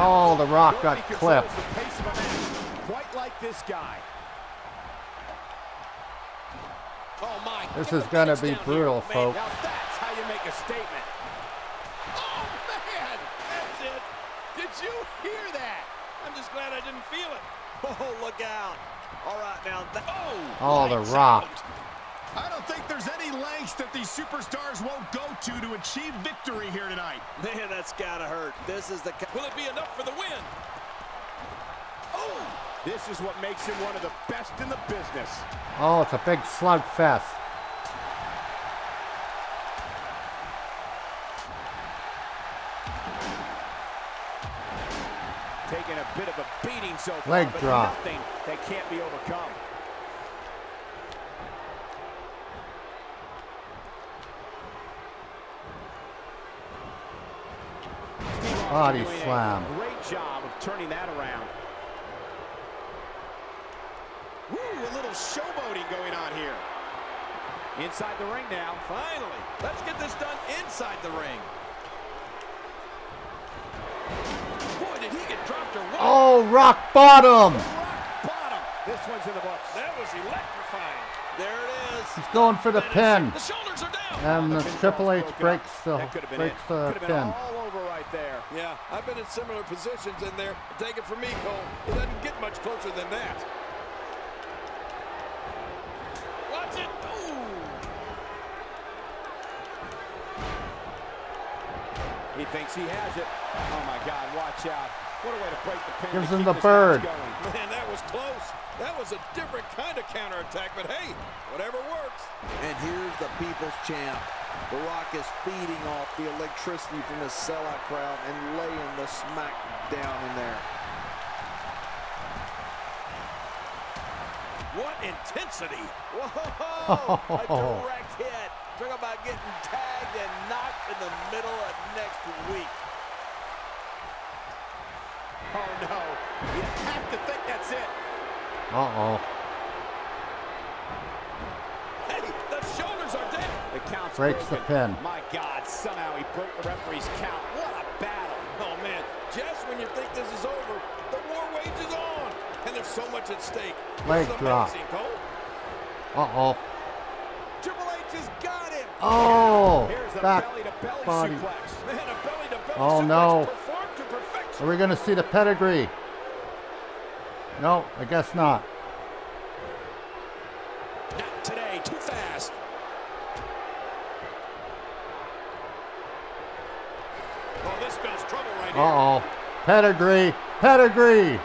Oh, the Rock got clipped. Like this guy. Oh, my. This is going to be down here. brutal, folks. now that's how you make a statement. Oh, man. That's it. Did you hear that? I'm just glad I didn't feel it. Oh, look out. All right, now. That, Oh, Oh, the Rock. out. I don't think there's any lengths that these superstars won't go to to achieve victory here tonight. man, that's got to hurt. This is the... Will it be enough for the win? Oh, this is what makes him one of the best in the business. Oh, it's a big slugfest. Taking a bit of a beating so far, Leg but drop. nothing that can't be overcome. Body slam. Great job of turning that around. Woo, a little showboating going on here. Inside the ring now. Finally. Let's get this done inside the ring. Boy, did he get dropped or what? Oh, Rock bottom. Rock bottom. This one's in the books. That was electrifying. There it is. He's going for the pin. The shoulders are down. And the Triple H broken breaks up. the could have been breaks it. the Could have been pin. all over right there. Yeah, I've been in similar positions in there. Take it from me, Cole. It doesn't get much closer than that. Watch it. Ooh. He thinks he has it. Oh my God, watch out. What a way to break the pin. Gives him the this bird. Man, that was close. That was a different kind of counterattack, but hey, whatever works. And here's the people's champ. The Rock is feeding off the electricity from the sellout crowd and laying the smack down in there. What intensity. Whoa! a oh. direct hit. Talk about getting tagged and knocked in the middle of next week. Oh no. You have to think that's it. Uh-oh. Hey, the shoulders are down. The count's Breaks the pin. My God, somehow he broke the referee's count. What a battle. Oh, man, just when you think this is over, the war wages on. And there's so much at stake. Leg drop. Oh. Uh-oh. Triple H has got him. Oh, back body. Man, a belly-to-belly Oh, no. Are we going to see the pedigree? No, I guess not. Not today. Too fast. Oh, this spells trouble right here. Uh-oh. Pedigree. Pedigree.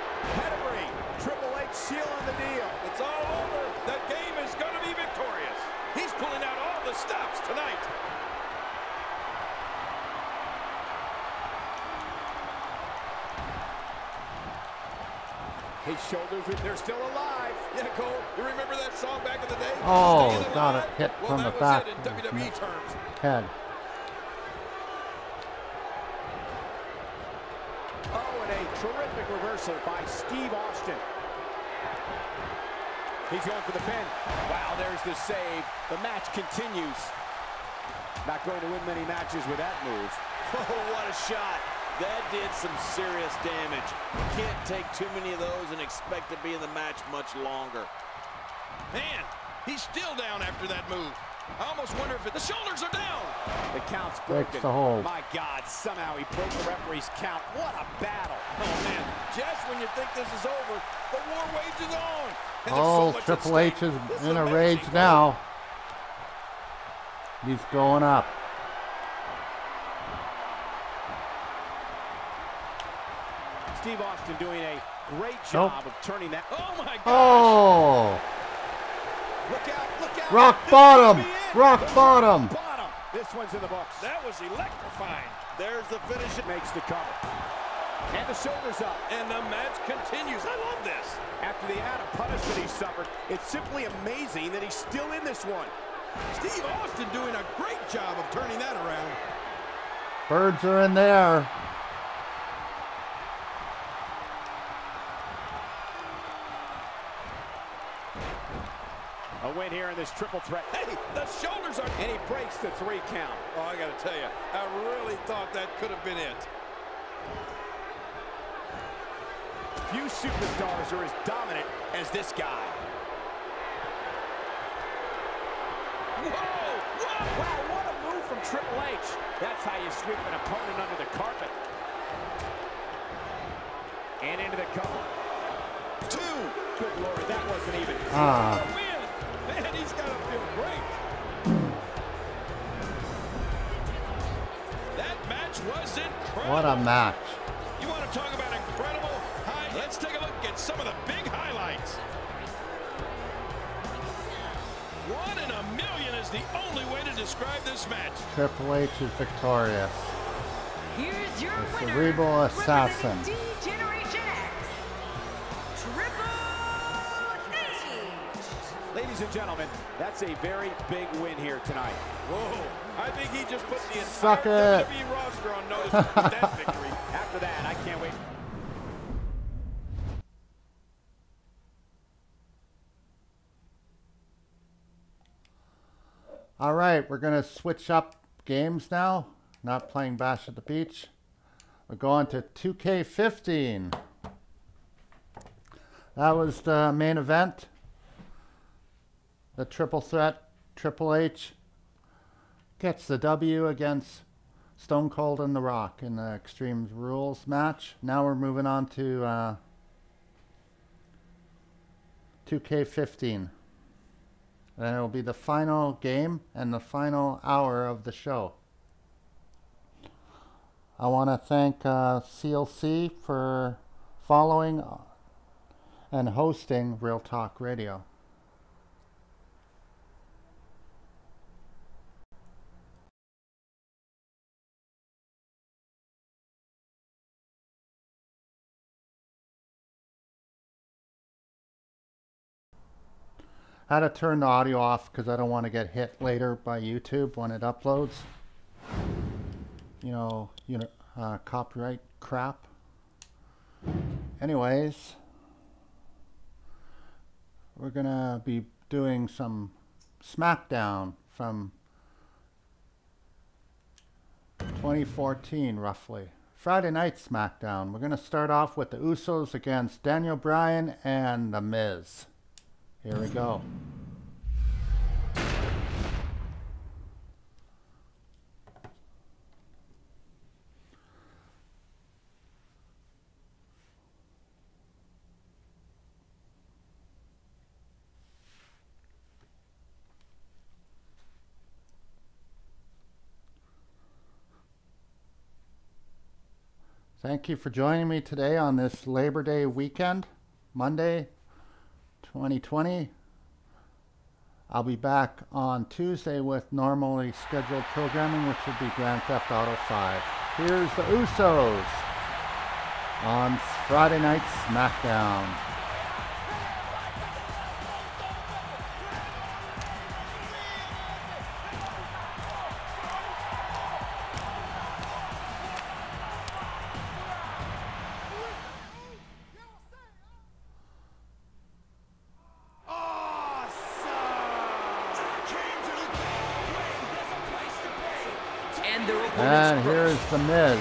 His shoulders, they're still alive. Yeah, Cole, you remember that song back in the day? Oh, Staying got Alive? it hit well, from that the was back. It in WWE terms. Head. Oh, and a terrific reversal by Steve Austin. He's going for the pin. Wow, there's the save. The match continues. Not going to win with that move. Oh, what a shot. That did some serious damage. Can't take too many of those and expect to be in the match much longer. Man, he's still down after that move. I almost wonder if it, the shoulders are down. The count's broken. the hold. My God, somehow he broke the referee's count. What a battle. Oh, man, just when you think this is over, the war wages on. And there's so Oh, much at Triple stake. H is This in a rage Cole. now. He's going up. Steve Austin doing a great Nope. job of turning that. Oh, my God. Oh! Look out, look out. Rock This bottom! could be. Rock bottom! Bottom. This one's in the books. That was electrifying. There's the finish. It makes the cover. And the shoulders up. And the match continues. I love this. After the amount of punishment he suffered, it's simply amazing that he's still in this one. Steve Austin doing a great job of turning that around. Birds are in there. A win here in this triple threat. Hey, the shoulders are... And he breaks the three count. Oh, I got to tell you, I really thought that could have been it. Few superstars are as dominant as this guy. Whoa, whoa. Wow, what a move from Triple H. That's how you sweep an opponent under the carpet. And into the cover. Two. Good lord, that wasn't even. Ah. Win. Man, he's got to feel great. That match was incredible. What a match. You want to talk about incredible? High. Let's take a look at some of the big highlights. One in a million is the only way to describe this match. Triple H is victorious. Here's your The winner, Cerebral Assassin. Ladies and gentlemen, that's a very big win here tonight. Whoa. I think he just put the Suck entire. WWE roster on notice with that victory. After that, I can't wait. All right, we're going to switch up games now. Not playing Bash at the Beach. We're going to 2K15. That was the main event. The triple threat. Triple H gets the W against Stone Cold and The Rock in the Extreme Rules match. Now we're moving on to uh, 2K15. And it'll be the final game and the final hour of the show. I want to thank uh, CLC for following uh, and hosting Real Talk Radio. Had to turn the audio off because I don't want to get hit later by YouTube when it uploads. You know, you know, uh, copyright crap. Anyways, we're gonna be doing some SmackDown from 2014, roughly. Friday Night SmackDown. We're gonna start off with the Usos against Daniel Bryan and The Miz. Here we go. Thank you for joining me today on this Labor Day weekend, Monday 2020. I'll be back on Tuesday with normally scheduled programming, which would be Grand Theft Auto 5. Here's the Usos. on Friday Night SmackDown. The Miz.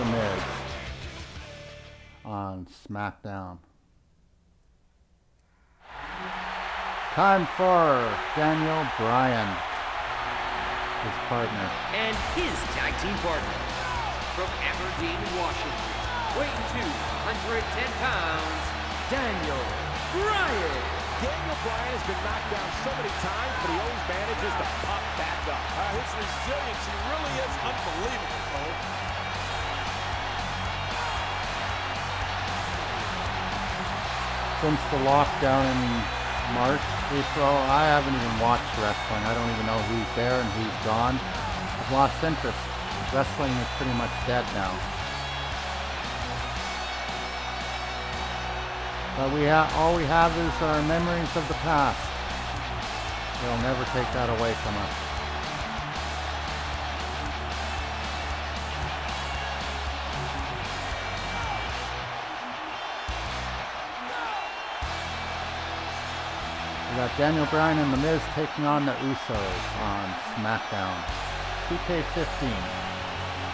The Miz on SmackDown. Time for Daniel Bryan, his partner. And his tag team partner from Aberdeen, Washington, weighing 210 pounds, Daniel Bryan. Daniel Bryan has been knocked down so many times, but he always manages to pop back up. Uh, his resiliency really is unbelievable, Cole. Since the lockdown in March, April, I haven't even watched wrestling. I don't even know who's there and who's gone. I've lost interest. Wrestling is pretty much dead now. But we ha- all we have is our memories of the past. They'll never take that away from us. Got Daniel Bryan and The Miz taking on the Usos on SmackDown. 2K15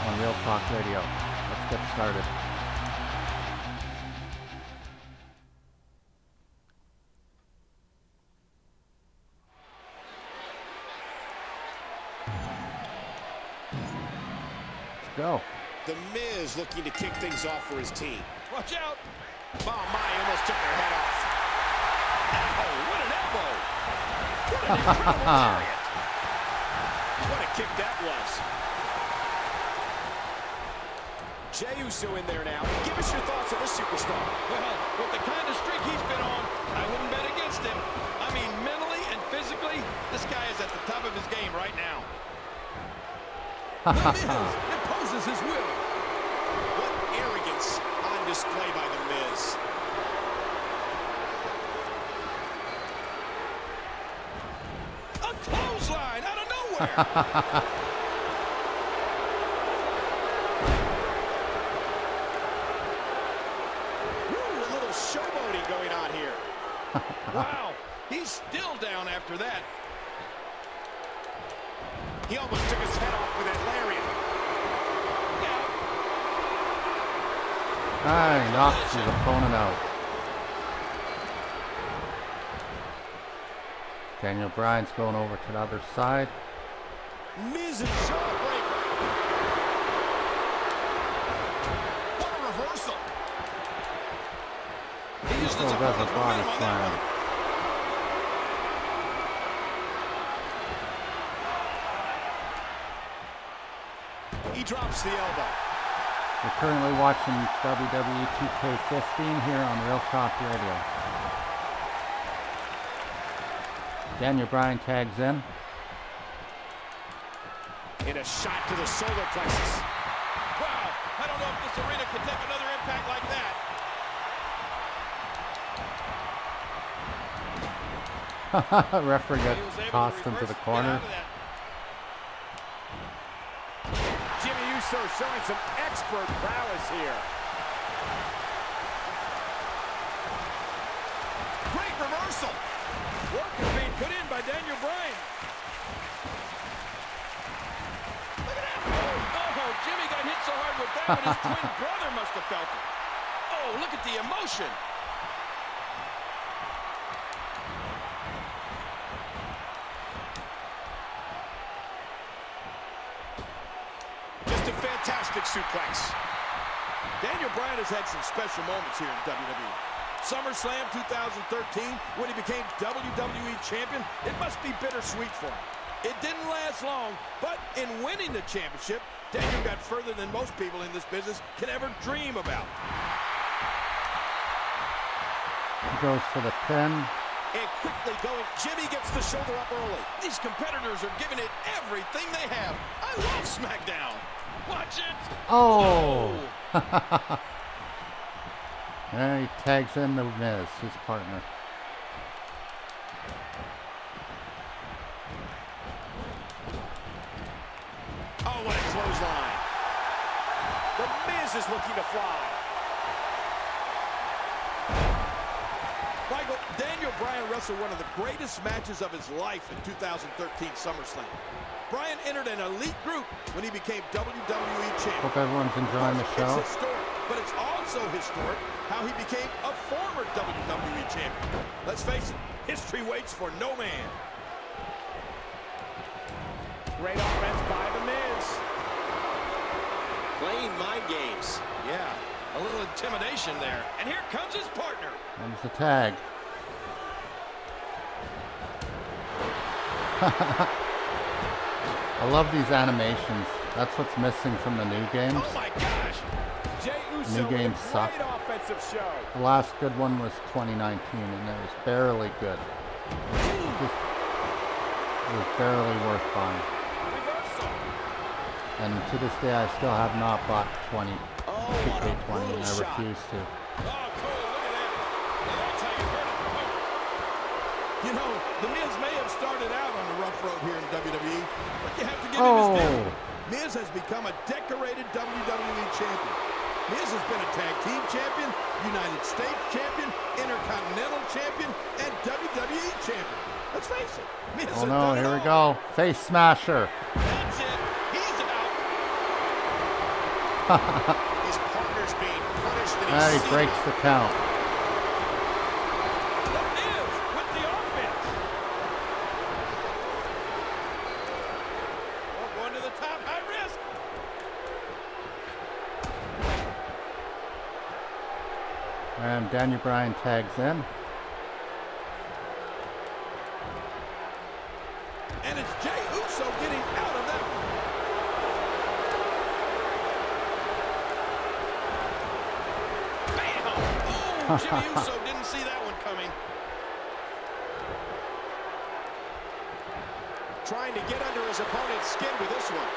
on Real Talk Radio. Let's get started. Let's go. The Miz looking to kick things off for his team. Watch out. Oh, my, almost took their head off. Oh, what an elbow. What an incredible lariat. What a kick that was. Jey Uso in there now. Give us your thoughts on this superstar. Well, with the kind of streak he's been on, I wouldn't bet against him. I mean, mentally and physically, this guy is at the top of his game right now. The Miz imposes his will. What arrogance on display by The Miz. A clothesline out of nowhere. Ooh, a little showboating going on here. wow, he's still down after that. He almost took his head off with that lariat. Ah, he knocks his opponent out. Daniel Bryan's going over to the other side. Miz and jawbreaker. What a reversal. He still does a body slam. He drops the elbow. We're currently watching WWE 2K15 here on Real Talk Radio. Daniel Bryan tags in. In a shot to the solar plexus. Wow, I don't know if this arena can take another impact like that. Referee got tossed into the corner. Jimmy Uso showing some expert prowess here. Great reversal. Work is being put in by Daniel Bryan. hard with that his twin brother must have felt it. Oh, look at the emotion. Just a fantastic suplex. Daniel Bryan has had some special moments here in WWE. SummerSlam 2013, when he became WWE Champion, it must be bittersweet for him. It didn't last long, but in winning the championship, Daniel got further than most people in this business can ever dream about. He goes for the pin. And quickly going, Jimmy gets the shoulder up early. These competitors are giving it everything they have. I love SmackDown. Watch it. Oh! and he tags in the Miz, his partner. Oh, what a clothesline. The Miz is looking to fly. Michael, Daniel Bryan wrestled one of the greatest matches of his life in 2013 SummerSlam. Bryan entered an elite group when he became WWE Champion. Hope everyone's enjoying the show. It's historic, but it's also historic how he became a former WWE Champion. Let's face it, history waits for no man. Great offense by The Miz. Playing mind games. Yeah, a little intimidation there. And here comes his partner. Comes the tag. I love these animations. That's what's missing from the new games. Oh my gosh! Jay New games suck. offensive show. The last good one was 2019, and it was barely good. Just, it was barely worth buying. And to this day, I still have not bought 20, 2K20, and I refuse to. Oh, cool. Look at that. That's how you know, The Miz may have started out on the rough road here in WWE, but you have to give him Oh. his due. Oh. Miz has become a decorated WWE champion. Miz has been a tag team champion, United States champion, Intercontinental champion, and WWE champion. Let's face it, Miz Oh no, here we all. go. Face smasher. That's it. He's out. His partner's being punished and he's he breaks the count. The Miz with the offense. Going to the top, high risk. And Daniel Bryan tags in. And it's Jey Uso getting out of that one. Bam! Oh, Jimmy Uso didn't see that one coming. trying to get under his opponent's skin with this one.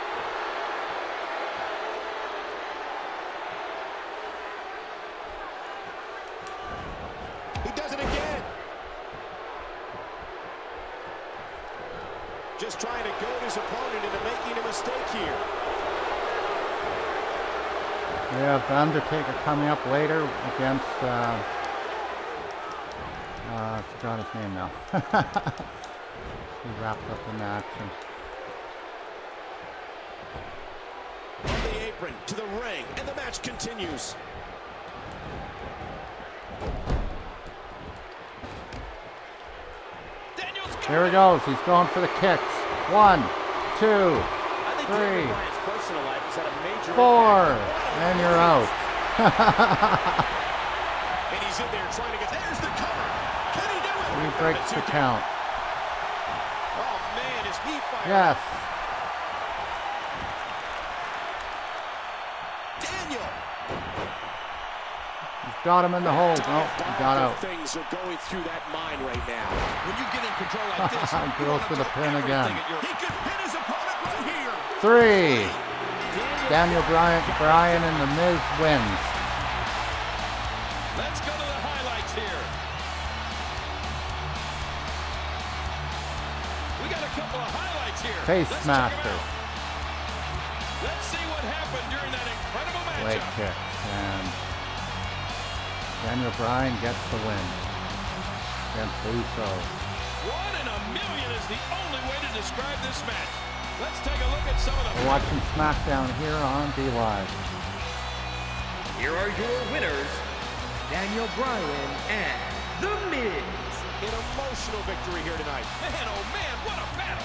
He does it again. Just trying to goad his opponent into making a mistake here. We have The Undertaker coming up later against, uh, uh, I forgot his name now. he wrapped up the action. On the apron to the ring, and the match continues. Here he goes. He's going for the kicks. One, two, I think three, Daniel Bryan's personal life has had a major four, and you're out. And he's in there trying to get. There's the cover. Can he do it? he breaks the count. Oh man, is he fired? Yes. Daniel. He's got him in the hold. No, he got out. Things are going through that mind right now. When you get in control like this, Goes for the pin again. everything at your- He could pin his opponent right here. Three. Daniel Bryan, Bryan and The Miz wins. Let's go to the highlights here. We got a couple of highlights here. Face Let's check 'em smasher. out. Let's see what happened during that incredible Leg matchup. kicks. And Daniel Bryan gets the win against the Usos. One in a million is the only way to describe this match. Let's take a look at some of the We're watching SmackDown here on D Live. Here are your winners, Daniel Bryan and The Miz. An emotional victory here tonight. Man, oh man, what a battle!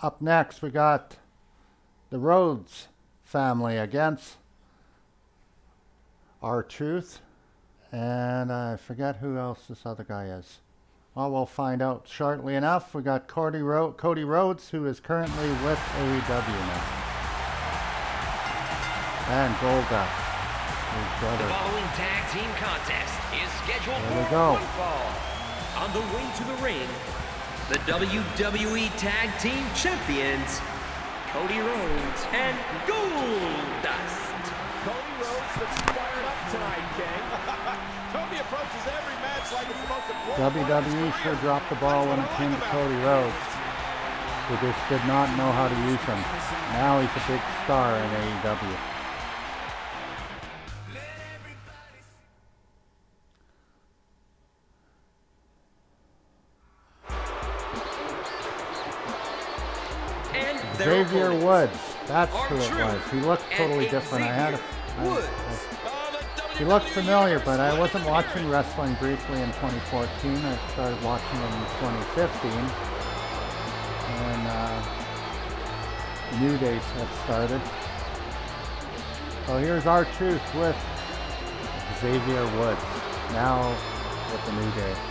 Up next, we got the Rhodes family against R-Truth. And I forget who else this other guy is. Well, we'll find out shortly enough. We got Cody, Ro- Cody Rhodes, who is currently with AEW now. And Goldust, his The following tag team contest is scheduled There we for go. one fall. On the way to the ring, the WWE Tag Team Champions, Cody Rhodes and Goldust. Cody Rhodes WWE sure dropped the ball when it came to Cody Rhodes. They just did not know how to use him. Now he's a big star in AEW. Xavier. Woods, that's who it was. He looked totally different. I had a, I- Woods. I- he looked familiar, but I wasn't watching wrestling briefly in 2014. I started watching in 2015 when uh, New Days had started. So here's R-Truth with Xavier Woods, now with the New Day.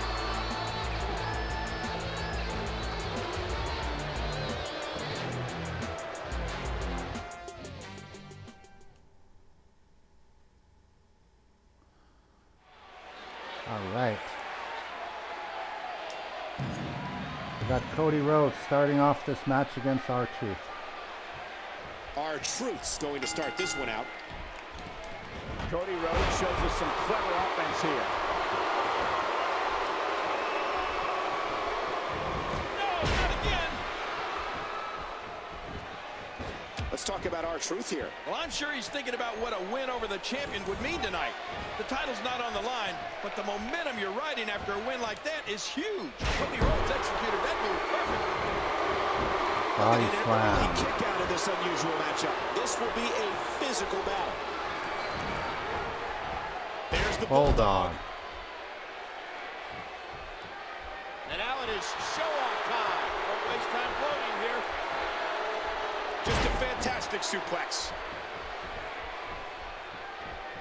All right. We got Cody Rhodes starting off this match against our truth. R-Truth's going to start this one out. Cody Rhodes shows us some clever offense here. Let's talk about R-Truth here. Well, I'm sure he's thinking about what a win over the champion would mean tonight. The title's not on the line, but the momentum you're riding after a win like that is huge. Cody Rhodes executed that move perfect. Body An slam. kick out of this unusual matchup. This will be a physical battle. There's the Bulldog. And now it is show-off time. Don't waste time floating here. Just a fantastic suplex.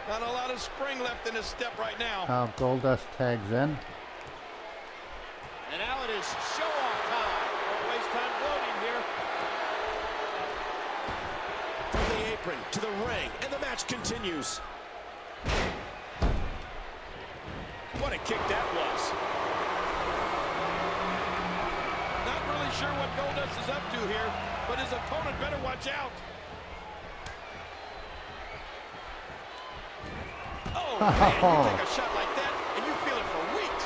Not a lot of spring left in his step right now. Now Goldust tags in. And now it is show-off time. Don't waste time floating here. From the apron to the ring, and the match continues. What a kick that was. Not really sure what Goldust is up to here, but his opponent better watch out. Oh, man, you take a shot like that, and you feel it for weeks.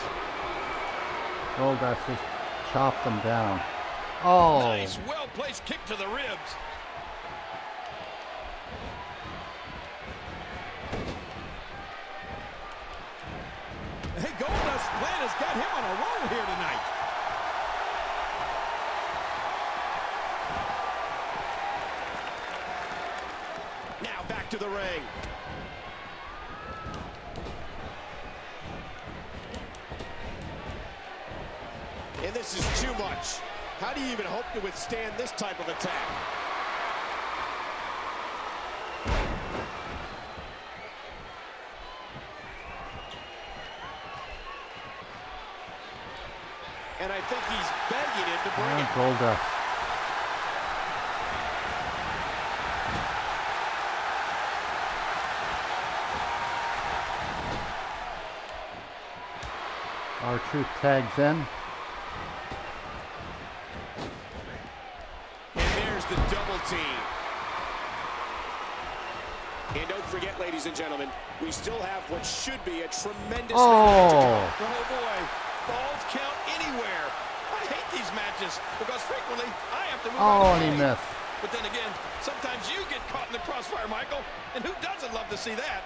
Oh, Goldust just chopped him down. Oh, Nice, well-placed kick to the ribs. Hey, Goldust's plan has got him on a roll here tonight. To the ring. And this is too much. How do you even hope to withstand this type of attack? And I think he's begging him to bring and it. Goldust. Our truth tags in. And there's the double team. And don't forget, ladies and gentlemen, we still have what should be a tremendous Oh, Oh boy, falls count anywhere. I hate these matches because frequently I have to move oh, of the and he missed. But then again, sometimes you get caught in the crossfire, Michael. And who doesn't love to see that?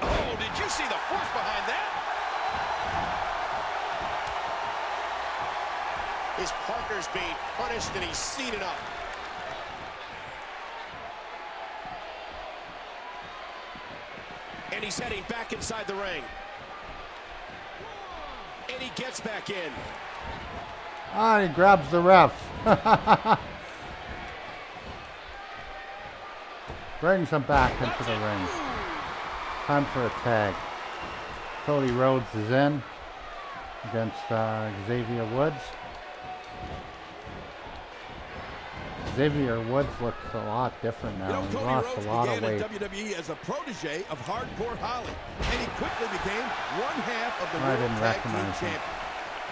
Oh, did you see the force behind that? His partner's being punished and he's seated up. And he's heading back inside the ring. And he gets back in. Ah, he grabs the ref. Brings him back into the ring. Time for a tag. Cody Rhodes is in against uh, Xavier Woods. Xavier Woods looks a lot different now. You know, he Cody lost Rhodes a lot of weight. WWE as a protege of Hardcore Holly, and he quickly became one half of the I World Tag Team him. Champion.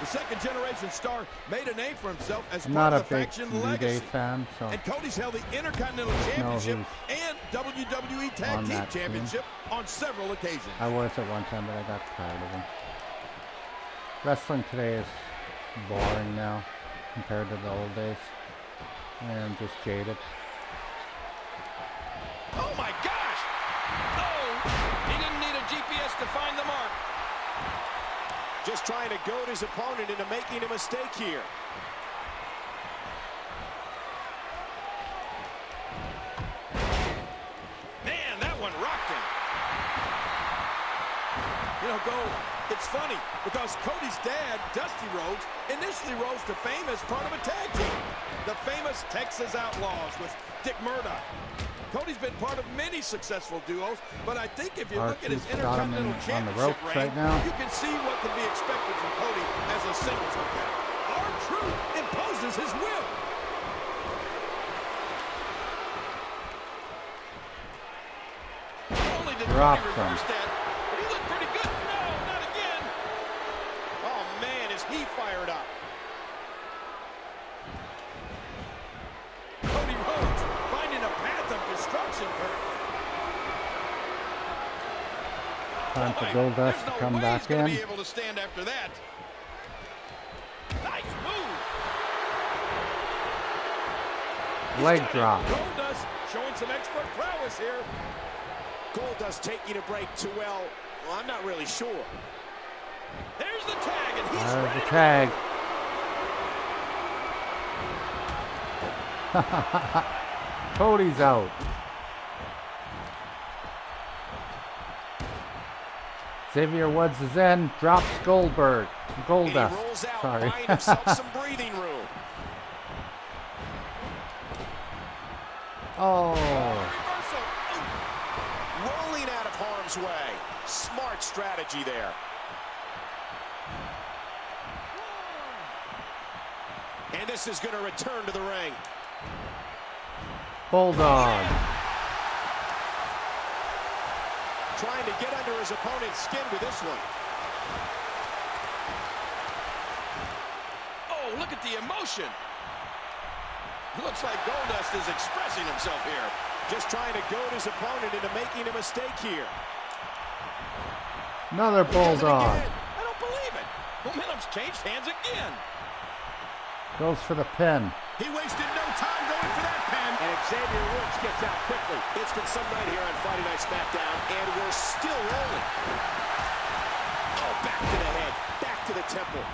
The second generation star made a name for himself as I'm part not a of the faction Legacy. fan, so And Cody's held the Intercontinental Championship and WWE Tag Team that team. Championship on several occasions. I was at one time, but I got tired of him. Wrestling today is boring now compared to the old days, and just jaded. Oh my gosh! Oh, he didn't need a GPS to find the mark. Just trying to goad his opponent into making a mistake here. Man, that one rocked him. You know, go. It's funny because Cody's dad, Dusty Rhodes, initially rose to fame as part of a tag team, the famous Texas Outlaws with Dick Murdoch. Cody's been part of many successful duos, but I think if you look at his R-Truth's got him Intercontinental in- on the Championship reign, right now. you can see what can be expected from Cody as a singles competitor. R-Truth imposes his will. Not only did Dropped Cody him. reverse that, but he looked pretty good. No, not again. Oh, man, is he fired up. Cody Rhodes finding a path of destruction currently. Time for Goldust to come back in. be able to stand after that. Nice move. Leg drop. Goldust showing some expert prowess here. Goldust taking a break too well. Well, I'm not really sure. There's the tag, and he's There's the tag. Cody's out. Xavier Woods is in, drops Goldberg. Goldust. rolls out, Sorry. some breathing room. oh, Rolling out of harm's way. Smart strategy there. And this is going to return to the ring. Bulldog. Trying to get under his opponent's skin with this one. Oh, look at the emotion. Looks like Goldust is expressing himself here. Just trying to goad his opponent into making a mistake here. Another bulldog. I don't believe it. Momentum's changed hands again. Goes for the pin. He wasted no time going for that pin. And Xavier Woods gets out quickly. It's been some night here on Friday Night SmackDown, and we're still rolling. Oh, back to the head, back to the temple.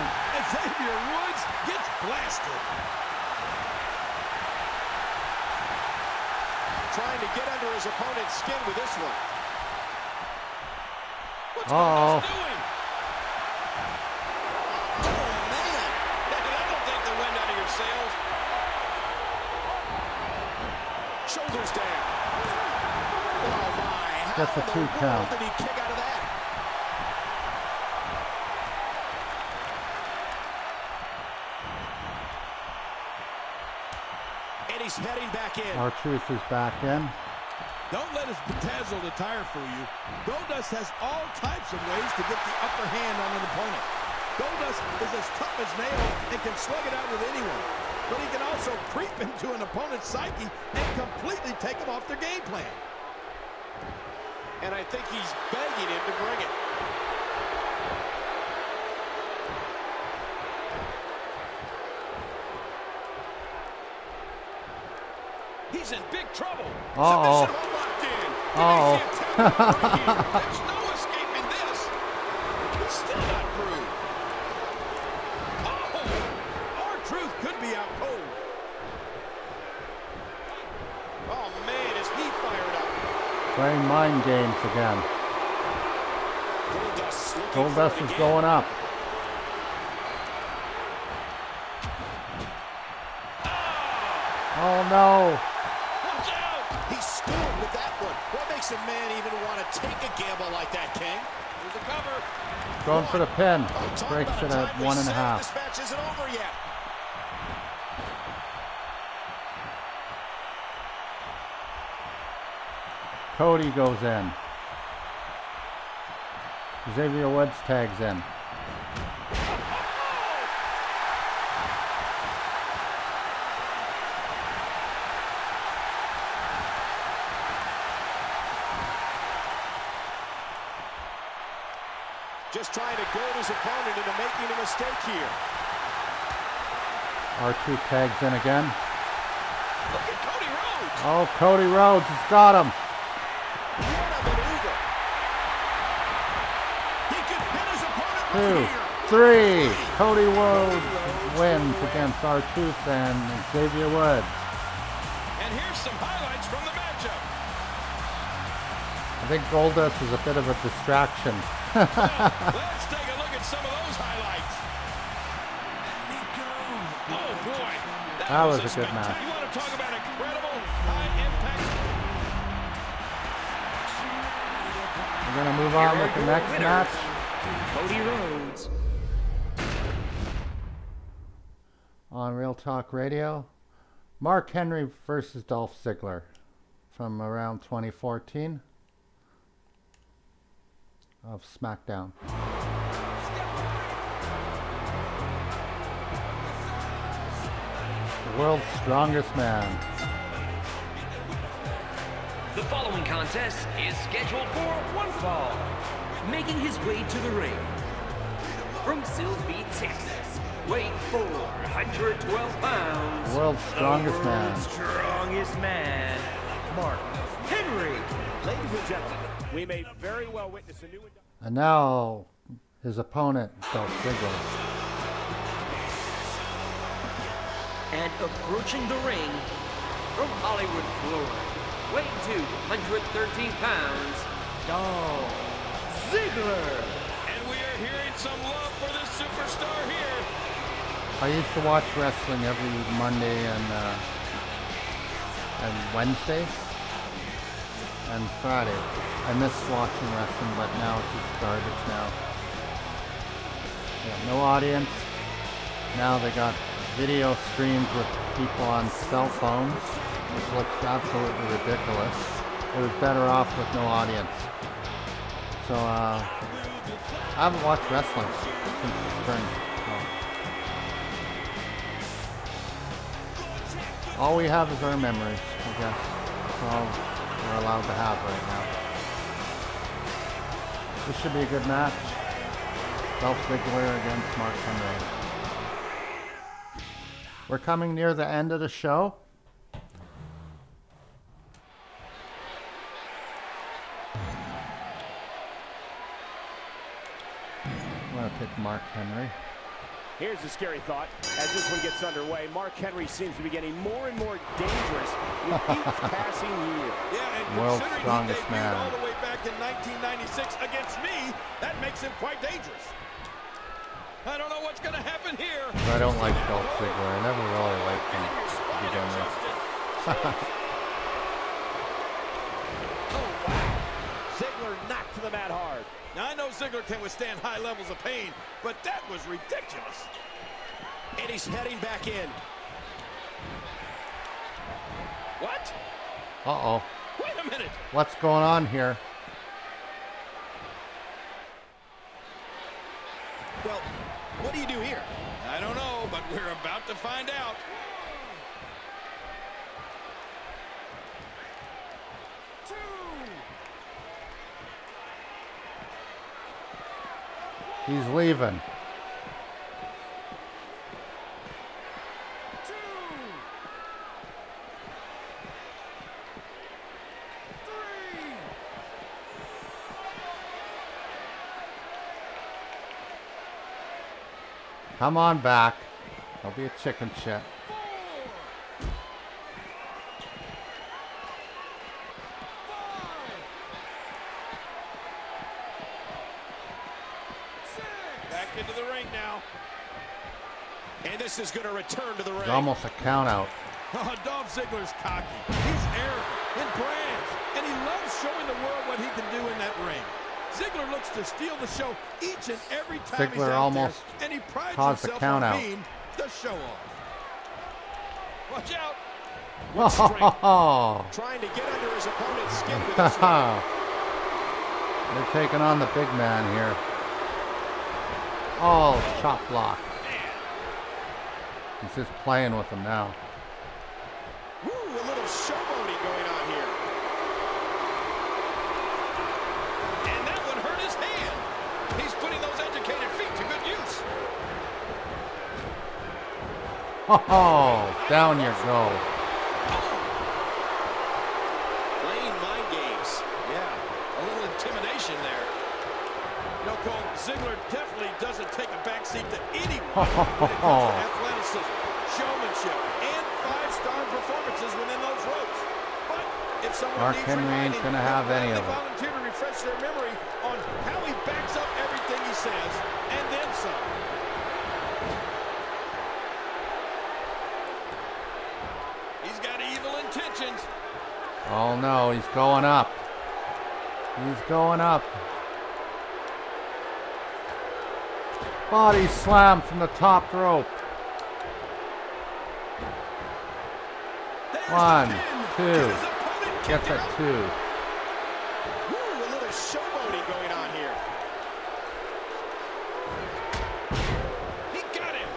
And Xavier Woods gets blasted. Trying to get under his opponent's skin with this one. What's Uh-oh. Doing? Sails. Shoulders down. Oh, my. That's a two count. did he kick out of that? And he's heading back in. Our truth is back in. Don't let his bedazzled attire fool you. Goldust has all types of ways to get the upper hand on an opponent. Goldust is as tough as nails and can slug it out with anyone. But he can also creep into an opponent's psyche and completely take them off their game plan. And I think he's begging him to bring it. He's in big trouble. Uh-oh. Submission hold locked in. Uh-oh. There's no escaping this. He's still not through. Oh, R-Truth could be out cold. Oh, man, is he fired up. Playing mind games again. Goldust Goldust looking for Goldust it is again. going up. Oh no. He schooled with that one. What makes a man even want to take a gamble like that, King? Here's a cover. Going for the pin. Oh, Talk Breaks about it at timely one and a save. half. This match isn't over yet. Cody goes in. Xavier Woods tags in. Just trying to goad his opponent into making a mistake here. R-Truth tags in again. Look at Cody Rhodes. Oh, Cody Rhodes has got him. Two, three. Cody Rhodes wins against R-Truth and Xavier Woods. And here's some highlights from the matchup. I think Goldust is a bit of a distraction. Let's take a look at some of those highlights. Oh boy, That was a good match. You want to talk about incredible high impact? We're going to move on with the next match. Cody Rhodes. Talk Radio. Mark Henry versus Dolph Ziggler from around 2014 of SmackDown. The world's strongest man. The following contest is scheduled for one fall. Making his way to the ring. From Silsbee, Texas, weighing 412 pounds. World's strongest the man. strongest man, Mark Henry. Ladies and gentlemen, we may very well witness a new... And now his opponent, Dolph Ziggler. And approaching the ring from Hollywood, Florida, weighing 213 pounds, Dolph Ziggler. And we are hearing some love for this superstar here. I used to watch wrestling every Monday and uh, and Wednesday and Friday. I miss watching wrestling, but now it's just garbage now. Yeah, no audience. Now they got video streams with people on cell phones, which looks absolutely ridiculous. It was better off with no audience. So uh, I haven't watched wrestling since the spring. All we have is our memories, I guess. That's all we're allowed to have right now. This should be a good match. Dolph Ziggler against Mark Henry. We're coming near the end of the show. I'm going to pick Mark Henry. Here's a scary thought. As this one gets underway, Mark Henry seems to be getting more and more dangerous with each passing year. Yeah, and World's considering strongest he debuted man. all the way back in 1996 against me, that makes him quite dangerous. I don't know what's going to happen here. I don't like Dolph Ziggler. I never really liked him to begin with. Oh, Ziggler knocked to the mat hard. Now, Ziggler can withstand high levels of pain, but that was ridiculous. And he's heading back in. What? Uh-oh. Wait a minute. What's going on here? Well, what do you do here? I don't know, but we're about to find out. He's leaving. Come on back. Don't be a chicken shit. This is going to return to the ring. It's almost a count out. Oh, Dolph Ziggler's cocky. He's arrogant and brash, and he loves showing the world what he can do in that ring. Ziggler looks to steal the show each and every time he's Ziggler out almost there, and he prides caused the himself count on out. being the show off. Watch out. Oh, Trying to get under his opponent's skin with his they're taking on the big man here. Oh, chop block. He's just playing with him now. Ooh, a little showboating going on here. And that one hurt his hand. He's putting those educated feet to good use. Oh, down you go. Oh. Playing mind games. Yeah, a little intimidation there. You know, Cole, Ziggler definitely doesn't take a backseat to anyone when it comes to athleticism, showmanship, and five-star performances within those ropes. But if someone Mark Henry ain't gonna have any of 'em. volunteer to refresh their memory on how he backs up everything he says, and then some. He's got evil intentions. Oh no, he's going up. He's going up. Body slam from the top rope. One, two. Gets it two. Ooh, a little showboating going on here. He got him.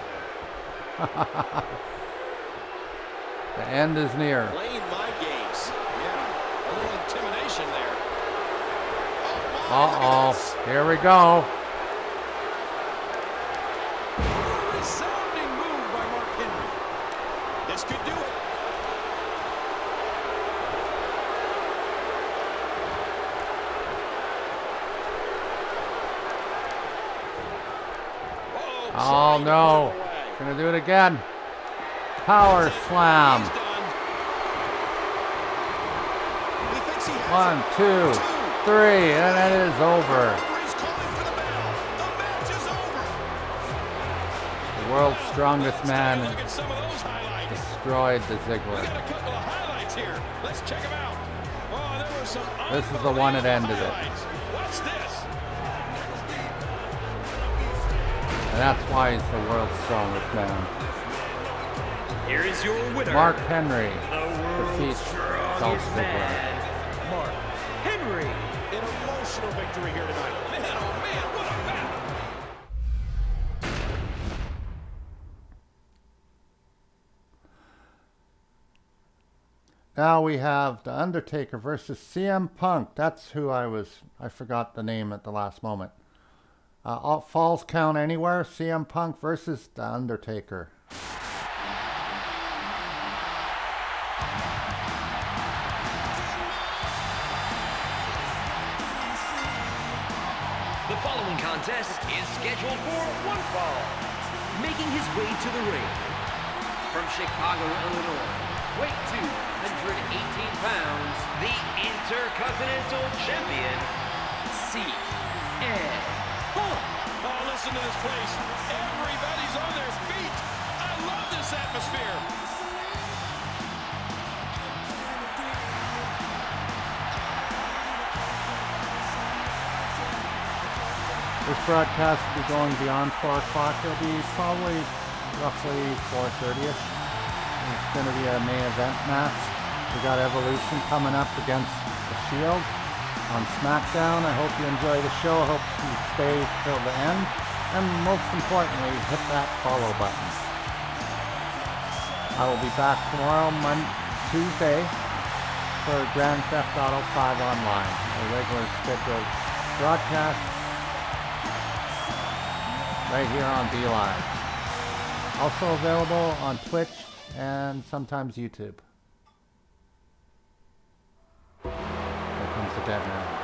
the end is near. Playing mind games. Yeah, a little intimidation there. Oh, Uh-oh. Here we go. Resounding move by Mark Henry. This could do it. Oh no. Gonna do it again. Power slam. One, two, three, and it is over. The world's strongest man destroyed the Ziggler. This is the one that ended it. That's why he's the world's strongest man. Here is your winner. Mark Henry the world's defeats Dolph strongest Ziggler. man, Mark Henry. An emotional victory here tonight. Man, oh man, what a battle. Now we have The Undertaker versus CM Punk. That's who I was, I forgot the name at the last moment. Uh, all falls count anywhere. CM Punk versus The Undertaker. The following contest is scheduled for one fall. Making his way to the ring. From Chicago, Illinois, weight 218 pounds, the Intercontinental Champion, CM. Oh, listen to this place. Everybody's on their feet. I love this atmosphere. This broadcast will be going beyond 4 o'clock. It'll be probably roughly 4.30ish. It's going to be a main event match. We got Evolution coming up against The Shield on SmackDown. I hope you enjoy the show. I hope you stay till the end. And most importantly, hit that follow button. I will be back tomorrow, Monday, Tuesday, for Grand Theft Auto 5 Online, a regular scheduled broadcast right here on DLive. Also available on Twitch and sometimes YouTube. Comes the dead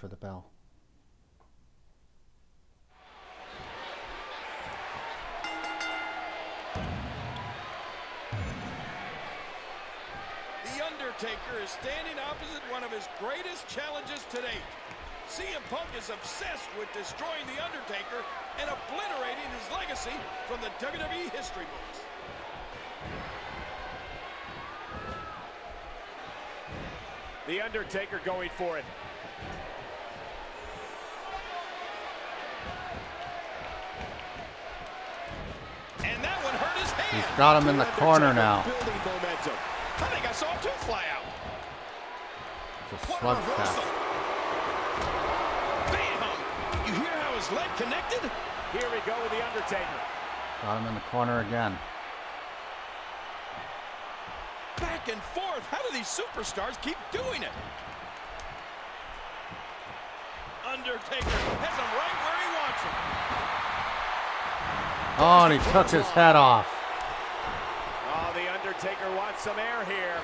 for the bell. The Undertaker is standing opposite one of his greatest challenges to date. CM Punk is obsessed with destroying The Undertaker and obliterating his legacy from the WWE history books. The Undertaker going for it. Got him in the corner now. I think I saw two fly out. It's a slugfest. Bam! You hear how his leg connected? Here we go with The Undertaker. Got him in the corner again. Back and forth. How do these superstars keep doing it? Undertaker has him right where he wants him. Oh, and he took his head off. Undertaker wants some air here.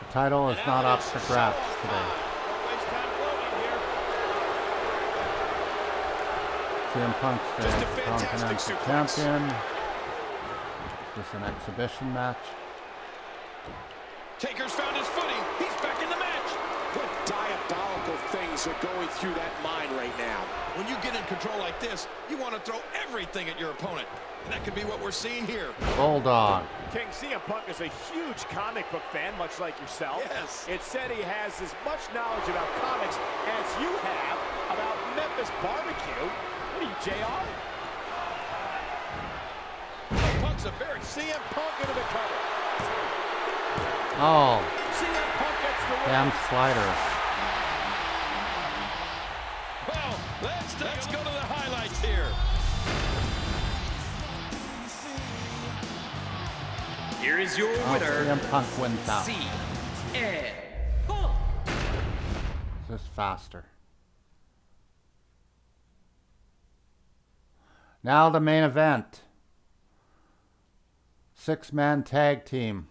The title is not up for grabs today. CM Punk's the Continental Champion. This is an exhibition match. Taker's found his footing. He's back in the match. What are going through that mind right now? When you get in control like this, you want to throw everything at your opponent. And that could be what we're seeing here. Bulldog. King CM Punk is a huge comic book fan, much like yourself. Yes. It said he has as much knowledge about comics as you have about Memphis barbecue. What are you, JR? Punk's a very CM Punk into the cover. Oh, CM Punk gets the win. damn slider. Well, let's, let's go to the highlights here. Here is your Oh, winner, CM Punk wins out. CM Punk. Just faster. Now the main event. Six man tag team.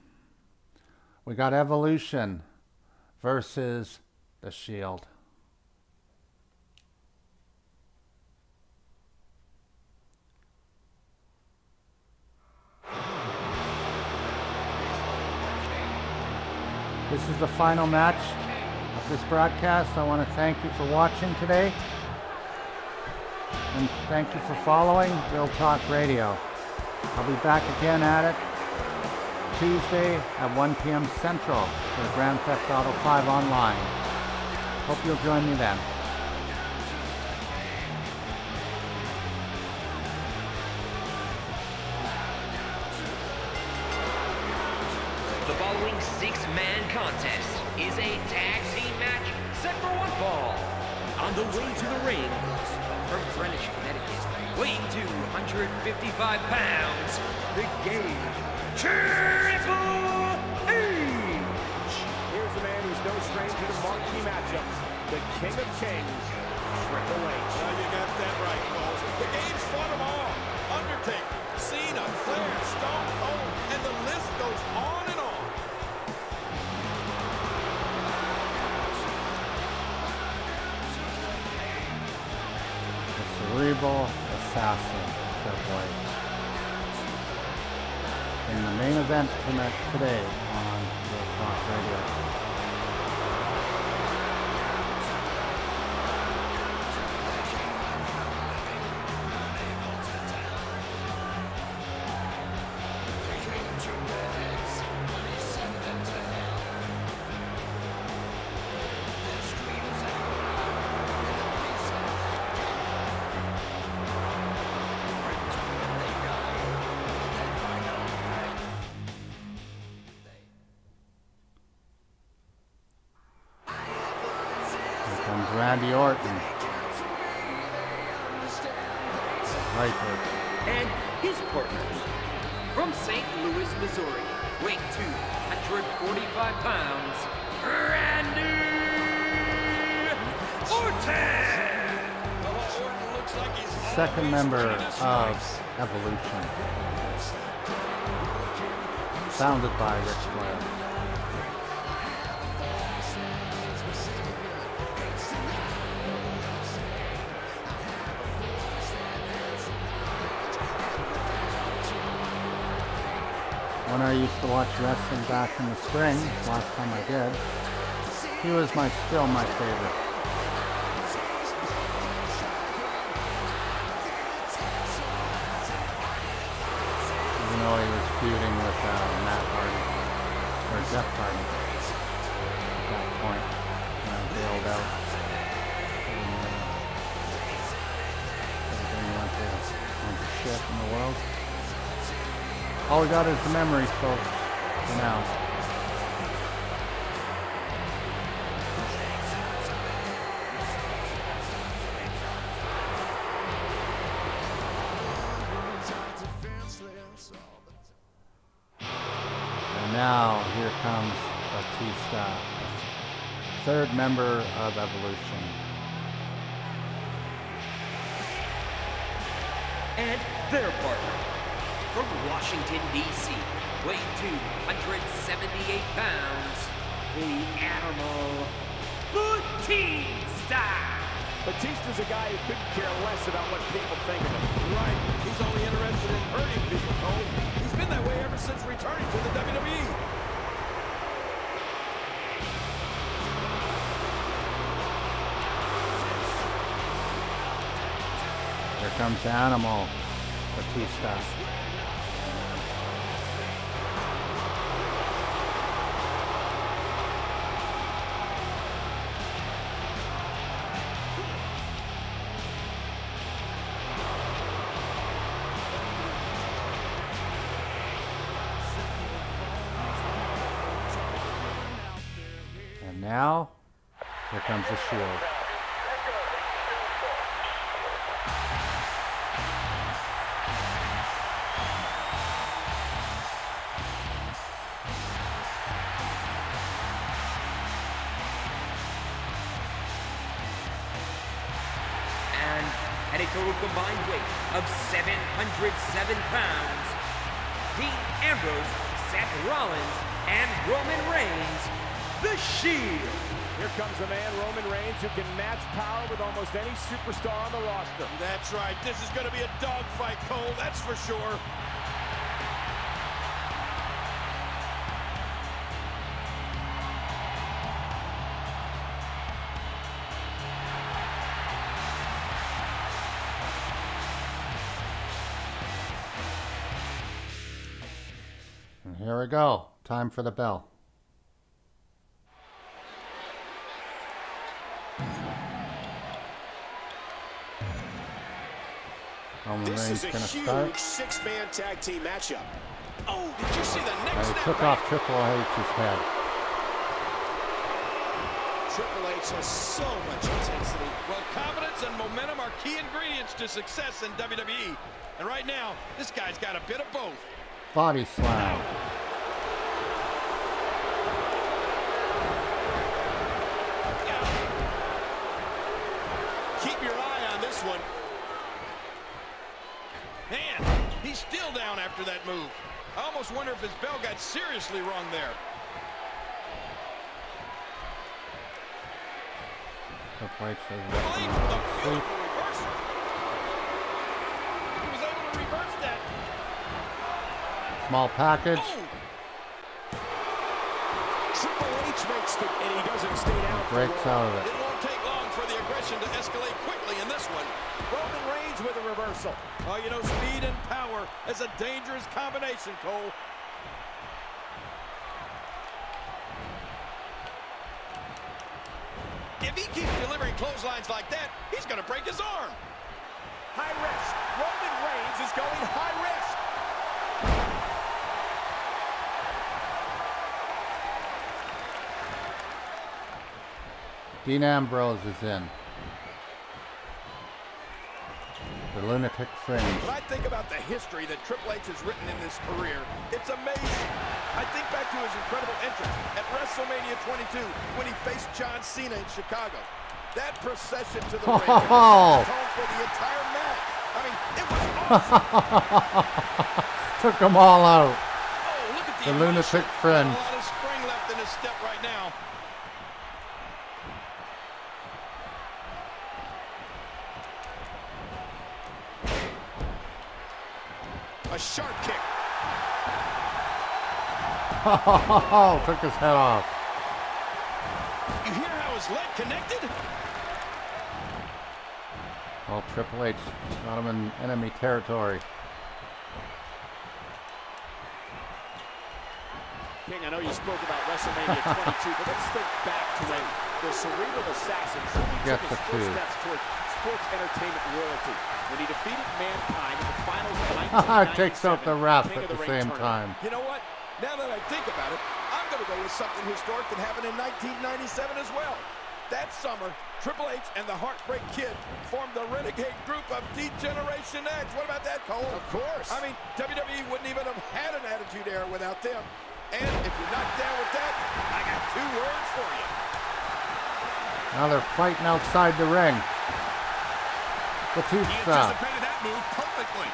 We got Evolution versus The Shield. This is the final match of this broadcast. I want to thank you for watching today. And thank you for following Real Talk Radio. I'll be back again at it Tuesday at 1 p.m. Central for Grand Theft Auto 5 Online. Hope you'll join me then. 255 pounds, the game Triple H. Here's a man who's no stranger to marquee matchups, the King of Kings, Triple H. Well, you got that right, Cole. The game's fought them all. Undertaker, Cena, Flair, Stone Cold, and the list goes on and on. The cerebral assassin, In the main event tonight, today on the Talk Radio. Member of Evolution. Founded by Ric Flair. When I used to watch wrestling back in the spring, last time I did, he was my still my favorite. All we got is the memories, folks, for now. And now here comes Batista, third member of Evolution. And their partner. From Washington, D.C., weighing 278 pounds, the Animal Batista! Batista's a guy who couldn't care less about what people think of him. Right. He's only interested in hurting people, Cole. He's been that way ever since returning to the. WWE. Here comes Animal Batista. Pounds, Dean Ambrose, Seth Rollins, and Roman Reigns, The Shield. Here comes the man, Roman Reigns, who can match power with almost any superstar on the roster. That's right. This is going to be a dogfight, Cole. That's for sure. Here we go. Time for the bell. Roman This Reigns is a huge six-man tag team matchup. Oh, did you see the next he snap took off Triple H's head. Triple H has so much intensity. Well, confidence and momentum are key ingredients to success in WWE. And right now, this guy's got a bit of both. Body slam. Keep your eye on this one. Man, he's still down after that move. I almost wonder if his bell got seriously wrong there. Triple H doesn't Triple H let with a him sleep. He was able to reverse that. Small package. Oh. Triple H makes the, and he doesn't stay down. Breaks out of it. It won't take long for the aggression to escalate quickly in this one. Roman Reigns with a reversal. Oh, you know, speed and power is a dangerous combination, Cole. If he keeps delivering clotheslines like that, he's going to break his arm. High risk. Roman Reigns is going high risk. Dean Ambrose is in. The lunatic fringe. When I think about the history that Triple H has written in this career, it's amazing. I think back to his incredible entrance at WrestleMania 22 when he faced John Cena in Chicago. That procession to the ring oh. the for the entire match. I mean, it was awesome. Took them all out. Oh, look at The lunatic fringe. Oh, A lot of spring left in his step right now. A sharp kick. Oh, took his head off. You hear how his leg connected? Well, Triple H got him in enemy territory. King, I know you spoke about WrestleMania 22, but let's think back to when the cerebral assassin truly took his the first steps toward sports entertainment royalty when he defeated Mankind in the finals of Takes out the 1997 ref at of the same tournament. time. You know what? Now that I think about it, I'm going to go with something historic that happened in 1997 as well. That summer, Triple H and the Heartbreak Kid formed the renegade group of D-Generation X. What about that, Cole? Of course. I mean, WWE wouldn't even have had an Attitude Era without them. And if you're not down with that, I got two words for you. Now they're fighting outside the ring. He Batista. anticipated that move perfectly.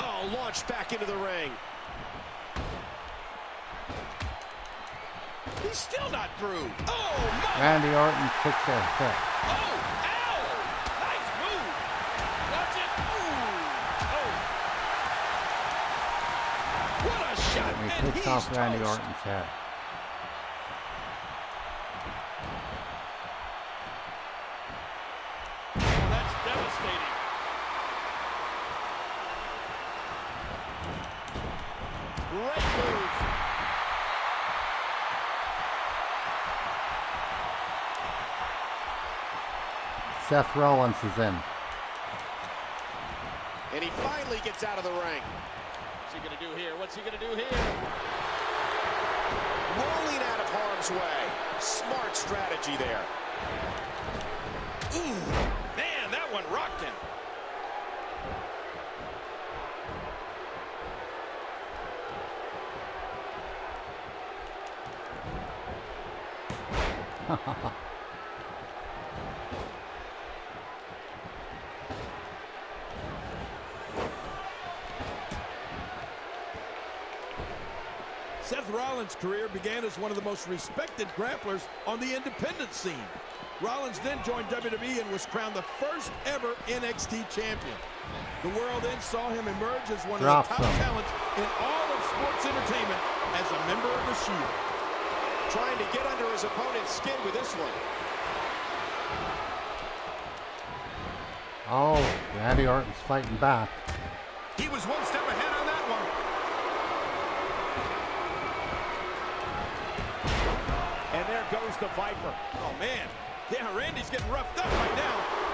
Oh, launched back into the ring. He's still not through. Oh, my. Randy Orton kicks a hit. Oh, ow. Nice move. Watch it. Ooh. Oh. What a shot. And he And takes off Randy toast. Orton's head. Oh, that's devastating. Great move. Seth Rollins is in. And he finally gets out of the ring. What's he going to do here? What's he going to do here? Rolling out of harm's way. Smart strategy there. Ooh. Man, that one rocked him. Seth Rollins' career began as one of the most respected grapplers on the independent scene. Rollins then joined WWE and was crowned the first ever NXT champion. The world then saw him emerge as one Drops of the top him. talents in all of sports entertainment as a member of the Shield. Trying to get under his opponent's skin with this one. Oh, Randy Orton's fighting back. He was one step ahead on that one. And there goes the Viper. Oh, man. Yeah, Randy's getting roughed up right now.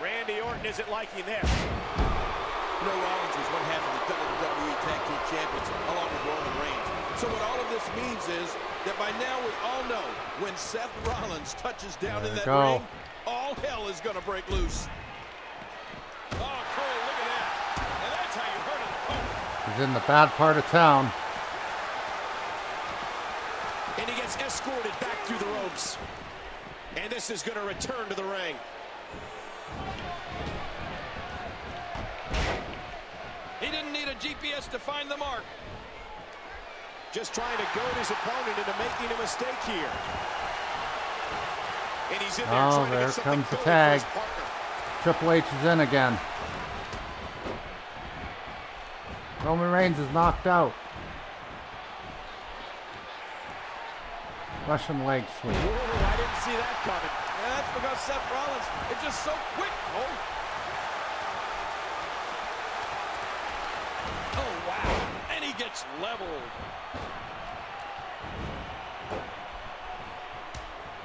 Randy Orton isn't liking this. You know, Rollins was one half of the WWE Tag Team Champions along with Roman Reigns. So what all of this means is that by now we all know when Seth Rollins touches down There in that go. ring, all hell is going to break loose. Oh, Cole, look at that. And that's how you hurt an. Oh. He's in the bad part of town. And he gets escorted back through the ropes. And this is going to return to the ring. He didn't need a GPS to find the mark. Just trying to goad his opponent into making a mistake here. And he's in there Oh, trying to there get something comes the tag. Triple H is in again. Roman Reigns is knocked out. Russian leg sweep. Whoa, I didn't see that coming. Seth Rollins It's just so quick, Cole. Oh, wow. And he gets leveled.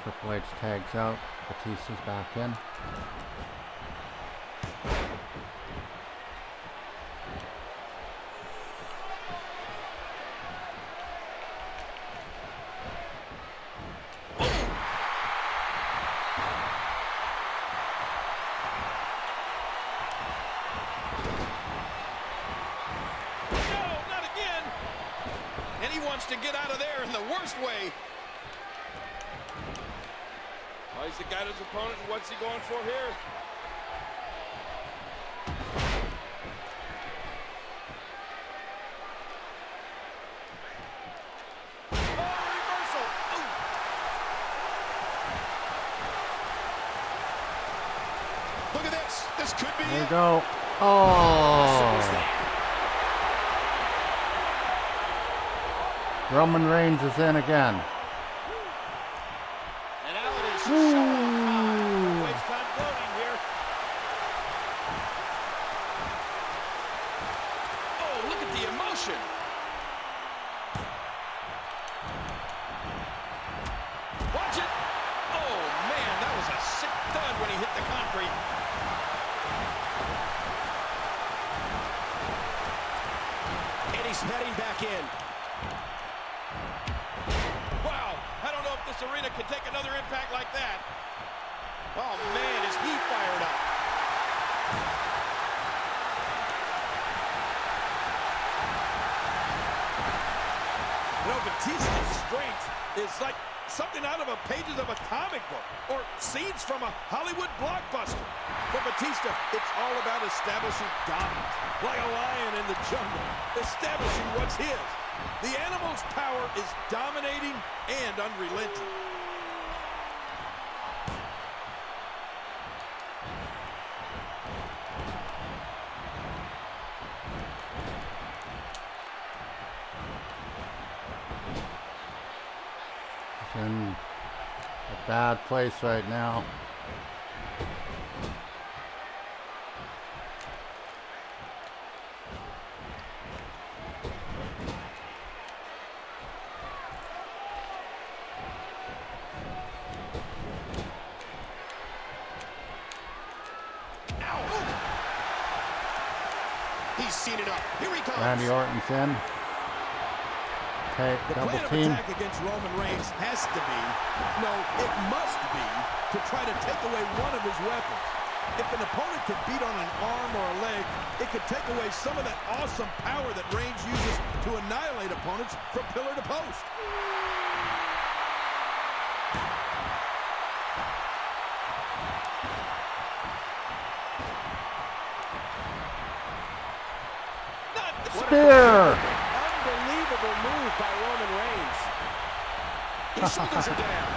Triple H tags out. Batista's back in. No, not again. And he wants to get out of there in the worst way. Oh, he's got his opponent, and what's he going for here? Oh, reversal. Ooh. Look at this. This could be There you it. go. Oh. Roman Reigns is in again. And now it is showtime. Waste time building here. Oh, look at the emotion. Watch it. Oh, man, that was a sick thud when he hit the concrete. And he's heading back in. Wow, I don't know if this arena can take another impact like that. Oh, man, is he fired up. You know, Batista's strength is like something out of a pages of a comic book or scenes from a Hollywood blockbuster. For Batista, it's all about establishing dominance. Like a lion in the jungle, establishing what's his. The animal's power is dominating and unrelenting. He's in a bad place right now. He's seen it up. Here he comes. Randy Orton's in. Okay, The double plan of team. attack against Roman Reigns has to be, no, it must to try to take away one of his weapons. If an opponent can beat on an arm or a leg, it could take away some of that awesome power that Reigns uses to annihilate opponents from pillar to post. Spear! Unbelievable move by Roman Reigns. His shoulders are down.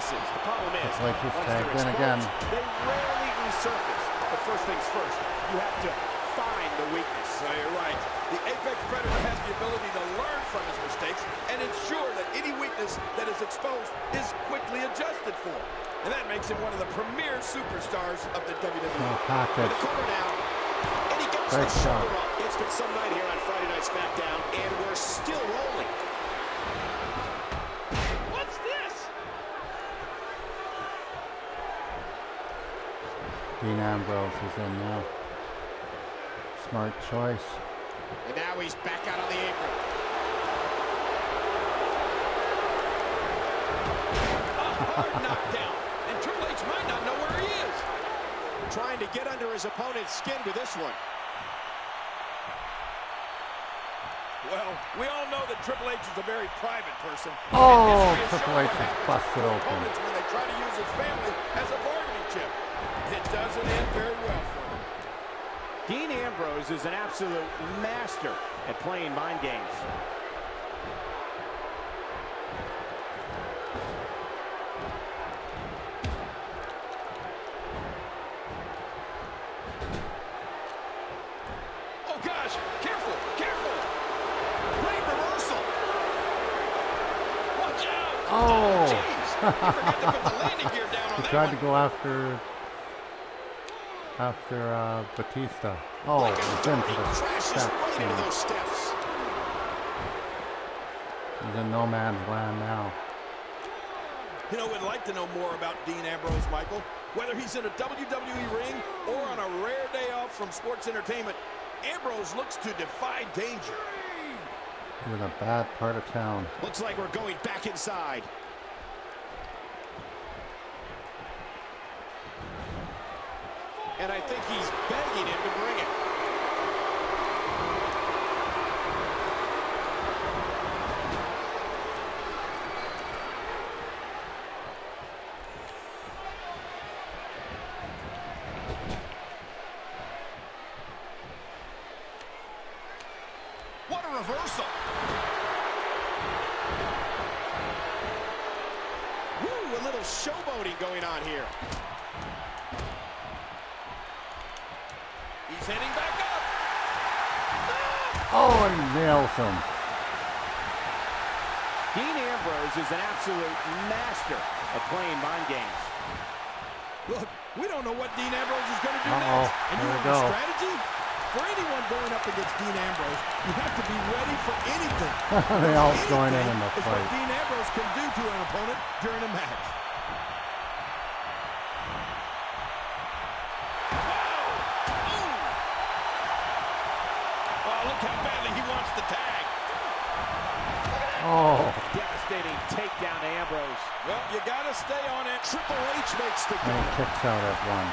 weaknesses. The problem is, like once they're exposed, again. they rarely resurface. But first things first, you have to find the weakness. So you're right. The apex predator has the ability to learn from his mistakes and ensure that any weakness that is exposed is quickly adjusted for. And that makes him one of the premier superstars of the WWE. Oh, the corner now. and he gets Great the shot. It's been some night here on Friday Night SmackDown, and we're Dean Ambrose is in now. Smart choice. And now he's back out on the apron. Oh, knockdown. And Triple H might not know where he is. Trying to get under his opponent's skin with this one. Well, we all know that Triple H is a very private person. Oh, And history has Triple shown H what is happens busted open. when they try to use his family as a bargaining chip. It doesn't end very well for them. Dean Ambrose is an absolute master at playing mind games. Oh, gosh. Careful. Careful. Great reversal. Watch out. Oh! Jeez. Forgot to put the landing gear down on he tried to go after after uh, Batista. Oh, he's into the steps. Right into those steps. He's in no man's land now. You know, we'd like to know more about Dean Ambrose, Michael. Whether he's in a WWE ring or on a rare day off from sports entertainment, Ambrose looks to defy danger. He's in a bad part of town. Looks like we're going back inside. And I think he's begging him to bring it. What a reversal. Woo, a little showboating going on here. He's heading back up. Oh, and he nails him. Dean Ambrose is an absolute master of playing mind games. Look, we don't know what Dean Ambrose is going to do Uh-oh, next. And you there we have a strategy? For anyone going up against Dean Ambrose, you have to be ready for anything. They all Anything join in in the fight. what Dean Ambrose can do to an opponent during a match. Oh, look how badly he wants the tag. Oh, Devastating takedown to Ambrose. Well, you got to stay on it. Triple H makes the and he kicks out at one.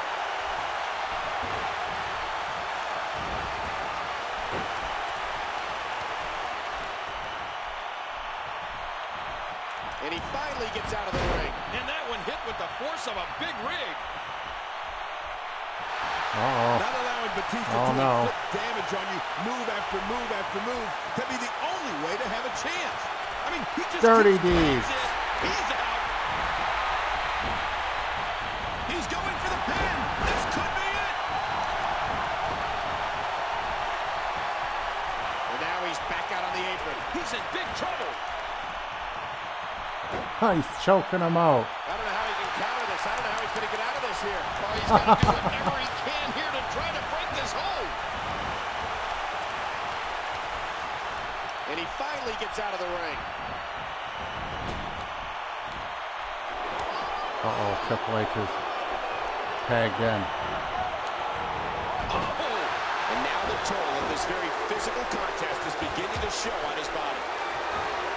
And he finally gets out of the ring. And that one hit with the force of a big rig. Uh-oh. Not allowing Batista Oh, to no. damage on you, move after move after move, can be the only way to have a chance. I mean, he just Dirty deeds. He's out. He's going for the pin. This could be it. And now he's back out on the apron. He's in big trouble. He's choking him out. I don't know how he can counter this. I don't know how he's going to get out of this here. Oh, he's got to do whatever he can here to try to break this hold. And he finally gets out of the ring. Uh-oh, Triple H is tagged in. And now the toll of this very physical contest is beginning to show on his body.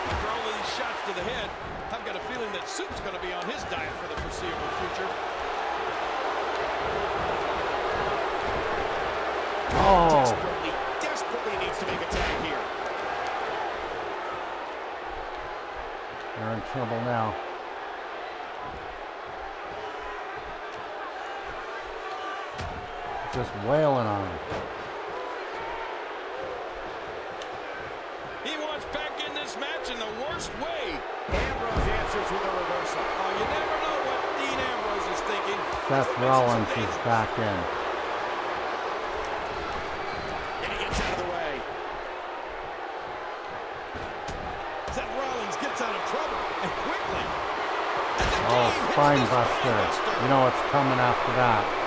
After all these shots to the head, I've got a feeling that Soup's going to be on his diet for the foreseeable future. Oh, Desperately, desperately needs to make a tag here. they're in trouble now. Just wailing on him. He wants back in this match in the worst way. Ambrose answers with a reversal. Oh, you never know what Dean Ambrose is thinking. Seth Rollins is back in. And he gets out of the way. Seth Rollins gets out of trouble, and quickly. Oh, spine buster. You know what's coming after that.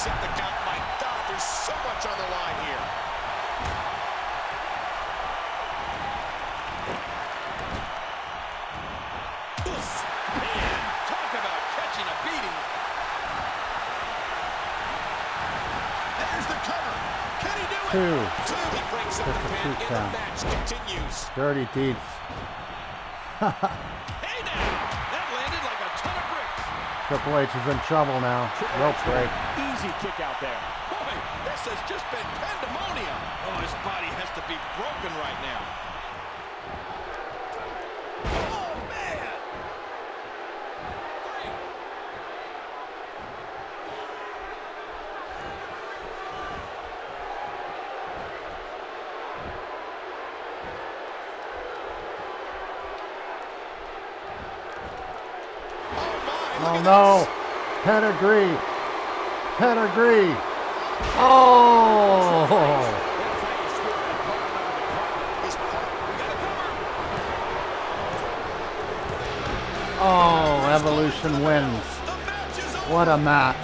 Breaks up the count. My God, there's so much on the line here. Oof. Man, talk about catching a beating. There's the cover. Can he do it? Two. Two. He breaks up the That's pin, and the match continues. Dirty deeds that landed like a ton of bricks. Triple H is in trouble now. Rope break. Easy kick out there. Boy, this has just been pandemonium. Oh, his body has to be broken right now. Oh, man. Three. Oh no. Pedigree. Pedigree. Oh. Oh, Evolution wins. What a match.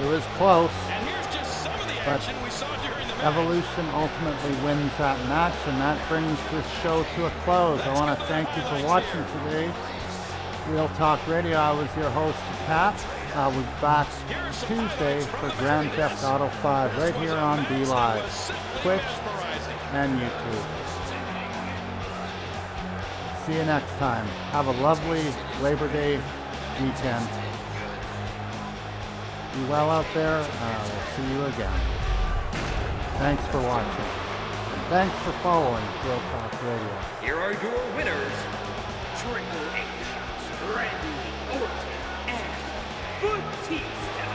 It was close. But Evolution ultimately wins that match, and that brings this show to a close. I want to thank you for watching today. Real Talk Radio. I was your host. I will be back Tuesday for Grand Theft Auto 5 right here on DLive, Twitch, and YouTube. See you next time. Have a lovely Labor Day weekend. Be well out there. Uh, we'll see you again. Thanks for watching. And thanks for following Real Talk Radio. Here are your winners, Triple H, Randy Orton, and Batista.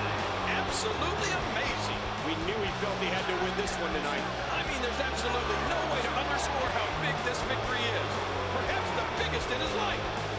Absolutely amazing. We knew he felt he had to win this one tonight. I mean, there's absolutely no way to underscore how big this victory is. Perhaps the biggest in his life.